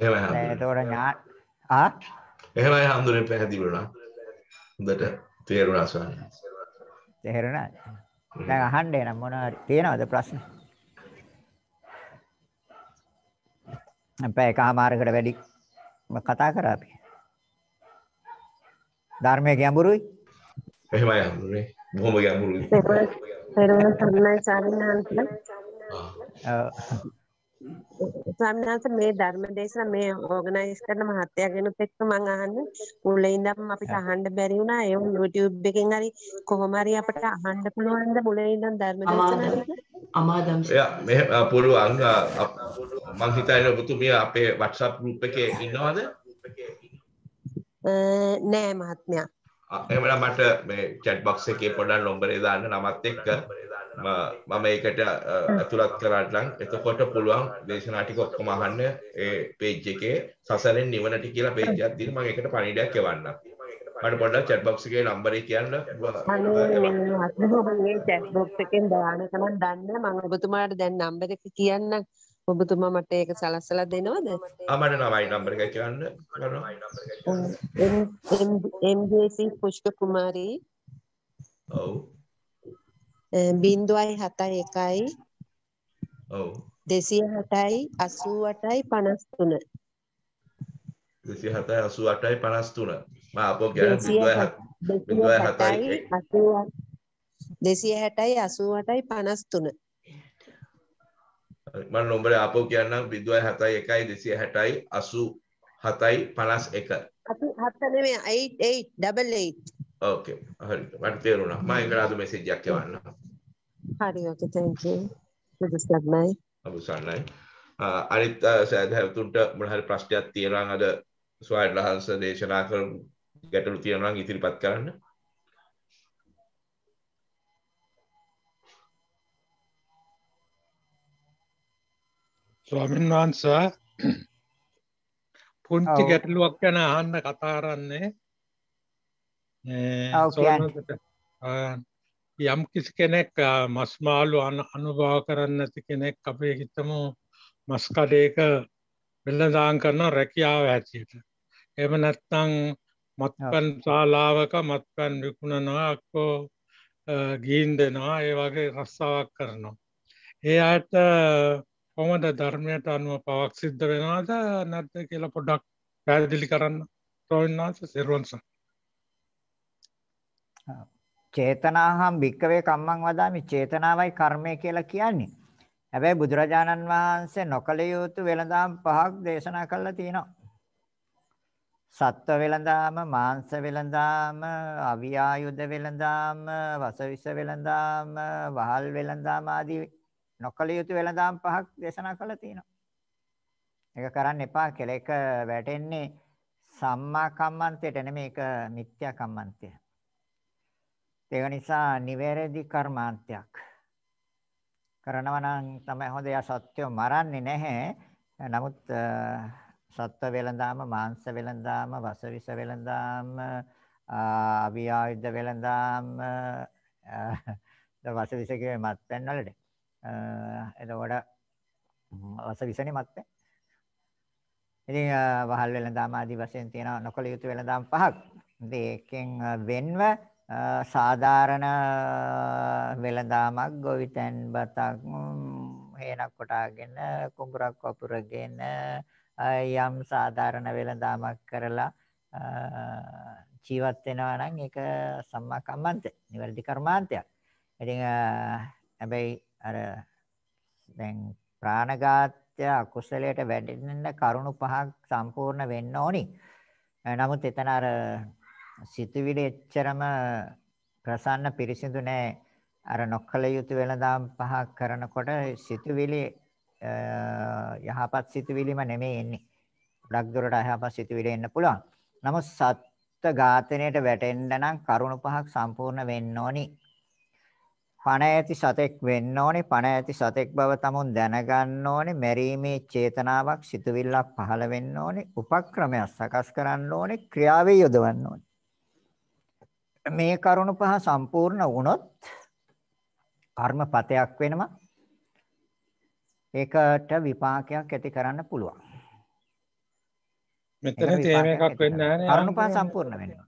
එහෙමයි. එතකොට ඥා ආ එහෙමයි හඳුනේ පැහැදිලි වුණා. හොඳට තේරුණා ස්වාමී. තේරුණාද? දැන් අහන්න එනම් මොනවද තියෙනවද ප්‍රශ්න? අපේ එකමාරකට වැඩි කතා කරා අපි. ධර්මයේ ගැඹුරුයි. එහෙමයි හඳුනේ. බොහොම ගැඹුරුයි. පෙරවන සම්මයි සාරිනාන්ත. ඔව්. ස්වාමීන් වහන්සේ මේ ධර්ම දේශන මේ ඕගනයිස් කරන මහත්තයාගෙනුත් එක්ක මම අහන්නේ මුලින් ඉඳන් අපිට අහන්න බැරි වුණා ඒ YouTube එකෙන් හරි කොහොම හරි අපිට අහන්න පුළුවන් ද මුලින් ඉඳන් ධර්ම දේශන ටික අමාදම් එයා මෙහෙ පුළුවන් මං හිතන්නේ ඔබතුමිය අපේ WhatsApp group එකේ ඉන්නවද? නෑ මහත්මයා. එහෙමනම් මට මේ chat box එකේ පොඩ්ඩක් නම්බරේ දාන්න නමත් එක්ක මම ඒකට ඇතුළත් කරන්නම් එතකොට පුළුවන් දේශනා ටික ඔක්කොම අහන්න ඒ page එකේ සසරෙන් නිවනට කියලා page එකක් තියෙන මම ඒකට පණිඩයක් එවන්නම් මට පොඩ්ඩක් chat box එකේ නම්බර් එක කියන්න. මේ chat box එකෙන් දාන මම දන්නේ මම ඔබතුමාට දැන් නම්බර් එක කියන්න. ඔබතුමා මට ඒක සලස්සලා දෙනවද? ආ මට නමයි නම්බර් එක කියන්න. MJC පුෂ්ක කුමාරී. ඔව්. බින්දුවයි හතයි එකයි. ඔව්. දෙසිය හටයි අසූ අටයි පනස් තුන දෙසිය හතයි අසූ අටයි පනස් තුන ම අපෝ ගැන බිඳුවයි හතයි දෙසිය හැටයි අසූ අටයි පනස් තුන මම නොම්බරේ ආපහු කියන්නම් 0.71යි 260යි 87යි 51. අපි හත නෙමෙයි 8888. ඕකේ. හරි. මට තේරුණා. මම ඒකට අද මෙසේජ් එකක් යවන්න. හරි ඕකේ thank you. පුදුසන්නයි. අබුසන්නයි. අනිත් සෑදහැවතුන්ට මොන හරි ප්‍රශ්නයක් තියෙනවා අද ස්වාමීන් වහන්සේ දේශනා කරපු ගැටලු තියෙනවා නම් ඉදිරිපත් කරන්න. ස්වාමීන් වහන්සේ පුංචි. ගැටලුවක් ගැන අහන්න කතා කරන්නේ යම් කිසි කෙනෙක් මස් මාළු අන- අනුභව කරන්න නැති කෙනෙක් අපේ හිතමු මස් කඩේක වෙළඳාම් කරන රැකියාව හැටියට එහෙම නැත්නම් මත්පැන් ශාලාවක මත්පැන් විකුණනවා අක්කෝ ගීන් දෙනවා ඒ වගේ රස්සාවක් කරනවා. ඒ අයට කොමද ධර්මයට අනුව පවක් සිද්ධ වෙනවාද? නැත්ත කියලා පොඩක් පැදිලි කරන්න. ප්‍රවින්නාස සිරුවන්ස චේතනාහම් භික්කවේ කම්මං වදාමි. චේතනාවයි කර්මය කියලා කියන්නේ. හැබැයි බුදුරජාණන් වහන්සේ නොකල යුතු වෙළඳාම් පහක් දේශනා කළා තියෙනවා. සත්ව වෙළඳාම, මාංශ වෙළඳාම, අවියායුධ වෙළඳාම, වසවිස වෙළඳාම, වහල් වෙළඳාම ආදී නොකල යුතු වෙළඳාම් පහක් දේශනා කළා තියෙනවා. ඒක කරන්න එපා කියලා. ඒක වැටෙන්නේ සම්මා කම්මන්තයට නෙමෙයි ඒක මිත්‍යා කම්මන්තය. ඒක නිසා නිවැරදි කර්මාන්තයක් කරනවා නම් තමයි හොඳ. යා සත්‍යව මරන්නේ නැහැ. නමුත් අ, සත්ව වෙළඳාම, මාංශ වෙළඳාම, වසවිස වෙළඳාම, අවියායුධ වෙළඳාම, ද වසවිස කියේ මත්පැන් වලට. අ, එතකොට වසවිසනේ මත්පැන්. ඉතින් අ, වහල් වෙළඳාම ආදී වශයෙන් තියෙන නොකල යුතු වෙළඳාම් පහක්. ඉතින් ඒකෙන් අ, වෙන්ව අ, සාධාරණ වෙළඳාමක් ගොවිතැන් බතක් ම්, හේනක් කොටාගෙන කුඹරක් වපුරගෙන අ, යම් සාධාරණ වෙළඳාමක් කරලා අ, ජීවත් වෙනවා නම් ඒක සම්මා කම්මන්තය නිවැරදි කර්මාන්තයක්. ඉතින් අ, හැබැයි අර දැන් ප්‍රාණඝාතය අකුසලයට වැඩෙන්න කරුණු පහක් සම්පූර්ණ වෙන්න ඕනි. නමුත් එතන අර සිතුවිලි එච්චරම ප්‍රසන්න පිරිසිදු නෑ. අර නොකල යුතු වෙනදාම් පහක් කරනකොට සිතුවිලි අ, යහපත් සිතුවිලිම නෙමෙයි එන්නේ. ගොඩක් දුරට අයහපත් සිතුවිලි එන්න පුළුවන්. නමුත් සත්ත්ව ඝාතනයට වැටෙන්න නම් කරුණු පහක් සම්පූර්ණ වෙන්න ඕනි. පණ ඇති සතෙක් වෙන්න ඕනේ පණ ඇති සතෙක් බව තමුන් දැනගන්න ඕනේ මැරීමේ චේතනාවක් සිතුවිල්ලක් පහළ වෙන්න ඕනේ උපක්‍රමයක් සකස් කරන්න ඕනේ ක්‍රියාවේ යොදවන්න ඕනේ මේ කරුණු පහ සම්පූර්ණ වුණොත් කර්මපතයක් වෙනවා ඒකට විපාකයක් ඇති කරන්න පුළුවන්. මෙතන තේම එකක් වෙන්න ඈනේ කරුණු පහ සම්පූර්ණ වෙනවා.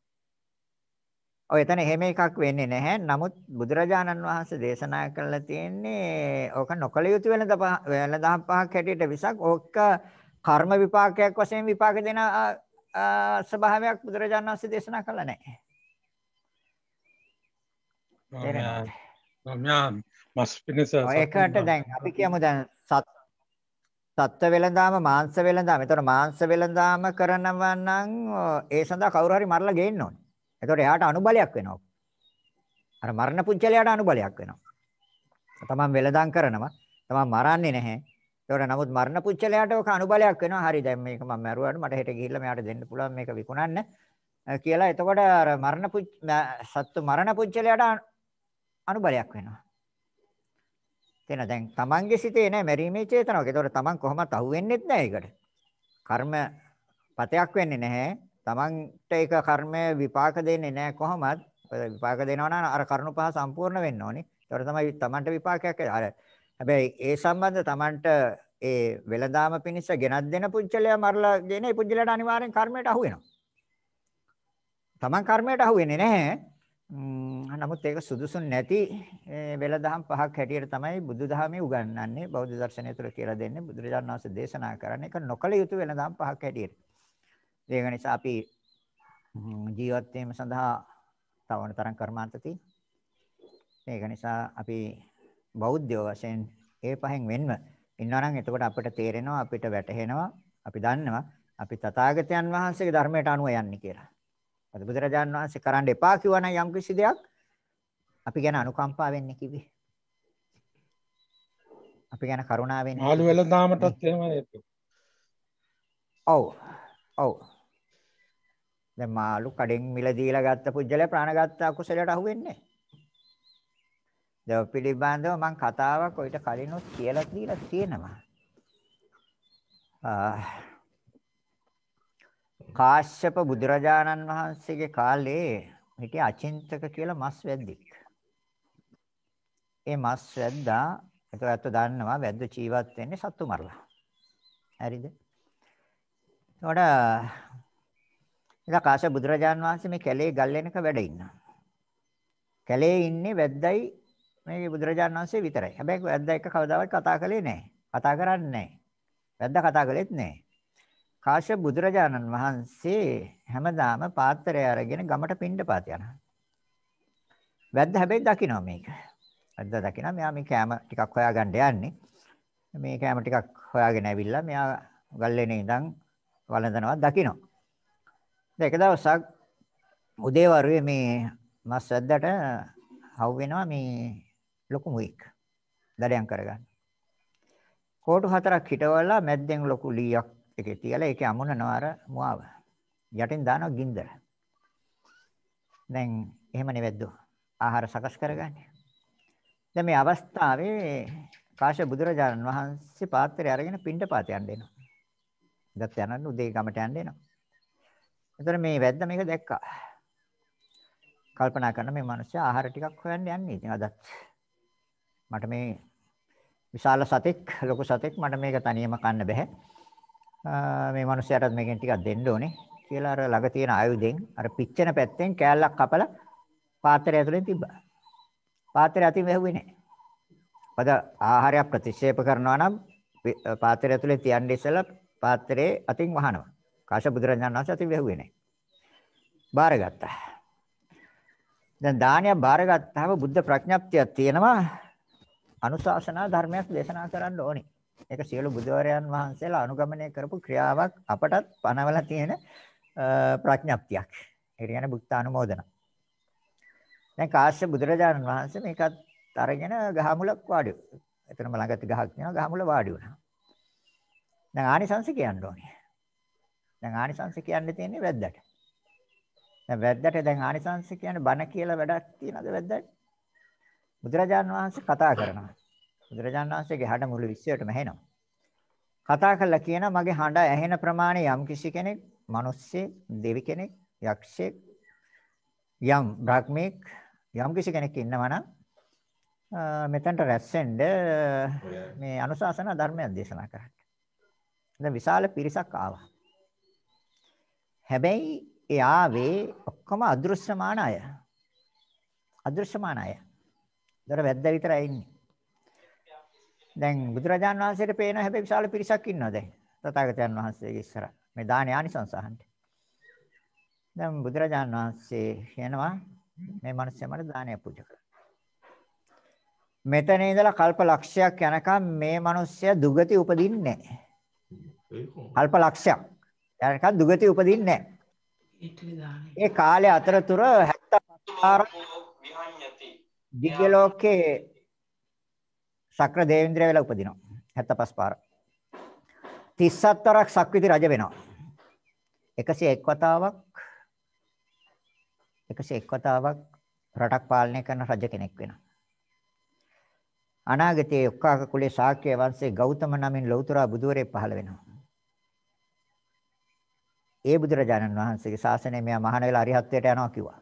ඔය එතන එහෙම එකක් වෙන්නේ නැහැ. නමුත් බුදුරජාණන් වහන්සේ දේශනා කළා තියෙන්නේ ඕක නොකල යුතු වෙන වෙනදහම් පහක් හැටියට විසක් ඕක කර්ම විපාකයක් වශයෙන් විපාක දෙන ස්වභාවයක් බුදුරජාණන් වහන්සේ දේශනා කළා නැහැ. මස් පිණිස එකට දැන් අපි කියමු දැන් සත් සත්ත්ව වෙළඳාම මාංශ වෙළඳාම. ඒතකොට මාංශ වෙළඳාම කරනවා නම් ඒ සඳහා කවුරු හරි මරලා ගේන්න ඕනේ. එතකොට එයාට අනුබලයක් වෙනවා. අර මරණ පුංචලයට අනුබලයක් වෙනවා. තමන් වෙලදම් කරනවා. තමන් මරන්නේ නැහැ. ඒතකොට නමුත් මරණ පුංචලයට ඔක අනුබලයක් වෙනවා. හරි දැන් මේක මම මරුවාට මට හෙට ගිහිල්ලා මෙයාට දෙන්න පුළුවන් මේක විකුණන්න කියලා. එතකොට අර මරණ සත්තු මරණ පුංචලයට අනුබලයක් වෙනවා. තේන දැන් තමන්ගේ සිතේ නෑ මැරීමේ චේතනාවක්. ඒතකොට තමන් කොහොමත් අහුවෙන්නෙත් නෑ ඒකට. කර්ම පතයක් වෙන්නේ නැහැ. තමන්ට ඒක කර්මය විපාක දෙන්නේ නැහැ කොහොමත් විපාක දෙනවා නම් අර කරුණු පහ සම්පූර්ණ වෙන්න ඕනේ. ඒතකොට තමයි තමන්ට විපාකයක් අර හැබැයි ඒ සම්බන්ධ තමන්ට ඒ වෙලදාම පිණිස ගෙනත් දෙන පුජ්‍යලයා මරලා දෙන ඒ පුජ්‍යලයට අනිවාර්යෙන් කර්මයට අහු වෙනවා. තමන් කර්මයට අහු වෙන්නේ නැහැ. ම්ම්, නමුත් ඒක සුදුසු නැති ඒ වෙලදහම් පහක් හැටියට තමයි බුදුදහමේ උගන්වන්නේ බෞද්ධ දර්ශනය තුළ කියලා දෙන්නේ බුදුරජාණන් වහන්සේ දේශනා කරන්නේ ඒක නොකල යුතු වෙලදහම් පහක් හැටියට. ඒක නිසා අපි ම්, ජීවත් වීම සඳහා තවන තරම් කර්මාන්ත තියෙනවා. ඒක නිසා අපි බෞද්ධයෝ වශයෙන් ඒ පහෙන් වෙන්ව ඉන්නවා නම් එතකොට අපිට තේරෙනවා අපිට වැටහෙනවා අපි දන්නවා අපි තථාගතයන් වහන්සේගේ ධර්මයට අනුව යන්නේ කියලා. අද බුදුරජාණන් වහන්සේ කරන්න එපා කිව්වනම් යම් කිසි දෙයක් අපි ගැන අනුකම්පා වෙන්නේ කිව්වේ. අපි ගැන කරුණාවෙන් මාළු වෙළඳාමටත් එහෙම ඒක. ඔව්. ඔව්. දැන් මාළු කඩෙන් මිල දීලා ගත්ත පුජ්‍යලයා ප්‍රාණඝාත අකුසලයට අහු වෙන්නේ නැහැ. පිළිබඳව මම කතාවක් ඔයිට කලිනුත් කියලා දීලා තියෙනවා. කාශ්‍යප බුදුරජාණන් වහන්සේගේ කාලේ හිටිය අචින්තක කියලා මස් වැද්දෙක්. ඒ මස් වැද්දා ඒකට දන්නවා වැද්ද ජීවත් වෙන්නේ සත්තු මරලා. හරිද? එතකොට ඉතින් කාශ්‍යප බුදුරජාණන් වහන්සේ මේ කැලේ ගල්ලෙනක වැඩ ඉන්නවා. කැලේ ඉන්නේ වැද්දයි මේ බුදුරජාණන් වහන්සේ විතරයි. හැබැයි වැද්දා එක්ක කවදාවත් කතා කළේ නැහැ. කතා කරන්නේ නැහැ. වැද්දා කතා කළෙත් නැහැ. කාශ්‍යප බුදුරජාණන් වහන්සේ හැමදාම පාත්‍රය අරගෙන ගමට පිණ්ඩපාත යනවා. වැද්ද හැබැයි දකිනවා මේක. වැද්ද දකිනවා මෙයා මේ කෑම ටිකක් හොයාගන්න යන්නේ. මේ කෑම ටිකක් හොයාගෙන ඇවිල්ලා මෙයා ගල්ලේනේ ඉඳන් වළඳනවා දකිනවා. දැන් එක දවසක් උදේවරුේ මේ මස් වැද්දට හවු වෙනවා මේ ලොකු මුයික්. දඩයන් කරගන්න. කෝටු හතරක් හිටවලා මැද්දෙන් ලොකු ලීයක් එකේ තියලා ඒකේ අමුණනවා අර මුවාව. යටින් දානවා ගින්දර. දැන් එහෙම නෙවෙද්දෝ. ආහාර සකස් කරගන්නේ. දැන් මේ අවස්ථාවේ කාශ්‍යප බුදුරජාණන් වහන්සේ පාත්‍රය අරගෙන පිණ්ඩ පාත යන්න එනවා. දත් යනන්න උදේ ගමට යන්න එනවා. එතන මේ වැද්ද මේක දැක්කා. කල්පනා කරන මේ මිනිස්සයා ආහාර ටිකක් හොයන්න යන්නේ. ඉතින් අදත් මට මේ විශාල සතෙක් ලොකු සතෙක් මට මේක තනියම කන්න බෑ. මේ මිනිස්සයාටත් මේකෙන් ටිකක් දෙන්න ඕනේ කියලා අර ළඟ තියෙන ආයුධෙන් අර පිච්චෙන පැත්තෙන් කෑල්ලක් කපලා පාත්‍රය ඇතුලෙන් තිබ්බා. පාත්‍රය අතින් වැහුවේ නැහැ. පද ආහාරය ප්‍රතික්ෂේප කරනවා නම් පාත්‍රය ඇතුලේ තියන්න ඉස්සෙල්ලා පාත්‍රයේ අතින් වහනවා. කාශ්‍යප බුදුරජාණන් වහන්සේ අතින් වැහුවේ නැහැ. බාරගත්තා. දැන් දානයක් බාරගත්තාම බුද්ධ ප්‍රඥප්තියක් තියෙනවා අනුශාසනා ධර්මයක් දේශනා කරන්න ඕනේ. ඒක සියලු බුදුවරයන් වහන්සේලා අනුගමනය කරපු ක්‍රියාවක් අපටත් පනවලා තියෙන ප්‍රඥප්තියක්. ඒ කියන්නේ බුද්ධ අනුමෝදන. දැන් කාශ්‍යප බුදුරජාණන් වහන්සේ මේකත් අරගෙන ගහමුලක් වාඩි වුණා. එතනම ළඟට ගහක් තියෙනවා ගහමුල වාඩි වුණා. දැන් ආනිසංස කියන්න ඕනේ. දැන් ආනිසංස කියන්න තියෙන්නේ වැද්දට. දැන් වැද්දට දැන් ආනිසංස කියන්නේ බණ කියලා වැඩක් තියනද වැද්දට? බුදුරජාණන් වහන්සේ කතා කරනවා. බුදුරජාණන් වහන්සේගේ හඬ මුළු විශ්වයටම ඇහෙනවා. කතා කළා කියන මගේ හඬ ඇහෙන ප්‍රමාණය යම් කිසි කෙනෙක්, මිනිස්සෙක්, දෙවි කෙනෙක්, යක්ෂයෙක්, යම් බ්‍රහ්මෙක්, යම් කිසි කෙනෙක් ඉන්නවා නම් මෙතනට රැස්ෙන්න මේ අනුශාසන ධර්මයක් දේශනා කරන්න. දැන් විශාල පිරිසක් ආවා. හැබැයි ඒ ආවේ ඔක්කොම අදෘශ්‍යමාන අය. අදෘශ්‍යමාන අය. දර වැද්ද විතරයි ඉන්නේ. දැන් බුදුරජාන් වහන්සේට පේන හැබැයි විශාල පිරිසක් ඉන්නවා දැන්. තථාගතයන් වහන්සේගේ ඉස්සර. මේ දානේ ආනිසංස අහන්න. දැන් බුදුරජාන් වහන්සේ කියනවා මේ මිනිස්සු මට දානය පූජා කරන්න. මෙතන ඉඳලා කල්ප ලක්ෂයක් යනකම් මේ මිනිස්සයා දුගති උපදින්නේ නැහැ. කල්ප ලක්ෂයක්. යනකම් දුගති උපදින්නේ නැහැ. ඒ කාලේ අතරතුර 75 දිව්‍ය ලෝකේ ශක්‍ර දේවේන්ද්‍රය වෙලා උපදිනවා. 75 පාර 37 වරක් සක්විති රජ වෙනවා. 101 වතාවක් 101 වතාවක් රටක් පාලනය කරන රජ කෙනෙක් වෙනවා. අනාගතයේ ඔක්කාක කුලේ ශාක්‍ය වංශයේ ගෞතම නමින් ලෞතර බුදුවරේ පහළ වෙනවා. ඒ බුදුරජාණන් වහන්සේගේ ශාසනය මෙයා මහාන වෙලා අරිහත්ත්වයට යනවා කිව්වා.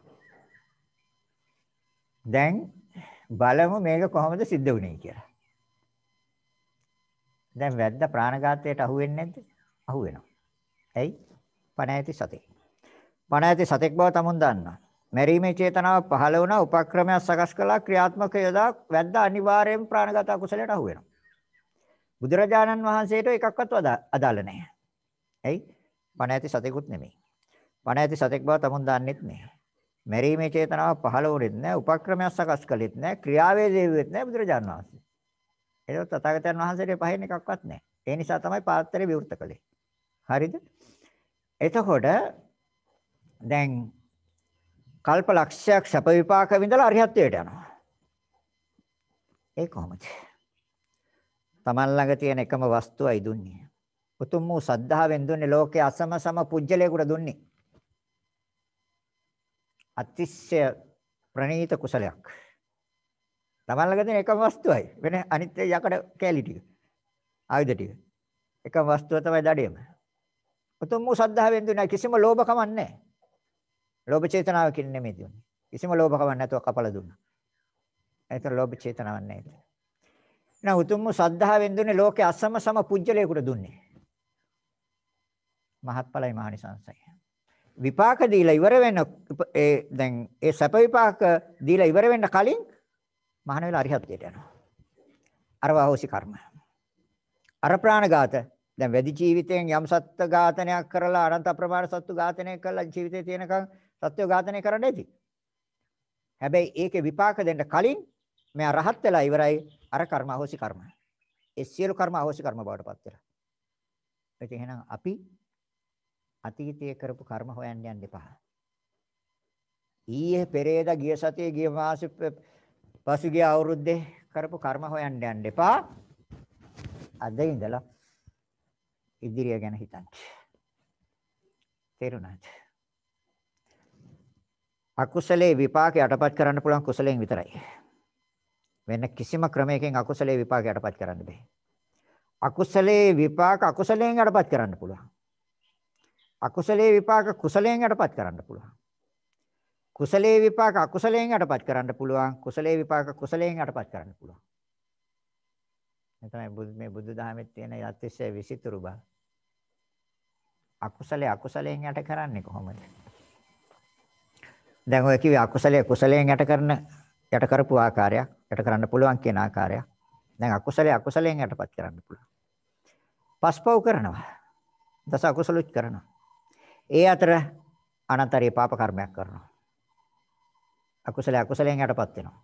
දැන් බලමු මේක කොහොමද සිද්ධ වුනේ කියලා. දැන් වැද්දා ප්‍රාණඝාතයට අහු වෙන්නේ නැද්ද? අහු වෙනවා. ඇයි? පණ ඇති සතෙක්. පණ ඇති සතෙක් බව තමුන් දන්නවා. මැරීමේ චේතනාව පහළ වුණා උපක්‍රමයක් සකස් කළා ක්‍රියාත්මක යොදා වැද්දා අනිවාර්යයෙන් ප්‍රාණඝාත අකුසලයට අහු වෙනවා. බුදුරජාණන් වහන්සේට එකක්වත් අදාළ නැහැ. ඇයි? පණ ඇති සතෙකුත් නෙමෙයි. පණ ඇති සතෙක් බව තමුන් දන්නෙත් නැහැ. මැරීමේ චේතනාව පහළ වුණෙත් නැහැ උපක්‍රමයක් සකස් කළෙත් නැහැ ක්‍රියාවේ දෙවියෙත් නැහැ බුදුරජාණන් වහන්සේ. ඒක තථාගතයන් වහන්සේට පහින් එකක්වත් නැහැ. ඒ නිසා තමයි පාත්‍රය විවෘත කළේ. හරිද? එතකොට දැන් කල්ප ලක්ෂයක් සැප විපාක විඳලා අරිහත්ත්වයට යනවා. ඒ කොහොමද? Taman ළඟ තියෙන එකම වස්තුවයි දුන්නේ. උතුම් වූ සද්ධාවෙන් දුන්නේ ලෝකයේ අසම සම පුජ්‍යලයකට දුන්නේ. අතිශය ප්‍රණීත කුසලයක්. තමන් ළඟ තියෙන එකම වස්තුවයි. වෙන අනිත් යකඩ කෑලි ටික. ආයුධ ටික. එකම වස්තුව තමයි දඩියම. උතුම් වූ සද්ධාවෙන් දුන්නා කිසිම ලෝභකමක් නැහැ. ලෝභ චේතනාවකින් නෙමෙයි දුන්නේ. කිසිම ලෝභකමක් නැතුව කපලා දුන්නා. ඒතර ලෝභ චේතනාවක් නැහැ. එහෙනම් උතුම් වූ සද්ධාවෙන් දුන්නේ ලෝකේ අසම සම පුජ්‍යලයකට දුන්නේ. මහත්ඵලයි මහනිසංසයි. විපාක දීලා ඉවර වෙන ඒ දැන් ඒ සැප විපාක දීලා ඉවර වෙන්න කලින් මහාන වෙලා අරිහත්ත්වයට යනවා. අර වාහෝසි කර්ම. අර ප්‍රාණඝාත දැන් වැඩි ජීවිතයෙන් යම් සත්ත්ව ඝාතනයක් කරලා අනන්ත අප්‍රමාණ සත්තු ඝාතනය කරලා ජීවිතේ තියෙනකන් සත්ත්ව ඝාතනය කරන්න ඇති. හැබැයි ඒකේ විපාක දෙන්න කලින් මෙයා රහත් වෙලා ඉවරයි අර කර්ම අහෝසි කර්ම. ඒ සියලු කර්ම අහෝසි කර්ම බවට පත් වෙලා. ඒක එහෙනම් අපි අතීතයේ කරපු කර්ම හොයන්න යන්න එපා. ඊයේ පෙරේදා ගිය සතියේ ගිය මාසෙ පසුගිය අවුරුද්දේ කරපු කර්ම හොයන්න යන්න එපා. අද ඉඳලා ඉදිරිය ගැන හිතන්න. තේරුණාද? අකුසලේ විපාක යටපත් කරන්න පුළුවන් කුසලයෙන් විතරයි. වෙන කිසිම ක්‍රමයකින් අකුසලේ විපාක යටපත් කරන්න බෑ. අකුසලේ විපාක අකුසලයෙන් යටපත් කරන්න පුළුවන්. අකුසලේ විපාක කුසලයෙන් යටපත් කරන්න පුළුවන්. කුසලේ විපාක අකුසලයෙන් යටපත් කරන්න පුළුවන්. කුසලේ විපාක කුසලයෙන් යටපත් කරන්න පුළුවන්. මේ තමයි මේ බුදු දහමේ තියෙන යතිස්සේ විසිතුරු බව. අකුසලේ අකුසලයෙන් යට කරන්නේ කොහොමද? දැන් ඔය කිව්වේ අකුසලයේ කුසලයෙන් යට කරන යට කරපු ආකාරයක් යට කරන්න පුළුවන් කියන ආකාරයක්. දැන් අකුසලයේ අකුසලයෙන් යටපත් කරන්න පුළුවන්. පස්පව් කරනවා. දස අකුසලුත් කරනවා. ඒ අතර අනන්තරී පාප කර්මයක් කරනවා. අකුසල අකුසලයෙන් යටපත් වෙනවා.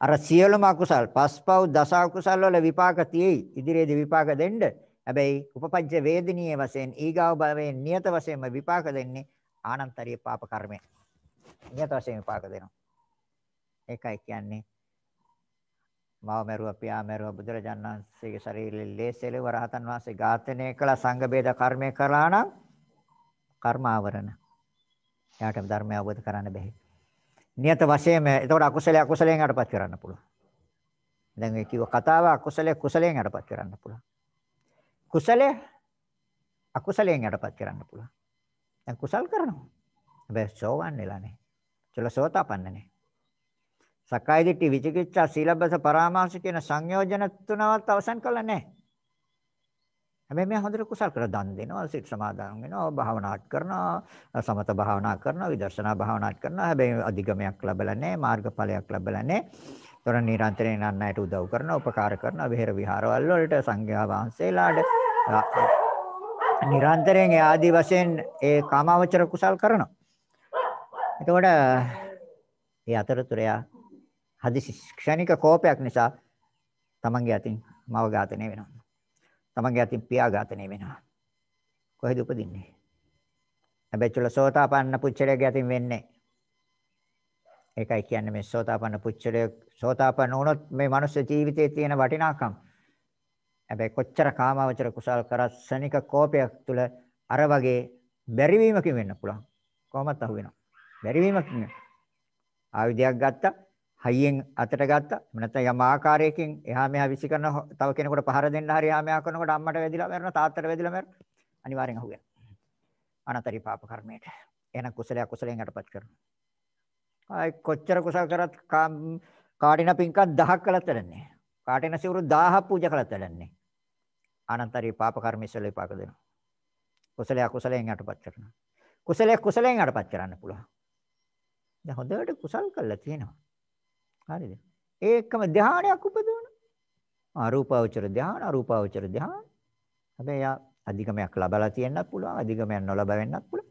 අර සියලුම අකුසල් පස්පව් දස අකුසල් වල විපාක තියෙයි. ඉදිරියේදී විපාක දෙන්න. හැබැයි උපපජ්ජ වේදිනීය වශයෙන් ඊගාව භවයෙන් නියත වශයෙන්ම විපාක දෙන්නේ ආනන්තරීය පාප කර්මය. නියත වශයෙන් විපාක දෙනවා. ඒකයි කියන්නේ මාව මරුවා පියා මරුවා බුදුරජාණන් වහන්සේගේ ශරීරයේ ලේසෙල වරහතන් වහන්සේ ඝාතනය කළ සංඝ බේද කර්මය කළා නම් කර්ම ආවරණ. එයාට ධර්මය අවබෝධ කරන්න බැහැ. නියත වශයෙන්ම එතකොට අකුසලයේ අකුසලයෙන් යටපත් කරන්න පුළුවන්. දැන් මේ කිව්ව කතාව අකුසලයේ කුසලයෙන් යටපත් කරන්න පුළුවන්. කුසලයේ අකුසලයෙන් යටපත් කරන්න පුළුවන්. දැන් කුසල් කරනවා. හැබැයි සෝවන් වෙලා නැහැ. චලසෝතාපන්න නැහැ. සක්කාය දිට්ඨි විචිකිච්ඡා සීලබ්බත පරාමාස කියන සංයෝජන තුනවත් අවසන් කළා නැහැ. හැබැයි මේ හොඳට කුසල් කරලා දන් දෙනවා, සිත සමාදන් වෙනවා, භාවනාත් කරනවා, සමත භාවනා කරනවා, විදර්ශනා භාවනාත් කරනවා. හැබැයි අධිගමයක් ලැබලා නැහැ, මාර්ගඵලයක් ලැබලා නැහැ. තොර නිරන්තරයෙන් අන් අයට උදව් කරනවා, උපකාර කරනවා, විහෙර විහාරවල වලට සංඝයා වහන්සේලාට නිරන්තරයෙන් ඒ ආදි වශයෙන් ඒ කාමාවචර කුසල් කරනවා. එතකොට ඒ අතරතුර යා හදිසි ක්ෂණික කෝපයක් නිසා තමන්ගේ අතින් මව ඝාතනය වෙනවා. තමන්ගේ අතින් පියා ඝාතනය වෙනවා. කොහෙද උපදින්නේ? හැබැයි චුල සෝතාපන්න පුච්චලයේ අතින් වෙන්නේ. ඒකයි කියන්නේ මේ සෝතාපන්න පුච්චලයේ සෝතාපන්න වුණොත් මේ මනුස්ස ජීවිතයේ තියෙන වටිනාකම්. හැබැයි කොච්චර කාමාවචර කුසල් කරත් ශනික කෝපයක් තුල අර වගේ බැරිවීමකින් වෙන්න පුළුවන්. කොහොමත් අහු වෙනවා. බැරිවීමකින් ආයුධයක් ගත්තා හයියෙන් අතට ගත්තා. නැත්නම් යම් ආකාරයකින් එහා මෙහා විසි කරන තව කෙනෙකුට පහර දෙන්න හරි එහා මෙහා කරනකොට අම්මට වැදිලා මැරෙනවා තාත්තට වැදිලා මැරෙනවා. අනිවාර්යෙන් අහුවෙනවා. අනතරි පාප කර්මයට. එහෙනම් කුසලයක් කුසලයෙන් යටපත් කරනවා. ආයි කොච්චර කුසල කරත් කාටින පින්කම් 1000ක් කළත් වැඩන්නේ. කාටින සිවුරු 1000ක් පූජා කළත් වැඩන්නේ. අනතරි පාප කර්ම ඉස්සෙල්ලා විපාක දෙනවා. කුසලයක් කුසලයෙන් යටපත් කරනවා. කුසලයක් කුසලයෙන් යටපත් කරන්න පුළුවන්. දැන් හොඳට කුසල් කළා තියෙනවා. හරිද? ඒකම ධානයක් උපදවන. අරූපාවචර ධාන, අරූපාවචර ධාන. හැබැයි යා අධිගමයක් ලබලා තියෙන්නත් පුළුවන්, අධිගමයක් නොලබ වෙන්නත් පුළුවන්.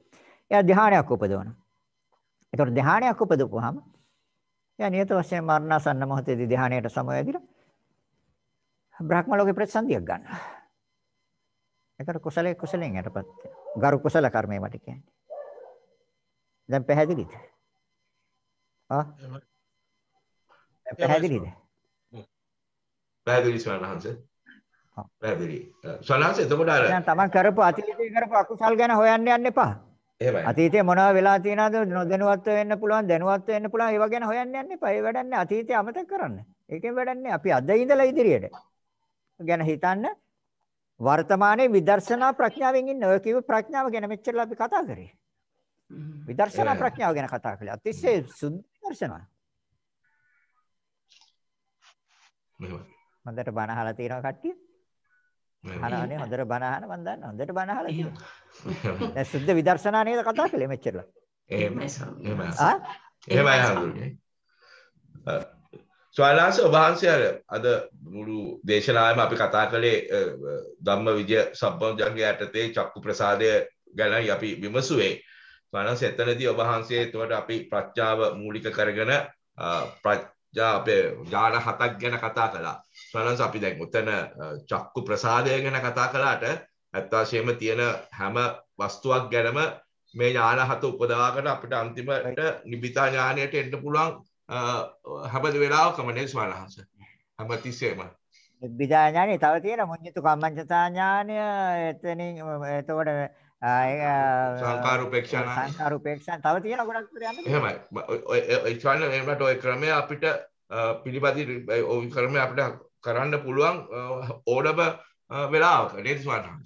එයා ධානයක් උපදවන. ඒතකොට ධානයක් උපදවපුවාම එයා නියත වශයෙන් මරණසන්න මොහොතේදී ධානයට සමවැදිලා බ්‍රහ්ම ලෝකේ ප්‍රතිසන්දියක් ගන්නවා. ඒකට කුසලයේ කුසලෙන් යටපත් ගරු කුසල කර්මය මට කියන්නේ. දැන් පැහැදිලිද? ආ පැහැදිලිද? පැහැදිලි ස්වාමීන් පැහැදිලි. ස්වාමීන් එතකොට අර දැන් තමන් කරපු අතීතයේ කරපු අකුසල් ගැන හොයන්න යන්න එපා. එහෙමයි. අතීතයේ මොනවද වෙලා තියෙනවද නොදැනුවත් වෙන්න පුළුවන් දැනුවත් වෙන්න පුළුවන් ඒව ගැන හොයන්න යන්න එපා. ඒ වැඩක් නෑ අතීතය අමතක කරන්න. ඒකෙන් වැඩක් නෑ. අපි අද ඉඳලා ඉදිරියට ගැන හිතන්න වර්තමානයේ විදර්ශනා ප්‍රඥාවෙන් ඉන්න ඔය කිව්ව ප්‍රඥාව ගැන මෙච්චරලා අපි කතා කරේ. විදර්ශනා. ප්‍රඥාව ගැන කතා කළේ. අතිශය සුද්ධ දර්ශනය. හොඳට බණ අහලා තියෙනවා කට්ටිය. අහනවනේ හොඳට බණ අහන මම දන්නවා. හොඳට බණ අහලා. තියෙනවා. දැන් සුද්ධ විදර්ශනා නේද කතා කළේ මෙච්චරලා. එහෙමයි. එහෙමයි. ආ? එහෙමයි හඳුන්නේ. ස්වාලාංශ වහන්සේ අර අද මුළු දේශනාවම අපි කතා කළේ ධම්ම විජය සම්බොධ්‍යංගය යටතේ චක්කු ප්‍රසාදය ගැනයි අපි විමසුවේ. ස්වාලාංශ එතනදී ඔබ වහන්සේ එතකොට අපි ප්‍රඥාව මූලික කරගෙන අ, ප්‍රඥා අපේ ඥාන හතක් ගැන කතා කළා. ස්වාලාංශ අපි දැන් උතන අ, චක්කු ප්‍රසාදය ගැන කතා කළාට ඇත්ත වශයෙන්ම තියෙන හැම වස්තුවක් ගැනම මේ ඥාන හත උපදවාගෙන අපිට අන්තිමට නිබිතා ඥානයට එන්න පුළුවන් අ, හැම වෙලාවකම නේ ස්වාමීන් හැම තිස්සෙම විද්‍යා ඥානෙ තව තියෙන මුඤ්ඤතු කම්මංචතා ඥානය එතනින් එතකොට සංඛාර උපේක්ෂා ඥානය. සංඛාර උපේක්ෂා තව තියෙන ගොඩක් දුර යන්න. එහෙමයි ඔය ස්වාමීන් එන්නට ඔය ක්‍රමය අපිට පිළිපදි ඔය ක්‍රමය අපිට කරන්න පුළුවන් අ, වෙලාවක නේද ස්වාමීන්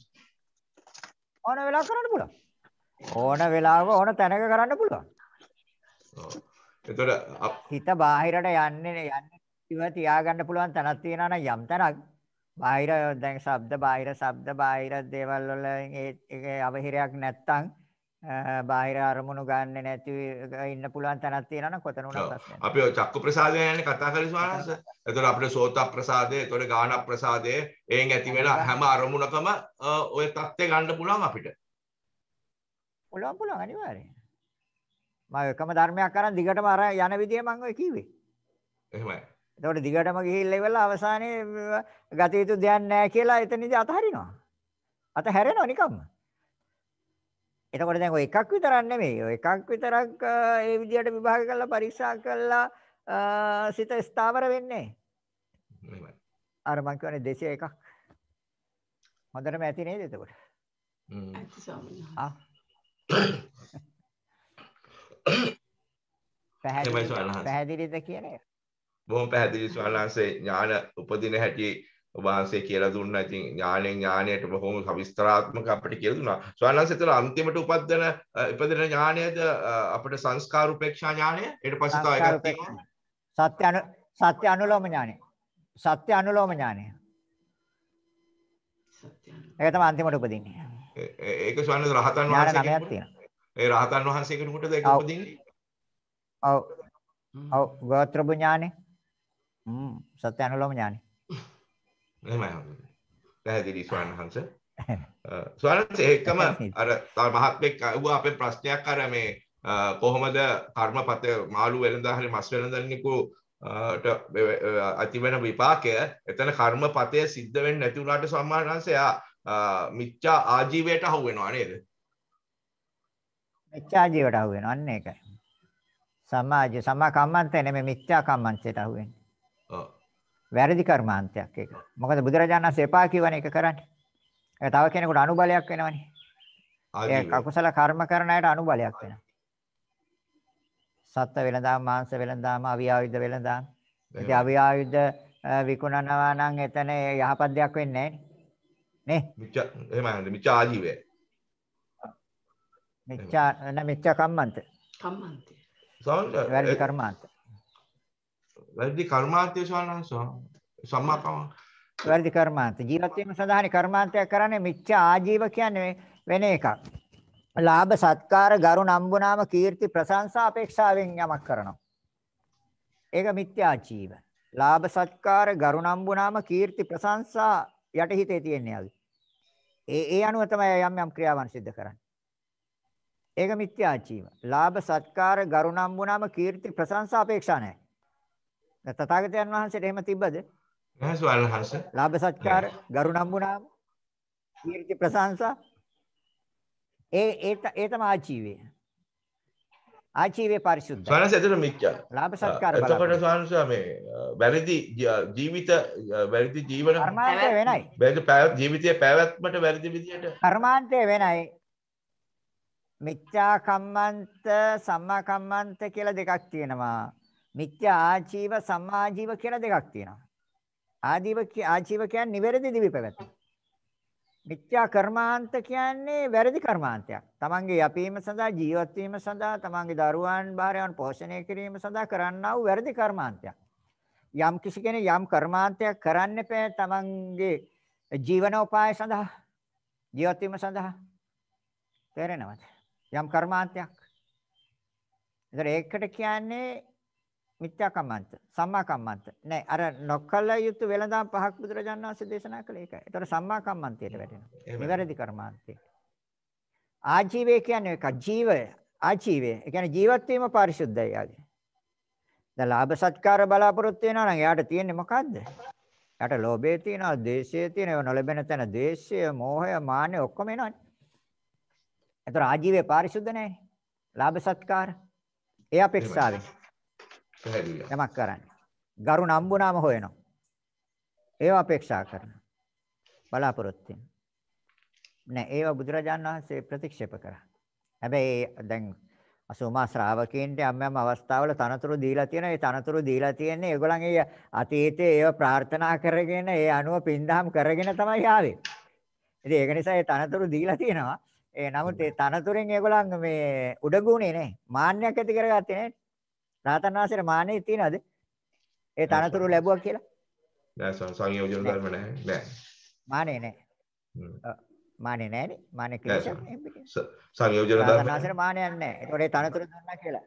ඕන වෙලාවක කරන්න පුළුවන්. ඕන වෙලාවක ඕන තැනක කරන්න පුළුවන්. එතකොට හිත බාහිරට යන්නේ යන්නේ ඉව තියාගන්න පුළුවන් තැනක් තියෙනවා නම් යම් තැනක් බාහිර දැන් ශබ්ද බාහිර ශබ්ද බාහිර දේවල් වල ඒ ඒ අවහිරයක් නැත්තම් බාහිර අරමුණු ගන්නෙ නැති ඉන්න පුළුවන් තැනක් තියෙනවා නම් කොතන උනත්. ප්‍රශ්නයක් අපි ඔය චක්කු ප්‍රසාදය ගැන කතා කරේ ස්වාමීන් වහන්සේ. එතකොට අපිට සෝත ප්‍රසාදය, එතකොට ගාන ප්‍රසාදය, එයින් ඇති වෙන හැම අරමුණකම ඔය தත්ත්වය ගන්න පුළුවන් අපිට. පුළුවන් පුළුවන් අනිවාර්යයෙන් මම එකම ධර්මයක් අරන් දිගටම අර යන විදිය මම ඔය කිව්වේ එහෙමයි. එතකොට දිගටම ගිහිල්ලා ඉවරලා අවසානයේ ගත යුතු දෙයක් නැහැ කියලා එතනදී අතහරිනවා අතහැරෙනවා නිකම්ම එතකොට දැන් ඔය එකක් විතරක් නෙමෙයි ඔය එකක් විතරක් ඒ විදියට විභාග කරලා පරීක්ෂා කරලා සිත ස්ථාවර වෙන්නේ. අර මං කියන්නේ 201ක් හොඳටම ඇති නේද එතකොට හ්ම්. ඇති ස්වාමීන් ආ. වහන්සේ. පැහැදිලිද කියන්නේ බොහොම පැහැදිලි ස්වාමීන් ඥාන උපදින හැටි ඔබ වහන්සේ කියලා දුන්නා. ඉතින් ඥාණයෙන් ඥාණයට බොහොම සවිස්තරාත්මක අපිට කියලා දුන්නා. ස්වාමීන් වහන්සේ ඒතර අන්තිමට උපදින අ, ඉපදෙන ඥාණයද අපිට සංස්කාර උපේක්ෂා ඥාණය. ඊට පස්සේ තව එකක් තියෙනවා. සත්‍ය අනු සත්‍ය අනුලෝම ඥානය. සත්‍ය අනුලෝම. සත්‍යයන්. ඒක තමයි අන්තිමට උපදින්නේ. ඒක ස්වාමීන් වහන්සේ රහතන් වහන්සේ. ඒ රහතන් වහන්සේ කෙනෙකුටද ඒක. උපදින්නේ? ඔව්. ඔව් ගෝත්‍රභු ඥානෙ. හ්ම් සත්‍ය අනුලෝම ඥානෙ. එහෙමයි. පැහැදිලි ස්වාමීන් වහන්සේ. ස්වාමීන් ඒකම අර තව මහත්මෙක් අහුවා අපේ ප්‍රශ්නයක් අර මේ කොහොමද කර්මපත මාළු වෙළඳා හරි මස් වෙළඳන්නෙකු ට ඇතිවෙන විපාකය එතන කර්මපතය සිද්ධ වෙන්නේ නැති වුණාට සම්මාන වහන්සේ එයා අ, මිච්ඡා ආජීවයට අහු වෙනවා නේද? මිච්ඡා ජීවට අහු වෙනවා. අන්න ඒකයි. සමාජ සමා කම්මන්තේ නෙමෙයි මිච්ඡා කම්මන්තයට අහු වෙන්නේ. වැරදි කර්මාන්තයක් ඒක. මොකද බුදුරජාණන් වහන්සේ එපා කියවනේ ඒක කරන්නේ. ඒක තව කෙනෙකුට අනුබලයක් වෙනවනේ. ඒ. අකුසල කර්ම කරන අයට අනුබලයක් වෙනවා. සත්ත්ව වෙලඳාම් මාංශ වෙලඳාම් අවියායුධ වෙලඳාම්. ඉතින් අවියායුධ විකුණනවා නම් එතන යහපත් දෙයක් වෙන්නේ නැහැ නේ. මිච්ඡා එහෙමයි මිච්ඡා ආජීවය. මිච්ඡා නැ මිච්ඡා කම්මන්ත. කම්මන්තේ. වැරදි කර්මාන්ත. වැරදි කර්මාන්තය ස්වාමීන් වහන්සේ සම්මා කම වැරදි කර්මාන්ත. ජීවත් වීම සඳහානේ කර්මාන්තයක් කරන්නේ මිච්ඡා ආජීව කියන්නේ වෙන එකක්. ලාභ සත්කාර ගරු නම්බුනාම කීර්ති ප්‍රශංසා අපේක්ෂාවෙන් යමක් කරනවා. ඒක මිත්‍යා ජීව. ලාභ සත්කාර ගරු නම්බුනාම කීර්ති ප්‍රශංසා යටිහිතේ තියෙන්නේ ආවි. ඒ ඒ අනුව තමයි යම් යම් ක්‍රියාවන් සිදු කරන්නේ. ඒක මිත්‍යා ජීව. ලාභ සත්කාර ගරු නම්බුනාම කීර්ති ප්‍රශංසා අපේක්ෂා නැහැ. දැන් තථාගතයන් වහන්සේට එහෙම තිබ්බද? නැහැ ස්වාමීන් වහන්සේ. ලාභ සත්කාර ගරු නම්බුනාම කීර්ති ප්‍රශංසා. ඒ ඒ ඒ තමයි ආජීවය. ආජීවය පරිසුද්ධයි ස්වාමීන් වහන්සේ මිච්ඡා. ලාභ සත්කාර එතකොට බලාපොරොත්තු ස්වාමීන් මේ වැරදි ජීවිත වැරදි ජීවන කර්මාන්තය වෙනයි. වැරදි ජීවිතයේ පැවැත්මට වැරදි විදියට. කර්මාන්තය වෙනයි. මිච්ඡා කම්මන්ත සම්මා කම්මන්ත කියලා දෙකක් තියෙනවා මිච්ඡා ආජීව සම්මා ආජීව කියලා දෙකක් තියෙනවා ආජීව කිය- ආජීව කියන්නේ නිවැරදි දිවි පැවැත්ම මිත්‍යා කර්මාන්ත කියන්නේ වැරදි කර්මාන්තයක්. තමන්ගේ යැපීම සඳහා ජීවත් වීම සඳහා තමන්ගේ දරුවන් භාර්යාවන් පෝෂණය කිරීම සඳහා කරන්නා වූ වැරදි කර්මාන්තයක්. යම් කිසි කෙනෙක් යම් කර්මාන්තයක් කරන්න එපා තමන්ගේ ජීවනෝපාය සඳහා ජීවත් වීම සඳහා තේරෙනවද? යම් කර්මාන්තයක්. ඒතර ඒකට කියන්නේ මිත්‍යා කම්මන්ත, සම්මා කම්මන්ත. නෑ අර නොකල යුතු වෙළඳාම් පහක් බුදුරජාණන් වහන්සේ දේශනා කළේ ඒකයි. ඒතර සම්මා කම්මන්තයට වැටෙනවා. නිවැරදි කර්මාන්තේ. ආජීවය කියන්නේ එක ජීවය, ආජීවය. ඒ කියන්නේ ජීවත් වීම පාරිශුද්ධයි යාගේ. දැන් ලාභ සත්කාර බලාපොරොත්තු වෙනවා නම් එයාට තියෙන්නේ මොකද්ද? එයාට ලෝභය තියෙනවා, ද්වේෂය තියෙනවා, ඒව නොලැබෙන තැන ද්වේෂය, මෝහය, මාන්නය ඔක්කොම එනවනේ. ඒතර ආජීවය පාරිශුද්ධ නැහැ. ලාභ සත්කාර. ඒ අපේක්ෂාවෙන්. පැහැදිලි. යමක් කරන්නේ. ගරු නම්බුනාම හොයනවා. ඒව අපේක්ෂා කරනවා. බලාපොරොත්තු වෙනවා. නෑ ඒව බුදුරජාණන් වහන්සේ ප්‍රතික්ෂේප කරා. හැබැයි දැන් අසෝමා ශ්‍රාවකයන්ට යම් යම් අවස්ථාවල තනතුරු දීලා තියෙනවා. ඒ තනතුරු දීලා තියෙන්නේ ඒගොල්ලන්ගේ අතීතයේ ඒව ප්‍රාර්ථනා කරගෙන ඒ අනුව පින්දහම් කරගෙන තමයි ආවේ. ඉතින් ඒක නිසා ඒ තනතුරු දීලා තියෙනවා. ඒ නමුත් ඒ තනතුරෙන් ඒගොල්ලන් මේ උඩගුණේ නැහැ. මාන්නයක් ඇති කරගත්තේ නැහැ. රාතන් වහන්සේට මානෙ තියනද? ඒ තනතුරු ලැබුවා කියලා? නෑ සංයෝජන ධර්ම නැහැ. නෑ. මානෙ. හ්ම්. මානෙ නැහැනේ. මානෙ නේ. ස- සංයෝජන රාතන් ධර්ම වහන්සේට මානයක් නැහැ. ඒතකොට ඒ තනතුරු දුන්නා කියලා.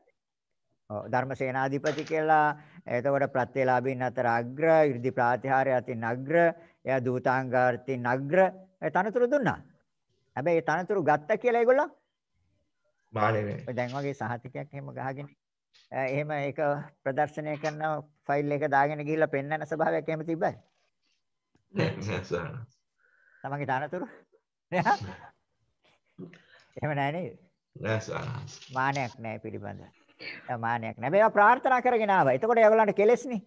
ඔව් ධර්මසේනාධිපති කියලා එතකොට ප්‍රත්‍යලාභින් අතර අග්‍ර, 이르දි ප්‍රාතිහාර්ය අතින් අග්‍ර, එයා දූතාංගාර්ථින් අග්‍ර ඒ තනතුරු දුන්නා. හැබැයි ඒ තනතුරු ගත්තා කියලා ඒගොල්ලෝ මානේ නෑ. දැන් වගේ සහතිකයක් එහෙම ගහගෙන එහෙම ඒක ප්‍රදර්ශනය කරන ෆයිල් එක දාගෙන ගිහිල්ලා පෙන්වන ස්වභාවයක් එහෙම තිබ්බද? නෑ නෑ සාන. තමන්ගේ තනතුරු එහෙම නැහැ නේද? නෑ සාන. මානයක් නැහැ පිළිබඳ. මානයක් නැහැ. මේවා ප්‍රාර්ථනා කරගෙන ආවා. එතකොට ඒගොල්ලන්ට කෙලෙස්නේ.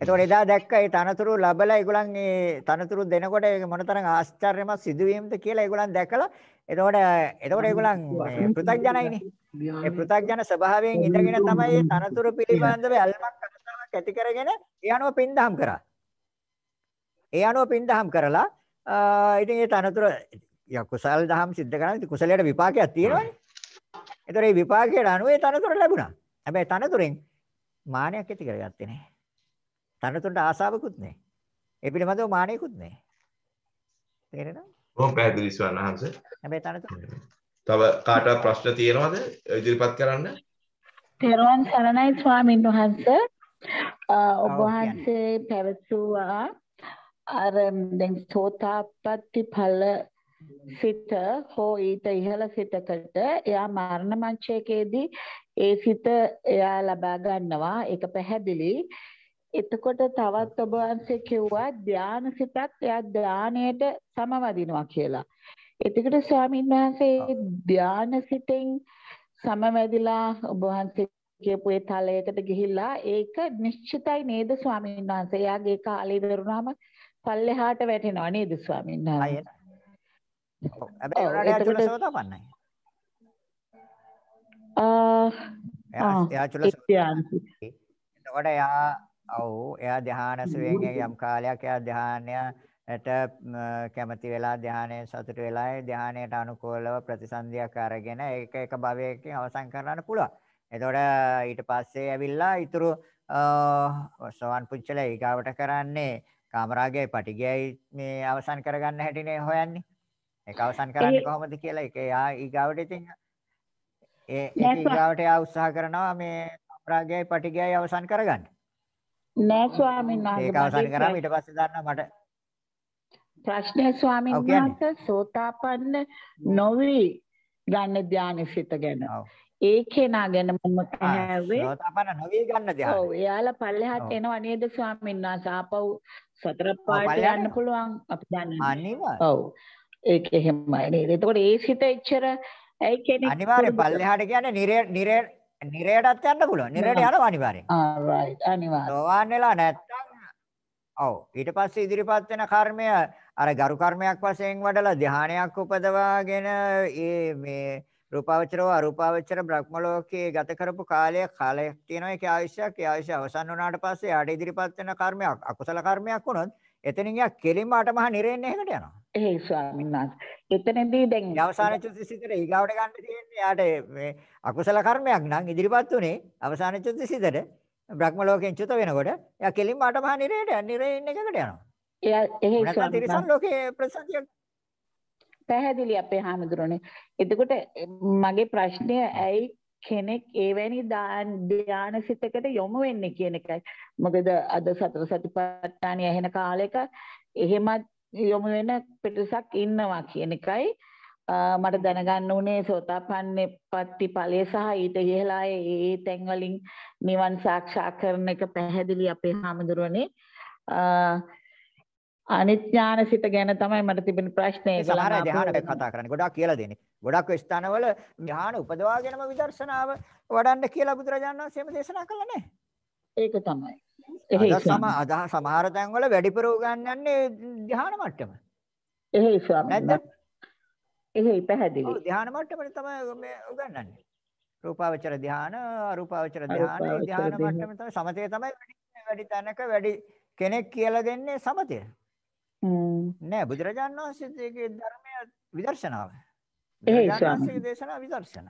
එතකොට එදා දැක්ක ඒ තනතුරු ලැබලා ඒගොල්ලන් ඒ තනතුරු දෙනකොට ඒක මොනතරම් ආශ්චර්යමත් සිදුවීමද කියලා ඒගොල්ලන් දැකලා එතකොට එතකොට ඒගොල්ලන් මේ පෘථග්ජනයිනේ. ඒ පෘථග්ජන ස්වභාවයෙන් ඉඳගෙන තමයි ඒ තනතුරු පිළිබඳව අල්මක් අසාවක් ඇති කරගෙන ඒ අනුව පින්දහම් කරා. ඒ අනුව පින්දහම් කරලා ඉතින් ඒ තනතුර කුසල් දහම් සිද්ධ කරන්නේ කුසලයට විපාකයක් තියෙනවනේ. ඒතර ඒ විපාකයට අනුව ඒ තනතුර ලැබුණා. හැබැයි තනතුරෙන් මානයක් ඇති කරගත්තේ නැහැ. තනතුරට ආසාවකුත් නැහැ. ඒ පිළිබඳව මානෙකුත් නැහැ. තේරෙනවද? බොහොම පැහැදිලි ස්වාමීන් වහන්සේ. හැබැයි තනතුර තව කාටවත් ප්‍රශ්න තියෙනවද? ඉදිරිපත් කරන්න. තෙරුවන් සරණයි ස්වාමීන් වහන්ස ඔබ වහන්සේ පැවසුවා අර දැන් සෝතාපට්ටි ඵල සිත හෝ ඊට ඉහළ සිතකට එයා මරණ මංචකයේදී ඒ සිත එයා ලබා ගන්නවා ඒක පැහැදිලි එතකොට තවත් ඔබ වහන්සේ කිව්වා ධාන සිතක් එයා ධානයට සමවදිනවා කියලා එතකොට ස්වාමීන් වහන්සේ ධාන සිතෙන් සමවැදිලා ඔබ වහන්සේ කියපු ඒ තලයකට ගිහිල්ලා ඒක නිශ්චිතයි නේද ස්වාමීන් වහන්සේ? එයාගේ කාලය ඉවරුනහම පල්ලෙහාට වැටෙනවා නේද ස්වාමීන් වහන්සේ? හැබැයි එතකොට- චුලසෝතපන්නයි. ආ එයා ආ, එයා ඒ චුලසෝ ධ්‍යානසි. එතකොට එයා ඔව් එයා ධානාසුවෙන් යම් කාලයක් එයා ධානයට කැමති වෙලා ධානයේ සතුට වෙලා ඒ ධානයට අනුකූලව ප්‍රතිසන්දියක් අරගෙන ඒක එක භවයකින් අවසන් කරන්න පුළුවන්. එතකොට ඊට පස්සේ ඇවිල්ලා ඊතුරු සෝවන් පුච්චලා ඊගාවට කරන්නේ කාමරාගයයි පටිගයයි මේ අවසන් කරගන්න හැටිනේ හොයන්නේ. ඒක අවසන් කරන්නේ කොහොමද කියලා ඒක එයා ඊගාවට ඉතින් ඒ ඊගාවට එයා උත්සාහ කරනවා මේ කාමරාගයයි පටිගයයි අවසන් කරගන්න. නෑ ස්වාමීන් වහන්සේ ඒක අවසන් කරාම ඊට පස්සේ දන්නා මට ප්‍රශ්නය ස්වාමීන් ඔව්. වහන්සේ සෝතාපන්න නොවි ගන්න ධානසිත ගැන. ඔව්. ඒ කෙනා ගැන මම කෑවේ. සෝතාපන්න නොවි ගන්න ඔව් ධ්‍යාන. එයාලා පල්ලෙහාට ඔව්. එනවා නේද ස්වාමීන් වහන්සේ ආපහු සතර පාට යන්න. පුළුවන් අපි දන්නේ. අනිවාර්ය. ඔව් ඒක එහෙමයි නේද එතකොට ඒ සිත එච්චර ඇයි කෙනෙක් අනිවාර්ය පල්ලෙහාට කියන්නේ නිරේ නිරේ නිරේටත් යන්න පුළුවන්. නිරේට යනවා අනිවාර්යෙන්. ආ රයිට් අනිවාර්ය සෝවාන් වෙලා නැත්තම් ඔව්. ඊට පස්සේ ඉදිරිපත් වෙන කර්මය අර ගරු කර්මයක් වශයෙන් වඩලා ධානයක් උපදවාගෙන ඒ මේ රූපාවචරව අරූපාවචර බ්‍රහ්ම ලෝකයේ ගත කරපු කාලය කාලයක් තියෙනවා. ඒකේ ආයුෂයක්. ඒ ආයුෂ අවසන් වුණාට පස්සේ ආඩ ඉදිරිපත් වෙන කර්මයක් අකුසල කර්මයක් වුණොත් එතනින් යා කෙලින්ම අටමහා නිරේන්නේ එහෙකට යනවා එහෙයි ස්වාමීන් වහන්සේ. එතනදී දැන් අවසාන චුතිසිතට ඊගාවට ගන්න තියෙන්නේ යාට මේ අකුසල කර්මයක් නම් ඉදිරිපත් උනේ අවසාන චුතිසිතට බ්‍රහ්ම ලෝකෙන් චුත වෙනකොට එයා කෙලින්ම අටමහා නිරේට නිරේ ඉන්න එකකට යනවා. එයා එහෙයි ස්වාමීන් වහන්සේ. ලෝකේ ප්‍රසතියක් පැහැදිලි අපේ හාමුදුරනේ. එතකොට මගේ ප්‍රශ්නය ඇයි කෙනෙක් එවැනි ධානසිතකට යොමු වෙන්නේ කියන එකයි. මොකද අද සතර සතිපට්ඨානිය ඇහෙන කාලෙක එහෙමත් යොමු වෙන පිටසක් ඉන්නවා කියන එකයි මට දැනගන්න උනේ සෝතාපන්නේ පත්ති ඵලය සහ ඊට ඉහළා ඒ තැන් වලින් නිවන් සාක්ෂාත් කරන එක පැහැදිලි අපේ හාමුදුරනේ. අනිත් ඥානසිත ගැන තමයි මට තිබෙන ප්‍රශ්නේ. සමහර ධ්‍යාන කතා කරන්නේ. ගොඩාක් කියලා දෙන්නේ. ගොඩක් ස්ථානවල ධ්‍යාන උපදවාගෙනම විදර්ශනාව වඩන්න කියලා බුදුරජාණන් වහන්සේම දේශනා කළා නේ. ඒක තමයි. අද සම අද සමහර තැන්වල වැඩිපුර උගන්වන්නේ ධ්‍යාන මට්ටම. එහෙයි ස්වාමීන් නැද්ද? වහන්සේ. එහෙයි පැහැදිලි. ඔව් ධ්‍යාන මට්ටමේ තමයි මේ උගන්වන්නේ. රූපාවචර ධ්‍යාන, අරූපාවචර ධ්‍යාන, ධ්‍යාන. මට්ටම තමයි සමතේ තමයි වැඩි වැඩි තැනක වැඩි කෙනෙක් කියලා දෙන්නේ සමතය. නෑ බුදුරජාණන් වහන්සේගේ ධර්මය විදර්ශනාව. එහෙයි බුදුරජාණන් ස්වාමීන් වහන්සේගේ දේශනාව විදර්ශන.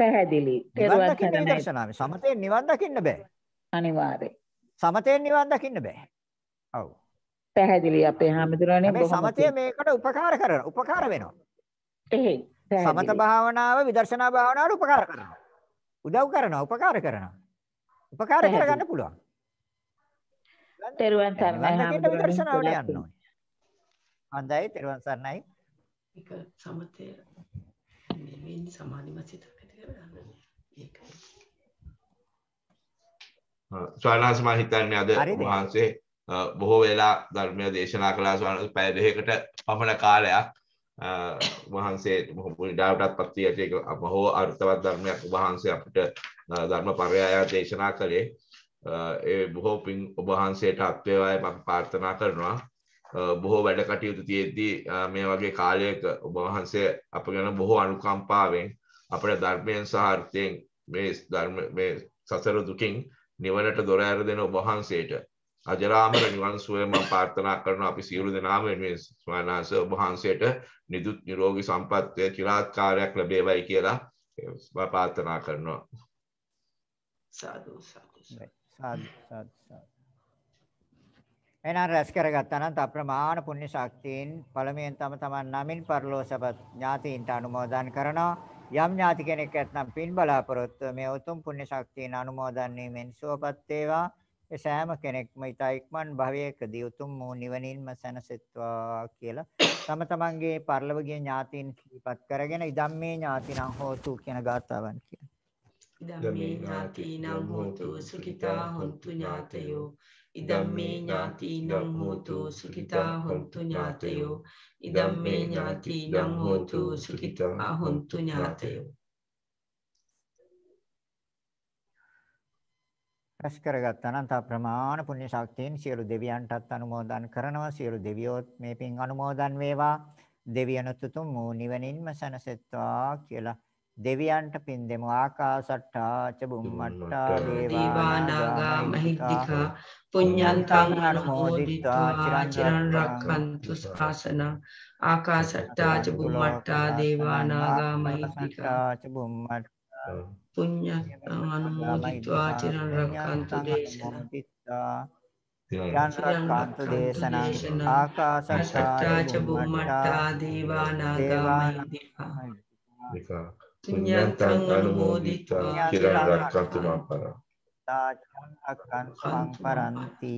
පැහැදිලි. නිවන් දකින්න. විදර්ශනාව. සමතේ නිවන් දකින්න බෑ. අනිවාර්යයෙන්. සමතෙන් නිවන් දකින්න බෑ. ඔව්. පැහැදිලි අපේ හාමුදුරනේ මේ බොහොම සමතය මේකට උපකාර කරන උපකාර වෙනවා. එහෙයි. සමත. භාවනාව විදර්ශනා භාවනාවට උපකාර කරනවා. උදව් කරනවා, උපකාර කරනවා. උපකාර. කරගන්න පුළුවන්. තෙරුවන් සරණයි හාමුදුරනේ. විදර්ශනාවට යන්න ඕනේ. හොඳයි, තෙරුවන් සරණයි. ඒක සමතය නෙවෙයි සමාධිමත් සිතක් ඇති කරගන්න. ඒකයි. ස්වාමීන් මම හිතන්නේ අද? වහන්සේ බොහෝ වෙලා ධර්මය දේශනා කළා. ස්වාමීන් පැය දෙකකට පමණ කාලයක්. වහන්සේ මුනිඩාවටත් පත් වී ඇති එක බොහෝ අර්ථවත් ධර්මයක් වහන්සේ අපිට ධර්ම පරයය දේශනා කළේ. ඒ බොහෝ පින් ඔබ වහන්සේට අත් වේවායි මම ප්‍රාර්ථනා කරනවා. බොහෝ වැඩ කටයුතු තියෙද්දී මේ වගේ කාලයක ඔබ වහන්සේ අප ගැන බොහෝ අනුකම්පාවෙන් අපට ධර්මයෙන් සහ අර්ථයෙන් මේ ධර්ම මේ සසර දුකින් නිවනට දොර ඇර දෙන ඔබ වහන්සේට අජරාමර නිවන් සුවය මම ප්‍රාර්ථනා කරනවා අපි සියලු දෙනාම වෙනුවෙන් ස්වාමීන් වහන්සේ ඔබ වහන්සේට නිදුක් නිරෝගී සම්පත් චිරාත් කාර්යයක් ලැබේවයි කියලා ප්‍රාර්ථනා කරනවා සාදු සාදු සාදු. සාදු සාදු සාදු. එහෙනම් රැස් කරගත්තා නම් අප්‍රමාණ පුණ්‍ය ශක්තියෙන් පළමුවෙන් තම තමන් නමින් පරලෝසපත් ඥාතීන්ට අනුමෝදන් කරනවා. යම් ඥාති කෙනෙක් ඇත්නම් පින් බලාපොරොත්තු මේ උතුම් පුණ්‍ය ශක්තියෙන් අනුමෝදන් වීමෙන් සුවපත් වේවා. ඒ සෑම කෙනෙක්ම ඊට ඉක්මන් භවයකදී උතුම් වූ නිවනින්ම සැනසෙත්වා කියලා තම තමන්ගේ පරලොවගේ ඥාතීන් සිහිපත් කරගෙන ඉදම්මේ ඥාතිනම් හෝතු කියන ගාථාවන් කියන. ඉදම්මේ ඥාතිනම් හෝතු සුඛිතා හොන්තු ඥාතයෝ ඉදම්මේ ඥාතිනම් හෝතු සුඛිතා හොන්තු ඥාතයෝ ඉදම්මේ ඥාතිනම් හෝතු සුඛිතා හොන්තු ඥාතයෝ රැස් කරගත්තා නම් තා ප්‍රමාණ පුණ්‍ය ශක්තියෙන් සියලු දෙවියන්ටත් අනුමෝදන් කරනවා සියලු දෙවියෝත් මේ පින් අනුමෝදන් වේවා දෙවියනුත් උතුම් වූ නිවනින්ම සැනසෙත්වා කියලා දෙවියන්ට පින් දෙමු. ආකාසට්ටා ච බුම්මට්ටා දේවානාගා මහිද්దికා පුඤ්ඤන්තං අනුමෝදිත්වා චිරන් රක්ඛන්තු ශාසන ආකාසට්ටා ච බුම්මට්ටා දේවානාගා මහිද්దికා ච බුම්මට්ටා පුඤ්ඤන්තං අනුමෝදිත්වා චිරන් රක්ඛන්තු දේශන යන්තරකාන්ත දේශනං ආකාසට්ටා ච බුම්මට්ටා දේවානාගා මහිද්దికා පුඤ්ඤන්තං අනුමෝදිත්වා චිරං රක්ඛන්තු මම් පරං තාචක්කං පරන්ති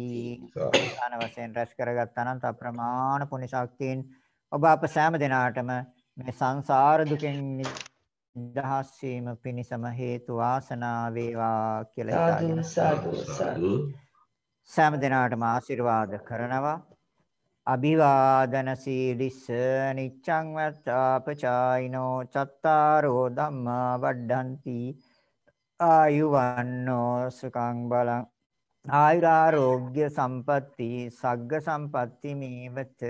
දාන වශයෙන් රැස් කරගත්තා නම් අප්‍රමාණ පුණ්‍ය ශක්තියෙන් ඔබ අප සෑම දිනාටම මේ සංසාර දුකෙන් නිදහස් වීම පිණිසම හේතු වාසනා වේවා කියලා සාදු හිතාගෙන සාදු සාදු. සෑම දිනාටම ආශිර්වාද කරනවා අභිවාදන සීලිස්ස නිච්ඡං වත්තාපචායිනෝ චත්තාරෝ ධම්මා වඩ්ඩಂತಿ ආයුවන්නෝ සුඛං බලං ආයුරාෝග්‍ය සම්පatti සග්ග සම්පatti මේවත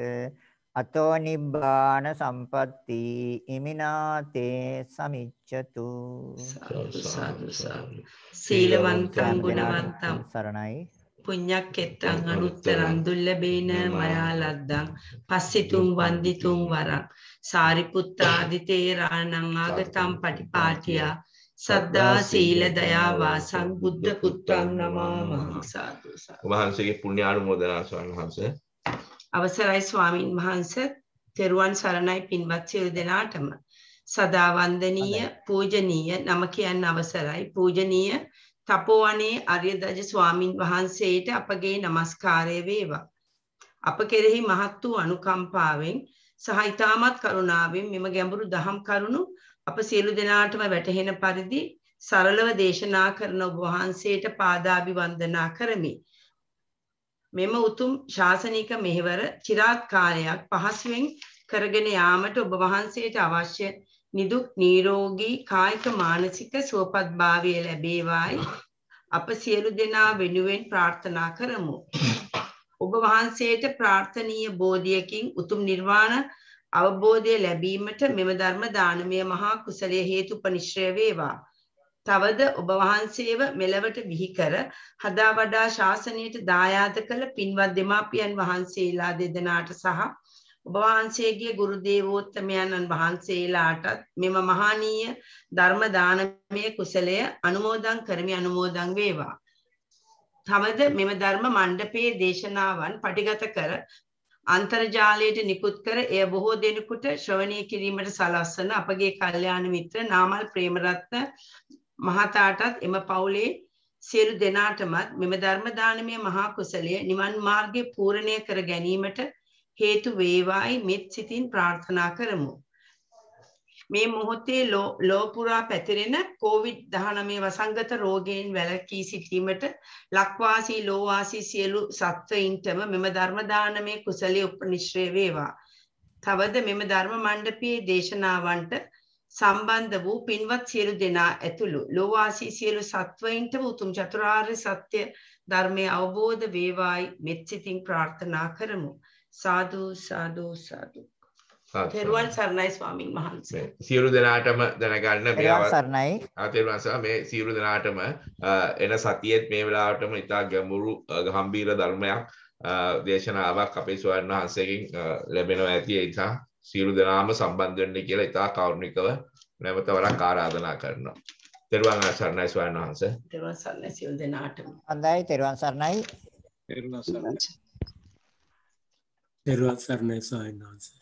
අතෝ නිබ්බාන සම්පatti ඉමිනාතේ සමිච්ඡතු සාදු සාදු සාදු. සීලවන්තං ගුණවන්තං. සරණයි පුඤ්ඤක්කෙත්තං අනුත්තරං දුල්ලබේන මයා ලද්දං පස්සිතුම් වන්දිතුම් වරං සාරිපුත්තාදිතේ රාණං ආගතම් පටිපාටියා සද්දා සීල දයා වාසං බුද්ධ පුත්තං නමාමි සාදු. වහන්සේගේ පුණ්‍යානුමෝදනා ස්වාමීන් වහන්සේ. අවසරයි ස්වාමින් වහන්සේ තෙරුවන් සරණයි පින්වත් සියලු දෙනාටම. සදා වන්දනීය පූජනීය නම කියන්න අවසරයි. පූජනීය තපෝවනේ අරියදජ ස්වාමින් වහන්සේට අපගේ নমස්කාරය වේවා. අප කෙරෙහි මහත් වූ අනුකම්පාවෙන් සහ ඊ타මත් කරුණාවෙන් මෙම ගැඹුරු දහම් කරුණු අප සියලු දෙනාටම වැටහෙන පරිදි සරලව දේශනා කරන ඔබ වහන්සේට පාදාභිවන්දනා කරමි. මෙම උතුම් ශාසනික මෙහෙවර চিරාත් කාලයක් පහසුවෙන් කරගෙන යාමට ඔබ වහන්සේට අවශ්‍ය නිදුක් නිරෝගී කායික මානසික සුවපත්භාවය ලැබේවායි අප සියලු දෙනා වෙනුවෙන් ප්‍රාර්ථනා කරමු. ඔබ වහන්සේට ප්‍රාර්ථනීය බෝධියකින් උතුම් නිර්වාණ අවබෝධය ලැබීමට මෙම ධර්ම දානමය මහා කුසලයේ හේතුපනිශ්‍රය වේවා. තවද ඔබ වහන්සේව මෙලවට බිහි කර හදා වඩා ශාසනයට දායාද කළ පින්වත් දෙමාපියන් වහන්සේලා දෙදෙනාට සහ ඔබ වහන්සේගේ ගුරු දේවෝත්තමයන්න් වහන්සේලාටත් මෙම මහානීය ධර්ම දානමය කුසලය අනුමෝදන් කරමි අනුමෝදන් වේවා. තවද මෙම ධර්ම මණ්ඩපයේ දේශනාවන් පටිගත කර අන්තර්ජාලයට නිකුත් කර එය බොහෝ දෙනෙකුට ශ්‍රවණය කිරීමට සලස්වන අපගේ කල්යාණ මිත්‍ර නාමල් ප්‍රේමරත්න මහතාටත් එම පවුලේ සියලු දෙනාටමත් මෙම ධර්ම දානමය මහා කුසලය නිවන් මාර්ගය පූර්ණය කර ගැනීමට හේතු වේවායි මෙත් සිතින් ප්‍රාර්ථනා කරමු. මේ මොහොතේ ලෝපුරා පැතිරෙන කෝවිඩ්-19 වසංගත රෝගයෙන් වැළකී සිටීමට ලක්වාසී ලෝවාසී සියලු සත්වයින්ටම මෙම ධර්ම දානමේ කුසලයේ උපනිශ්‍රේ වේවා. තවද මෙම ධර්ම මණ්ඩපයේ දේශනාවන්ට සම්බන්ධ වූ පින්වත් සියලු දෙනා ඇතුළු ලෝවාසී සියලු සත්වයින්ට උතුම් චතුරාර්ය සත්‍ය ධර්මය අවබෝධ වේවායි මෙත් සිතින් ප්‍රාර්ථනා කරමු. සාදු සාදු සාදු තෙරුවන් සරණයි ස්වාමීන් වහන්සේ. සියලු දෙනාටම දැනගන්න සරණයි. තෙරුවන් සරණයි මේ සියලු දෙනාටම එන සතියේත් මේ වෙලාවටම ඉතා ගැඹුරු ගම්භීර ධර්මයක් දේශනාවක් අපේ ස්වාමීන් වහන්සේගෙන් ලැබෙනවා ඇති ඒ නිසා සියලු දෙනාම සම්බන්ධ වෙන්න කියලා ඉතා කෞර්ණිකව නැවත වරක් ආරාධනා කරනවා. තෙරුවන් සරණයි ස්වාමීන් වහන්සේ. තෙරුවන් සරණයි සියලු දෙනාටම. හොඳයි තෙරුවන් සරණයි. තෙරුවන් සරණයි. තෙරුවන් සරණයි ස්වාමීන් වහන්සේ